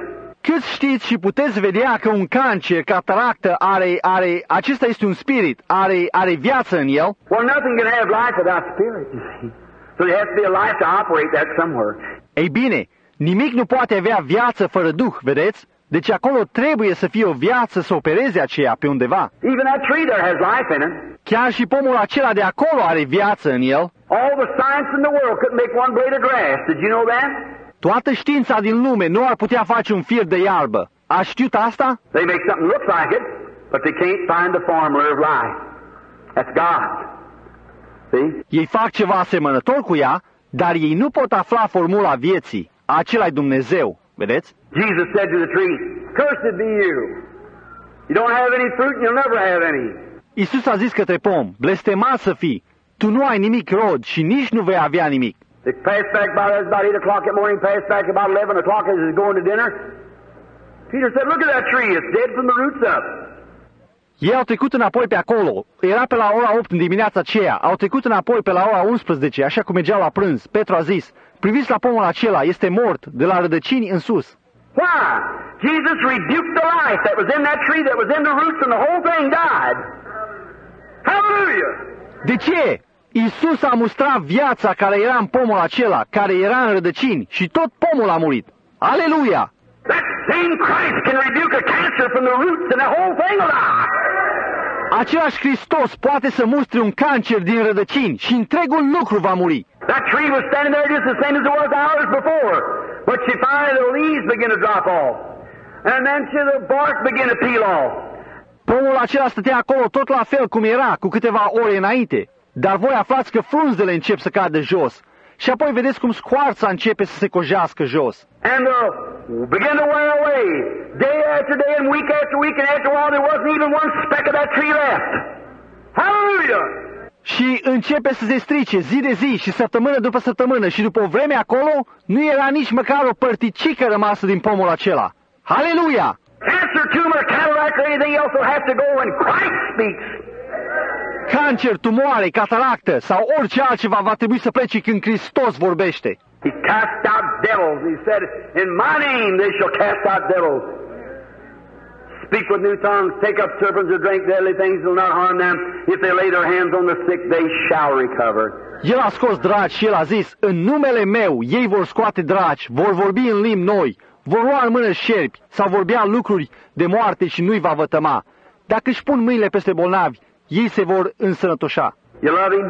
Cât știți și puteți vedea că un cancer, cataractă, are, are, acesta este un spirit, are, are viață în el? Well, nothing can have life without spirit, you see. So there has to be a life to operate that somewhere. Ei bine, nimic nu poate avea viață fără duh, vedeți? Deci acolo trebuie să fie o viață să opereze aceea pe undeva. Even that tree there has life in it. Chiar și pomul acela de acolo are viață în el. All the science in the world couldn't make one blade of grass. Did you know that? Toată știința din lume nu ar putea face un fir de iarbă. A știut asta? They make something look like it, but they can't find the formula of life. That's God. See? Ei fac ceva asemănător cu ea, dar ei nu pot afla formula vieții. Acela e Dumnezeu. Vedeți? Jesus said to the tree, Cursed be you. You don't have any fruit and you'll never have any. Isus a zis către pom, blestemat să fii, tu nu ai nimic rod și nici nu vei avea nimic. They passed back by us about 8 o'clock that morning, passed back about 11 o'clock as he's going to dinner. Peter said, Look at that tree, it's dead from the roots up. Ei au trecut înapoi pe acolo. Era pe la ora 8 în dimineața aceea. Au trecut înapoi pe la ora 11, așa cum mergeau la prânz. Petru a zis, priviți la pomul acela, este mort, de la rădăcini în sus. Why? Jesus rebuked the life that was in that tree, that was in the roots, and the whole thing died. Hallelujah! De ce? Isus a mustrat viața care era în pomul acela, care era în rădăcini, și tot pomul a murit. Aleluia! That same Christ can rebuke a cancer from the roots, and the whole thing will die. Același Hristos poate să mustre un cancer din rădăcini și întregul lucru va muri. That tree was standing there just the same as it was hours before. But she finally the leaves begin to drop off. And then she, the bark begin to peel off. Pomul acela stătea acolo tot la fel cum era cu câteva ore înainte. Dar voi aflați că frunzele încep să cadă jos. Și apoi vedeți cum scoarța începe să se cojească jos. And uh, begin to wear away. Day after day and week after week and after a while there wasn't even one speck of that tree left. Hallelujah! Și începe să se strice zi de zi și săptămână după săptămână și după o vreme acolo nu era nici măcar o părticică rămasă din pomul acela. Haleluia! Cancer, tumor, cataract, or anything else will have to go when Christ speaks. Cancer, tumoare, cataractă sau orice altceva va trebui să plece când Hristos vorbește. He cast out devils. He said, In my name they shall cast out devils. Speak with new tongues, take up serpents or drink deadly things will not harm them. If they lay their hands on the sick, they shall recover. El a scos dragi și el a zis, în numele meu ei vor scoate dragi, vor vorbi în limbi noi, vor lua în mână șerpi sau vorbea lucruri de moarte și nu-i va vătăma. Dacă își pun mâinile peste bolnavi, ei se vor însănătoșa. You love Him?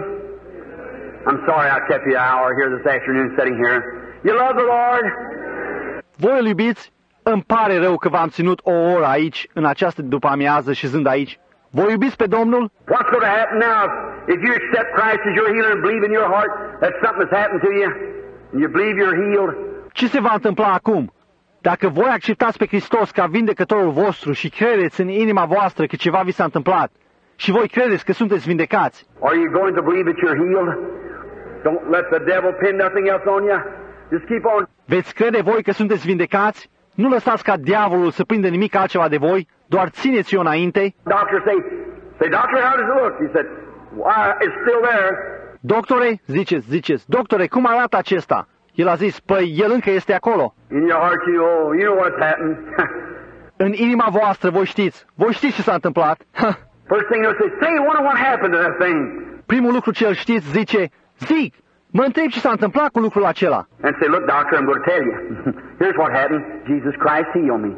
I'm sorry I kept you an hour here this afternoon sitting here. You love the Lord? Voi îl iubiți? Îmi pare rău că v-am ținut o oră aici, în această după amiază și zând aici. Voi iubiți pe Domnul? What's going to happen now if you accept Christ as your healer and believe in your heart that something has happened to you and you believe you're healed? Ce se va întâmpla acum? Dacă voi acceptați pe Hristos ca vindecătorul vostru și credeți în inima voastră că ceva vi s-a întâmplat și voi credeți că sunteți vindecați, Are you going to believe that you're healed? Don't let the devil pin nothing else on you. Just keep on. veți crede voi că sunteți vindecați? Nu lăsați ca diavolul să prindă nimic altceva de voi, doar țineți-o înainte. Doctor say, say, doctor, how does it look? He said, why, it's still there. Doctore, ziceți, ziceți, doctore, cum arată acesta? El a zis, păi el încă este acolo. In your heart, you know, you know what's happened. În inima voastră, voi știți, voi știți ce s-a întâmplat. First thing you'll say, say, wonder what happened to that thing. Primul lucru ce îl știți zice, zic, mă întreb ce s-a întâmplat cu lucrul acela. And say, look, doctor, I'm going to tell you. Here's what happened. Jesus Christ healed me.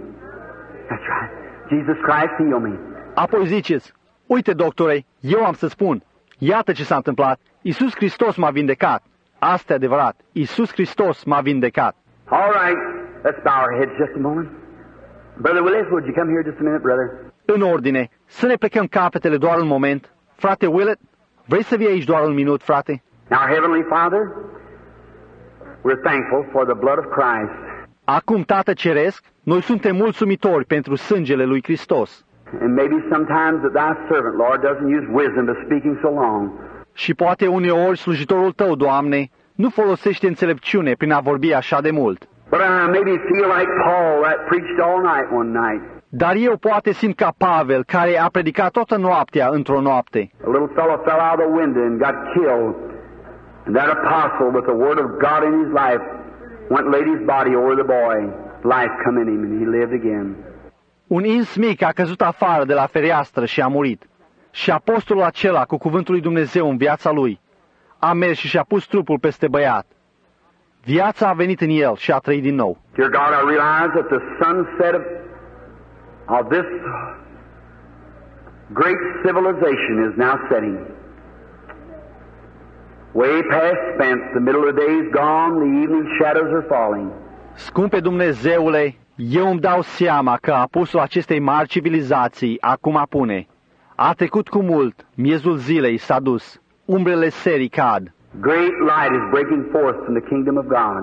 That's right. Jesus Christ healed me. Apoi ziceți, uite doctore, eu am să spun, iată ce s-a întâmplat, Iisus Hristos m-a vindecat. Asta e adevărat, Iisus Hristos m-a vindecat. All right. Let's bow our heads just a moment. Brother Willis, would you come here just a minute, brother? În ordine, să ne plecăm capetele doar un moment. Frate Willett, vrei să vii aici doar un minut, frate? Now, Heavenly Father, we're thankful for the blood of Christ. Acum, Tată Ceresc, noi suntem mulțumitori pentru sângele lui Hristos. And maybe sometimes that thy servant, Lord, doesn't use wisdom to speaking so long. Și poate uneori slujitorul tău, Doamne, nu folosește înțelepciune prin a vorbi așa de mult. But I maybe feel like Paul that preached all night one night. Dar eu poate simt ca Pavel, care a predicat toată noaptea într-o noapte. A little fellow fell out of the window and got killed. And that apostle, with the word of God in his life, went and laid his body over the boy. Life come in him, and he lived again. Un ins mic a căzut afară de la fereastră și a murit. Și apostolul acela, cu cuvântul lui Dumnezeu în viața lui, a mers și și-a pus trupul peste băiat. Viața a venit în el și a trăit din nou. Dear God, I realize that the sunset of, of this great civilization is now setting. Way past spent, the middle of the day is gone, the evening shadows are falling. Scumpe Dumnezeule, eu îmi dau seama că apusul acestei mari civilizații acum apune. A trecut cu mult, miezul zilei s-a dus, umbrele serii cad. Great light is breaking forth from the kingdom of God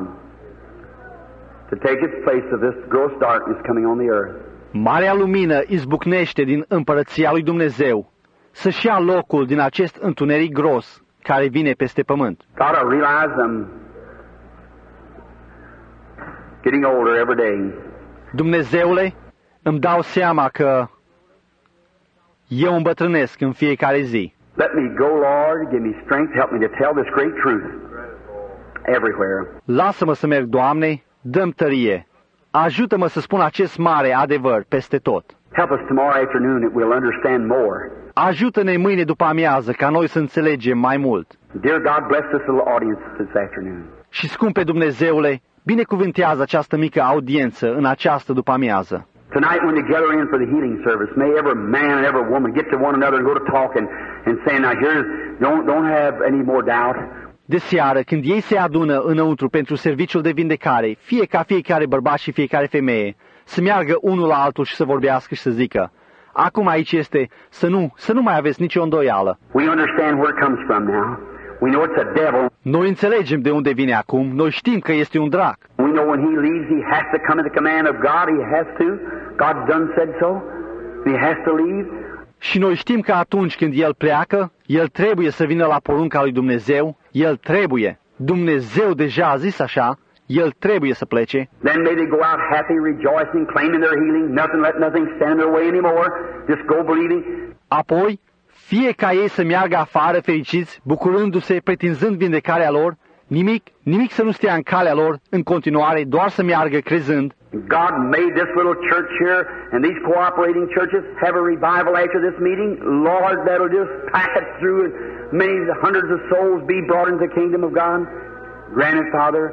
to take its place of this gross darkness coming on the earth. Marea lumină izbucnește din împărăția lui Dumnezeu, să-și ia locul din acest întuneric gros care vine peste pământ. God, I realize I'm getting older every day. Dumnezeule, îmi dau seama că eu îmbătrânesc în fiecare zi. Let me go, Lord. Give me strength. Help me to tell this great truth everywhere. Lasă-mă să merg, Doamne, dăm tărie. Ajută-mă să spun acest mare adevăr peste tot. Help us tomorrow afternoon that we'll understand more. Ajută-ne mâine după amiază ca noi să înțelegem mai mult. Dear God, bless this little audience this afternoon. Și scumpe Dumnezeule, binecuvântează această mică audiență în această după amiază. Tonight, when they gather in for the healing service, may every man and every woman get to one another and go to talking and saying, "Now, here's don't don't have any more doubt." De seară, când ei se adună înăuntru pentru serviciul de vindecare, fie ca fiecare bărbat și fiecare femeie, să meargă unul la altul și să vorbească și să zică, acum aici este să nu, să nu mai aveți nicio îndoială. We understand where it comes from now. We know it's a devil. Noi înțelegem de unde vine acum, noi știm că este un drac. We know when he leaves, he has to come at the command of God. He has to. God's done said so. He has to leave. Și noi știm că atunci când el pleacă, el trebuie să vină la porunca lui Dumnezeu, el trebuie. Dumnezeu deja a zis așa, el trebuie să plece. Then may they go out happy, rejoicing, claiming their healing. Nothing, let nothing stand in their way anymore. Just go believing. Apoi, fie ca ei să meargă afară fericiți, bucurându-se, pretinzând vindecarea lor, nimic, nimic să nu stea în calea lor, în continuare, doar să meargă crezând. God made this little church here and these cooperating churches have a revival after this meeting. Lord, that'll just pack it through and many hundreds of souls be brought into the kingdom of God. Grant it, Father.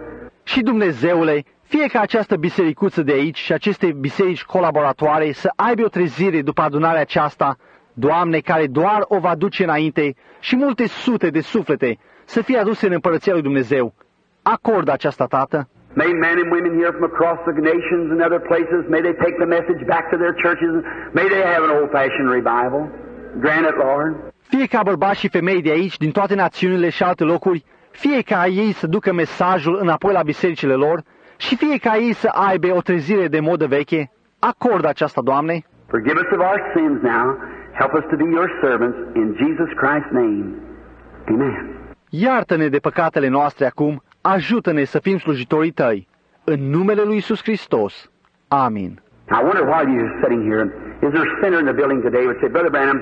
Și Dumnezeule, fie ca această bisericuță de aici și aceste biserici colaboratoare să aibă o trezire după adunarea aceasta, Doamne, care doar o va duce înainte și multe sute de suflete să fie aduse în împărăția lui Dumnezeu. Acordă aceasta, Tată. May men and women here from across the nations and other places, may they take the message back to their churches. May they have an old-fashioned revival. Grant it, Lord. Fie ca bărbați și femei de aici, din toate națiunile și alte locuri, fie ca ei să ducă mesajul înapoi la bisericile lor și fie ca ei să aibă o trezire de modă veche, acordă aceasta, Doamne. Forgive us of our sins now. Help us to be your servants in Jesus Christ's name. Amen. Iartă-ne de păcatele noastre acum, ajută-ne să fim slujitorii tăi. În numele lui Isus Hristos. Amin. I wonder while you're sitting here, is there a sinner in the building today would say, Brother Branham,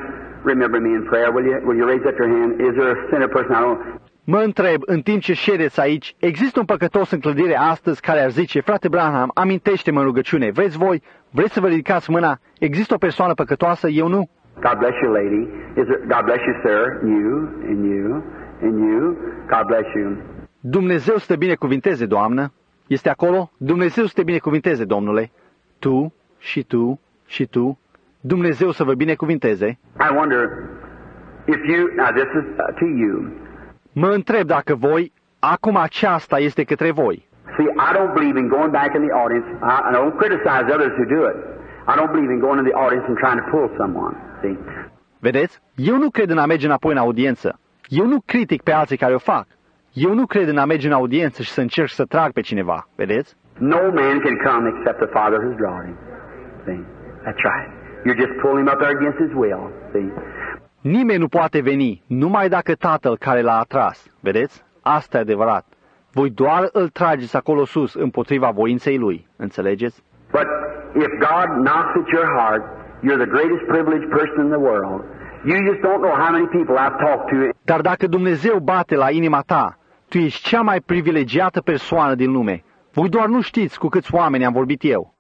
remember me in prayer. Will you, will you raise up your hand? Is there a sinner person I don't Mă întreb, în timp ce ședeți aici, există un păcătos în clădire astăzi care ar zice, frate Branham, amintește-mă în rugăciune, vreți voi, vreți să vă ridicați mâna, există o persoană păcătoasă, eu nu? God bless you, lady. Is there, God bless you, sir. You and you and you. God bless you. Dumnezeu să te binecuvinteze, doamnă. Este acolo? Dumnezeu să te binecuvinteze, domnule. Tu și tu și tu. Dumnezeu să vă binecuvinteze. I wonder if you, now this is uh, to you. Mă întreb dacă voi, acum aceasta este către voi. See, I don't believe in going back in the audience. I, I don't criticize others who do it. I don't believe in going in the audience and trying to pull someone. See, Vedeți? Eu nu cred în a merge înapoi în audiență. Eu nu critic pe alții care o fac. Eu nu cred în a merge în audiență și să încerc să trag pe cineva. Vedeți? no man can come except the Father who's drawn him. See, that's right. You're just pulling him up there against his will. See, Nimeni nu poate veni numai dacă Tatăl care l-a atras. Vedeți? Asta e adevărat. Voi doar îl trageți acolo sus împotriva voinței lui. Înțelegeți? but if God knocks at your heart, you're the greatest privileged person in the world. You just don't know how many people I've talked to Dar dacă Dumnezeu bate la inima ta, tu ești cea mai privilegiată persoană din lume. Voi doar nu știți cu câți oameni am vorbit eu.